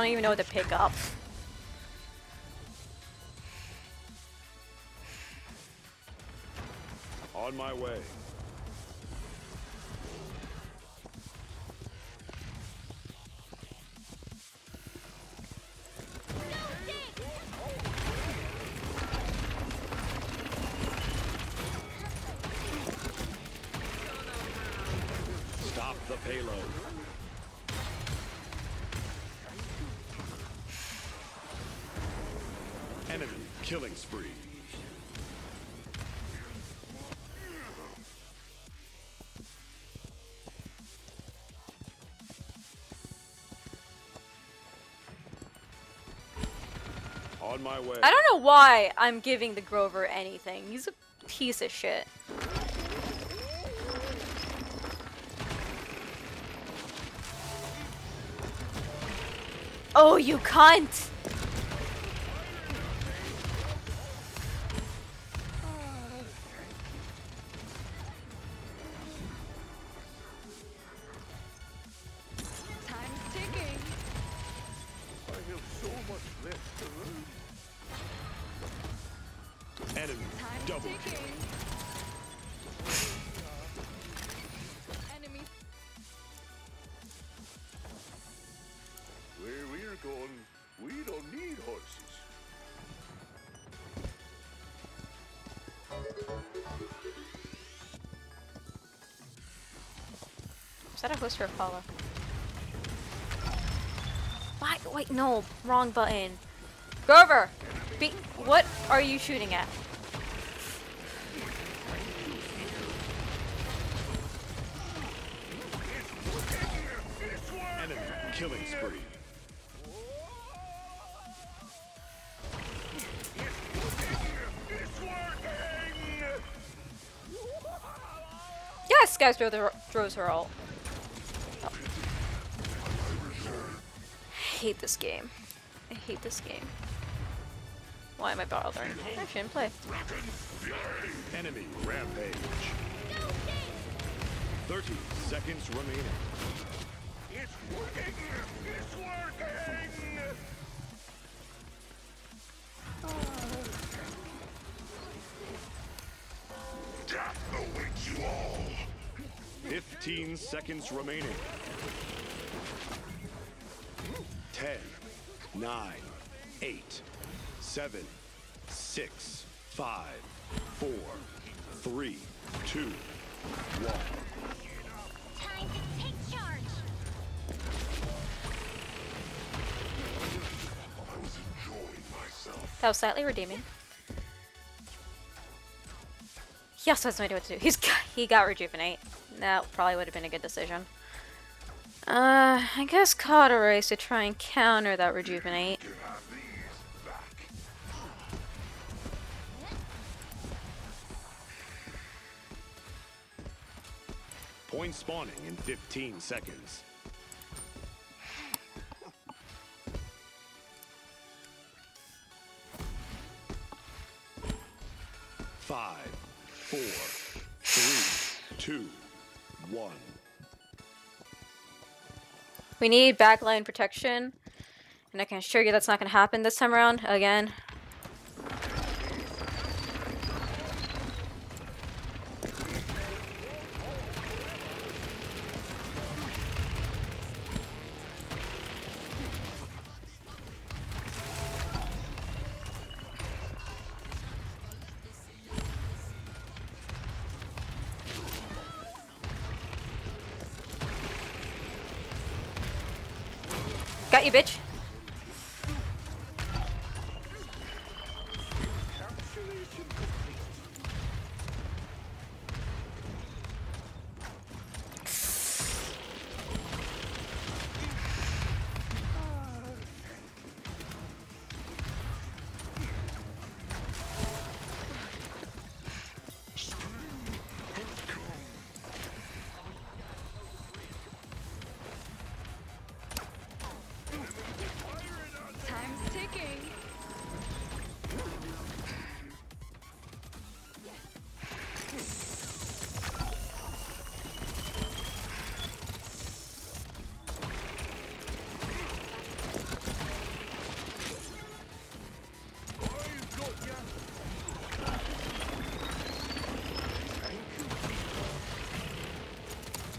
Don't even know what to pick up. On my way. Killing spree. On my way. I don't know why I'm giving the Grover anything. He's a piece of shit. Oh, you cunt! Is that a host or a follow? Why? Wait, no. Wrong button. Grover! Be what are you shooting at? Enemy killing spree. Yes, guys, throw the, throws her ult. Oh. I hate this game. I hate this game. Why am I bothering? I shouldn't play. Enemy rampage. 30 seconds remaining. It's working! It's working! Oh. Death awaits you all. 15 seconds remaining. 9, 8, 7, 6, 5, 4, 3, 2, 1. Time to take charge. That was slightly redeeming. He also has no idea what to do. He's got, he got rejuvenate. That probably would have been a good decision. Uh, I guess Cauterize to try and counter that rejuvenate. Point spawning in 15 seconds. We need backline protection, and I can assure you that's not going to happen this time around again. You, bitch.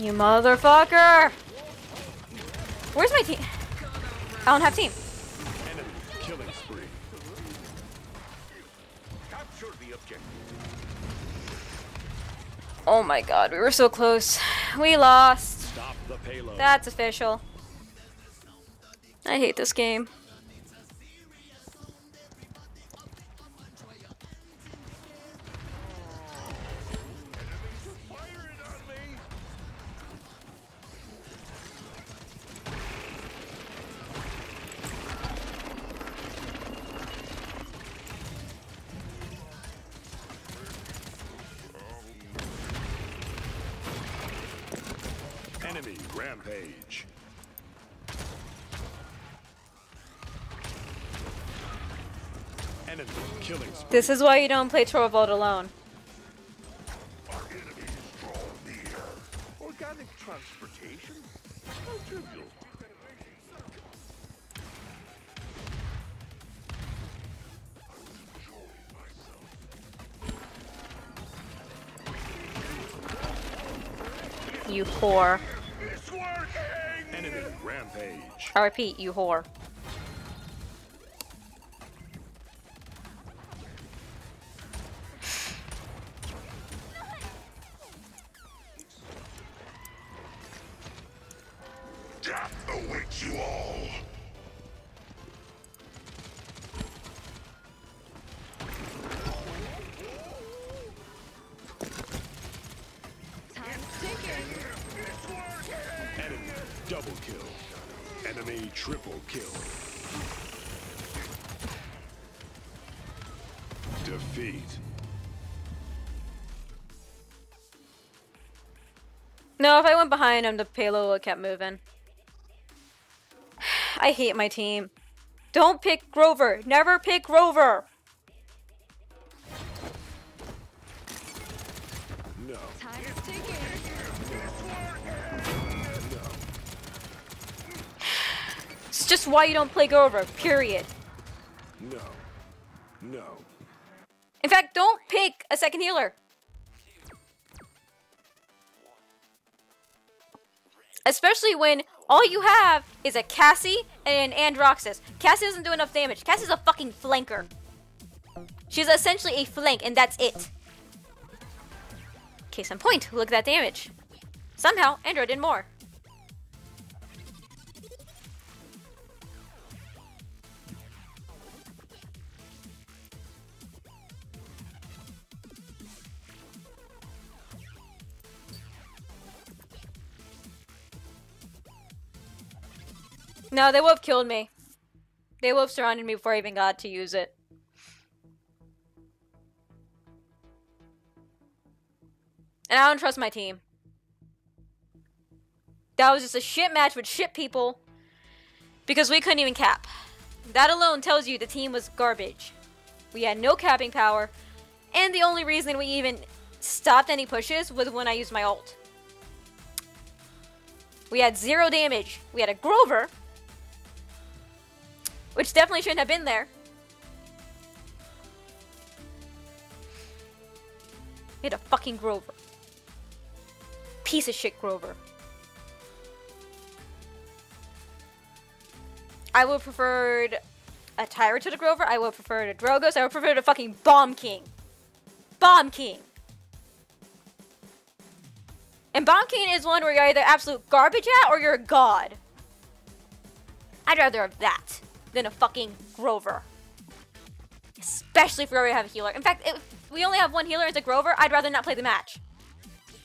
You motherfucker! Where's my team? I don't have team. Enemy killing spree. Capture the objective. Oh my god, we were so close. We lost. Stop the payload. That's official. I hate this game. Rampage. Enemy killing spree. This is why you don't play Torvald alone. Organic transportation? How trivial. You whore. I repeat, you whore. Behind him, the payload kept moving. *sighs* I hate my team. Don't pick Grover. Never pick Grover. No. It's just why you don't play Grover. Period. No. No. In fact, don't pick a second healer. Especially when all you have is a Cassie and an Androxus. Cassie doesn't do enough damage. Cassie's a fucking flanker. She's essentially a flank, and that's it. Case in point, look at that damage. Somehow, Andro did more. No, they would have killed me. They would have surrounded me before I even got to use it. And I don't trust my team. That was just a shit match with shit people. Because we couldn't even cap. That alone tells you the team was garbage. We had no capping power. And the only reason we even stopped any pushes was when I used my ult. We had zero damage. We had a Grover. Which definitely shouldn't have been there. Had a fucking Grover. Piece of shit Grover. I would have preferred a Tyra to the Grover. I would have preferred a Drogoz. I would have preferred a fucking Bomb King. Bomb King. And Bomb King is one where you're either absolute garbage at or you're a god. I'd rather have that than a fucking Grover. Especially if we already have a healer. In fact, if we only have one healer as a Grover, I'd rather not play the match.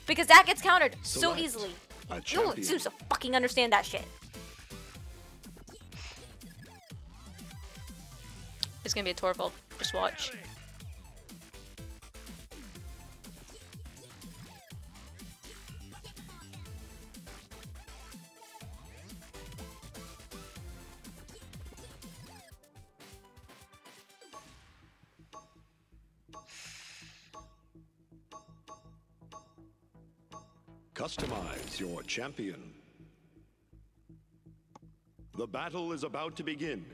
Because that gets countered so easily. a No one champion. seems to fucking understand that shit. It's gonna be a Torvald. Just watch. Customize your champion. The battle is about to begin.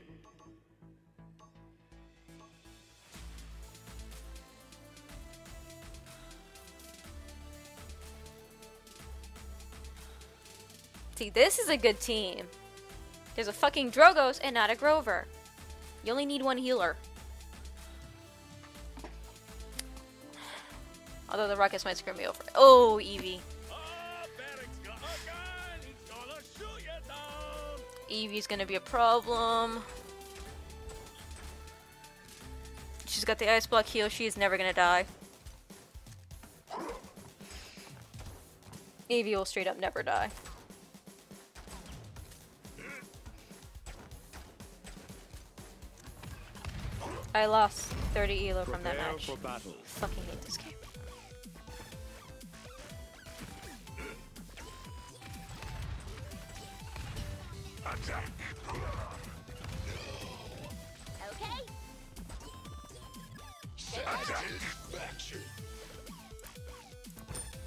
See, this is a good team. There's a fucking Drogoz and not a Grover. You only need one healer. Although the rockets might screw me over. Oh, Evie. Evie's gonna be a problem. She's got the ice block heal. She is never gonna die. Eevee will straight up never die. I lost 30 elo from that match. Fucking hate this game. Okay.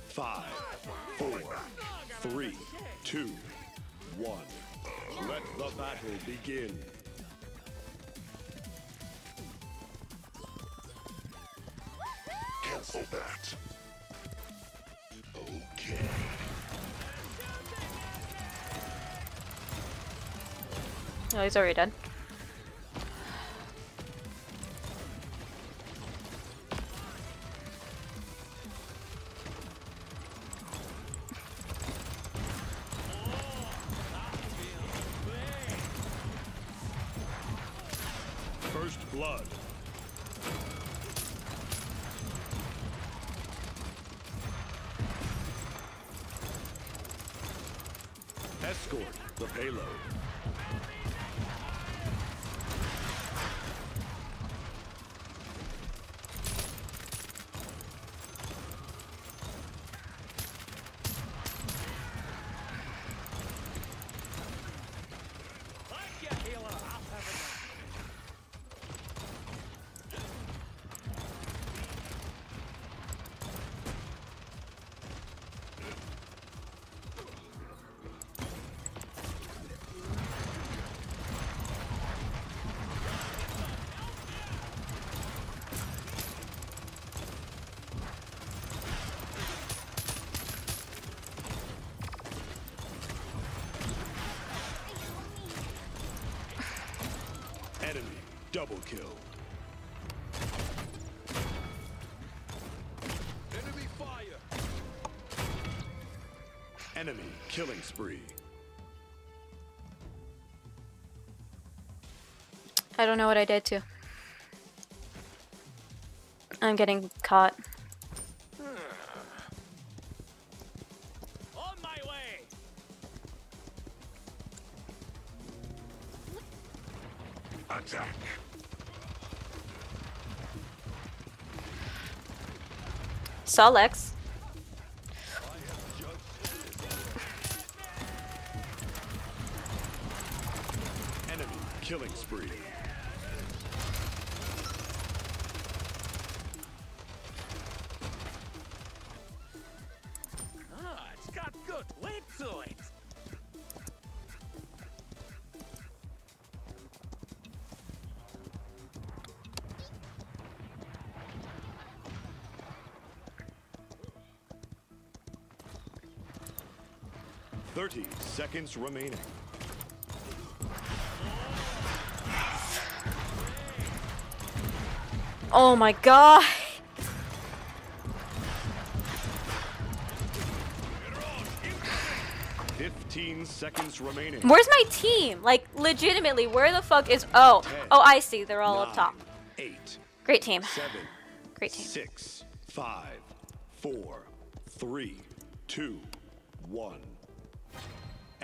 Five, four, three, two, one. Let the battle begin. Cancel that. Oh, he's already done. Spree. I don't know what I did to. I'm getting caught. On my way. Attack. Saw seconds remaining. Oh my god. Fifteen seconds remaining. Where's my team? Like, legitimately, where the fuck is. Oh, oh, I see. They're all up top. Eight, Great team. seven, Great team. six, five, four, three, two, one.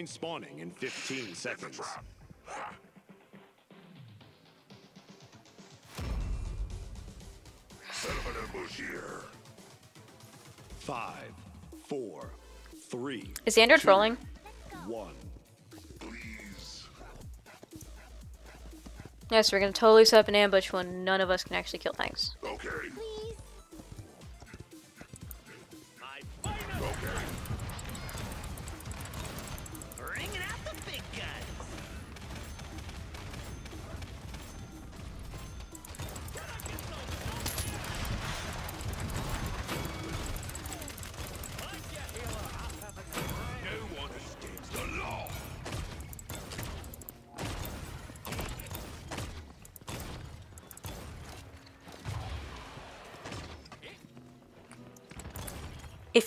Point spawning in 15 seconds. Set up an ambush here. Five, four, three, Is Xander trolling? one. Yes, we're gonna totally set up an ambush when none of us can actually kill things.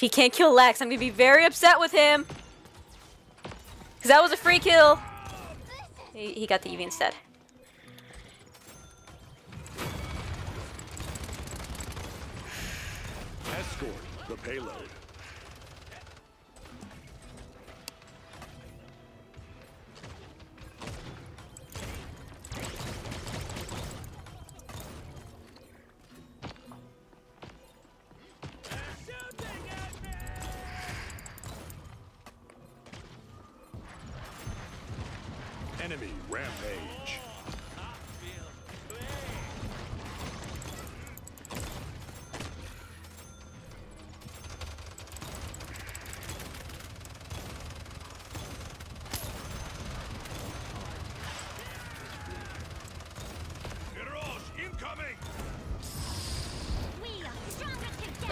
He can't kill Lex, I'm gonna be very upset with him. Cause that was a free kill. He, he got the Evie instead.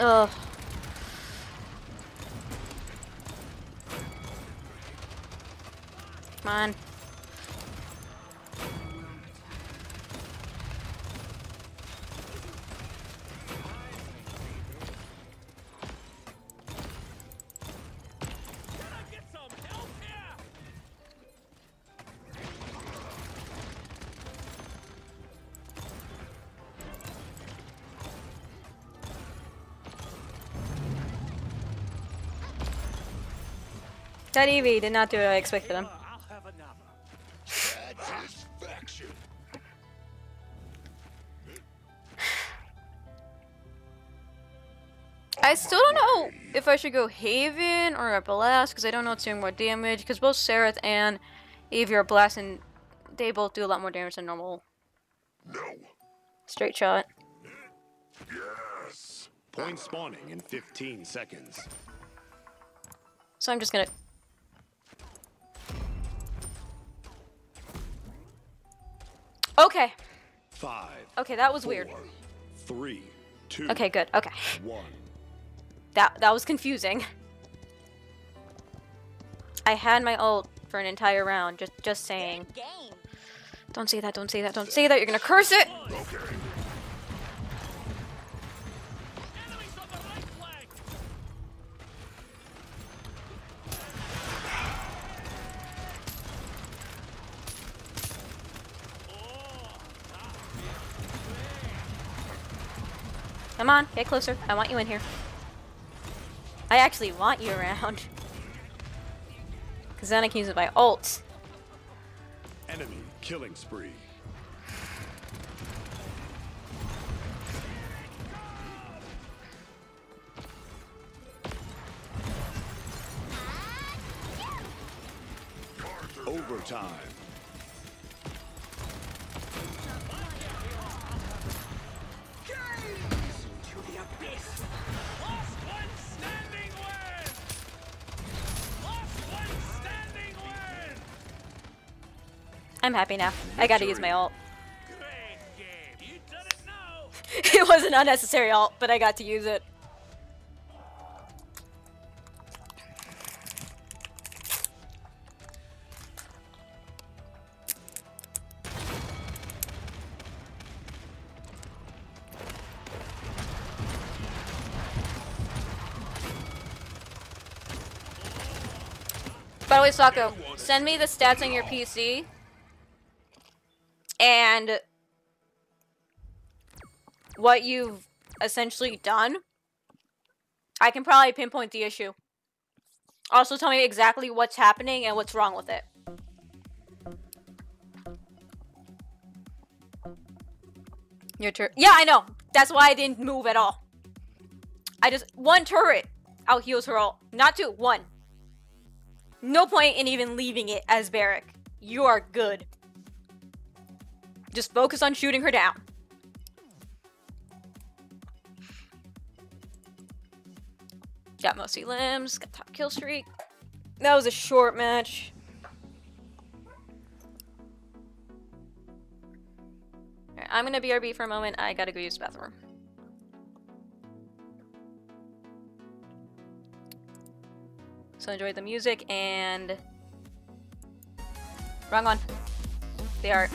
Ugh. Come on. That Evie did not do what I expected him. I still don't know if I should go Haven or a Blast because I don't know what's doing more damage because both Seris and Evie are Blast and they both do a lot more damage than normal. No. Straight shot. Yes. Point spawning in 15 seconds. So I'm just gonna... Okay, that was weird. four, Three. Two. Okay, good. Okay. One. That that was confusing. I had my ult for an entire round, just just saying. Don't say that, don't say that, don't say that, you're gonna curse it! Come on, get closer. I want you in here. I actually want you around. Because then I can use it by ult. Enemy killing spree. Ah, Overtime. I'm happy now. I gotta use my ult. *laughs* it was an unnecessary ult, but I got to use it. By the way, Sako, send me the stats on your PC. And what you've essentially done. I can probably pinpoint the issue. Also, tell me exactly what's happening and what's wrong with it. Your turret. Yeah, I know. That's why I didn't move at all. I just one turret out heals her all. Not two, one. No point in even leaving it as Barik. You are good. Just focus on shooting her down. Got mostly limbs, got top kill streak. That was a short match. Alright, I'm gonna BRB for a moment. I gotta go use the bathroom. So enjoy the music and wrong one. They art.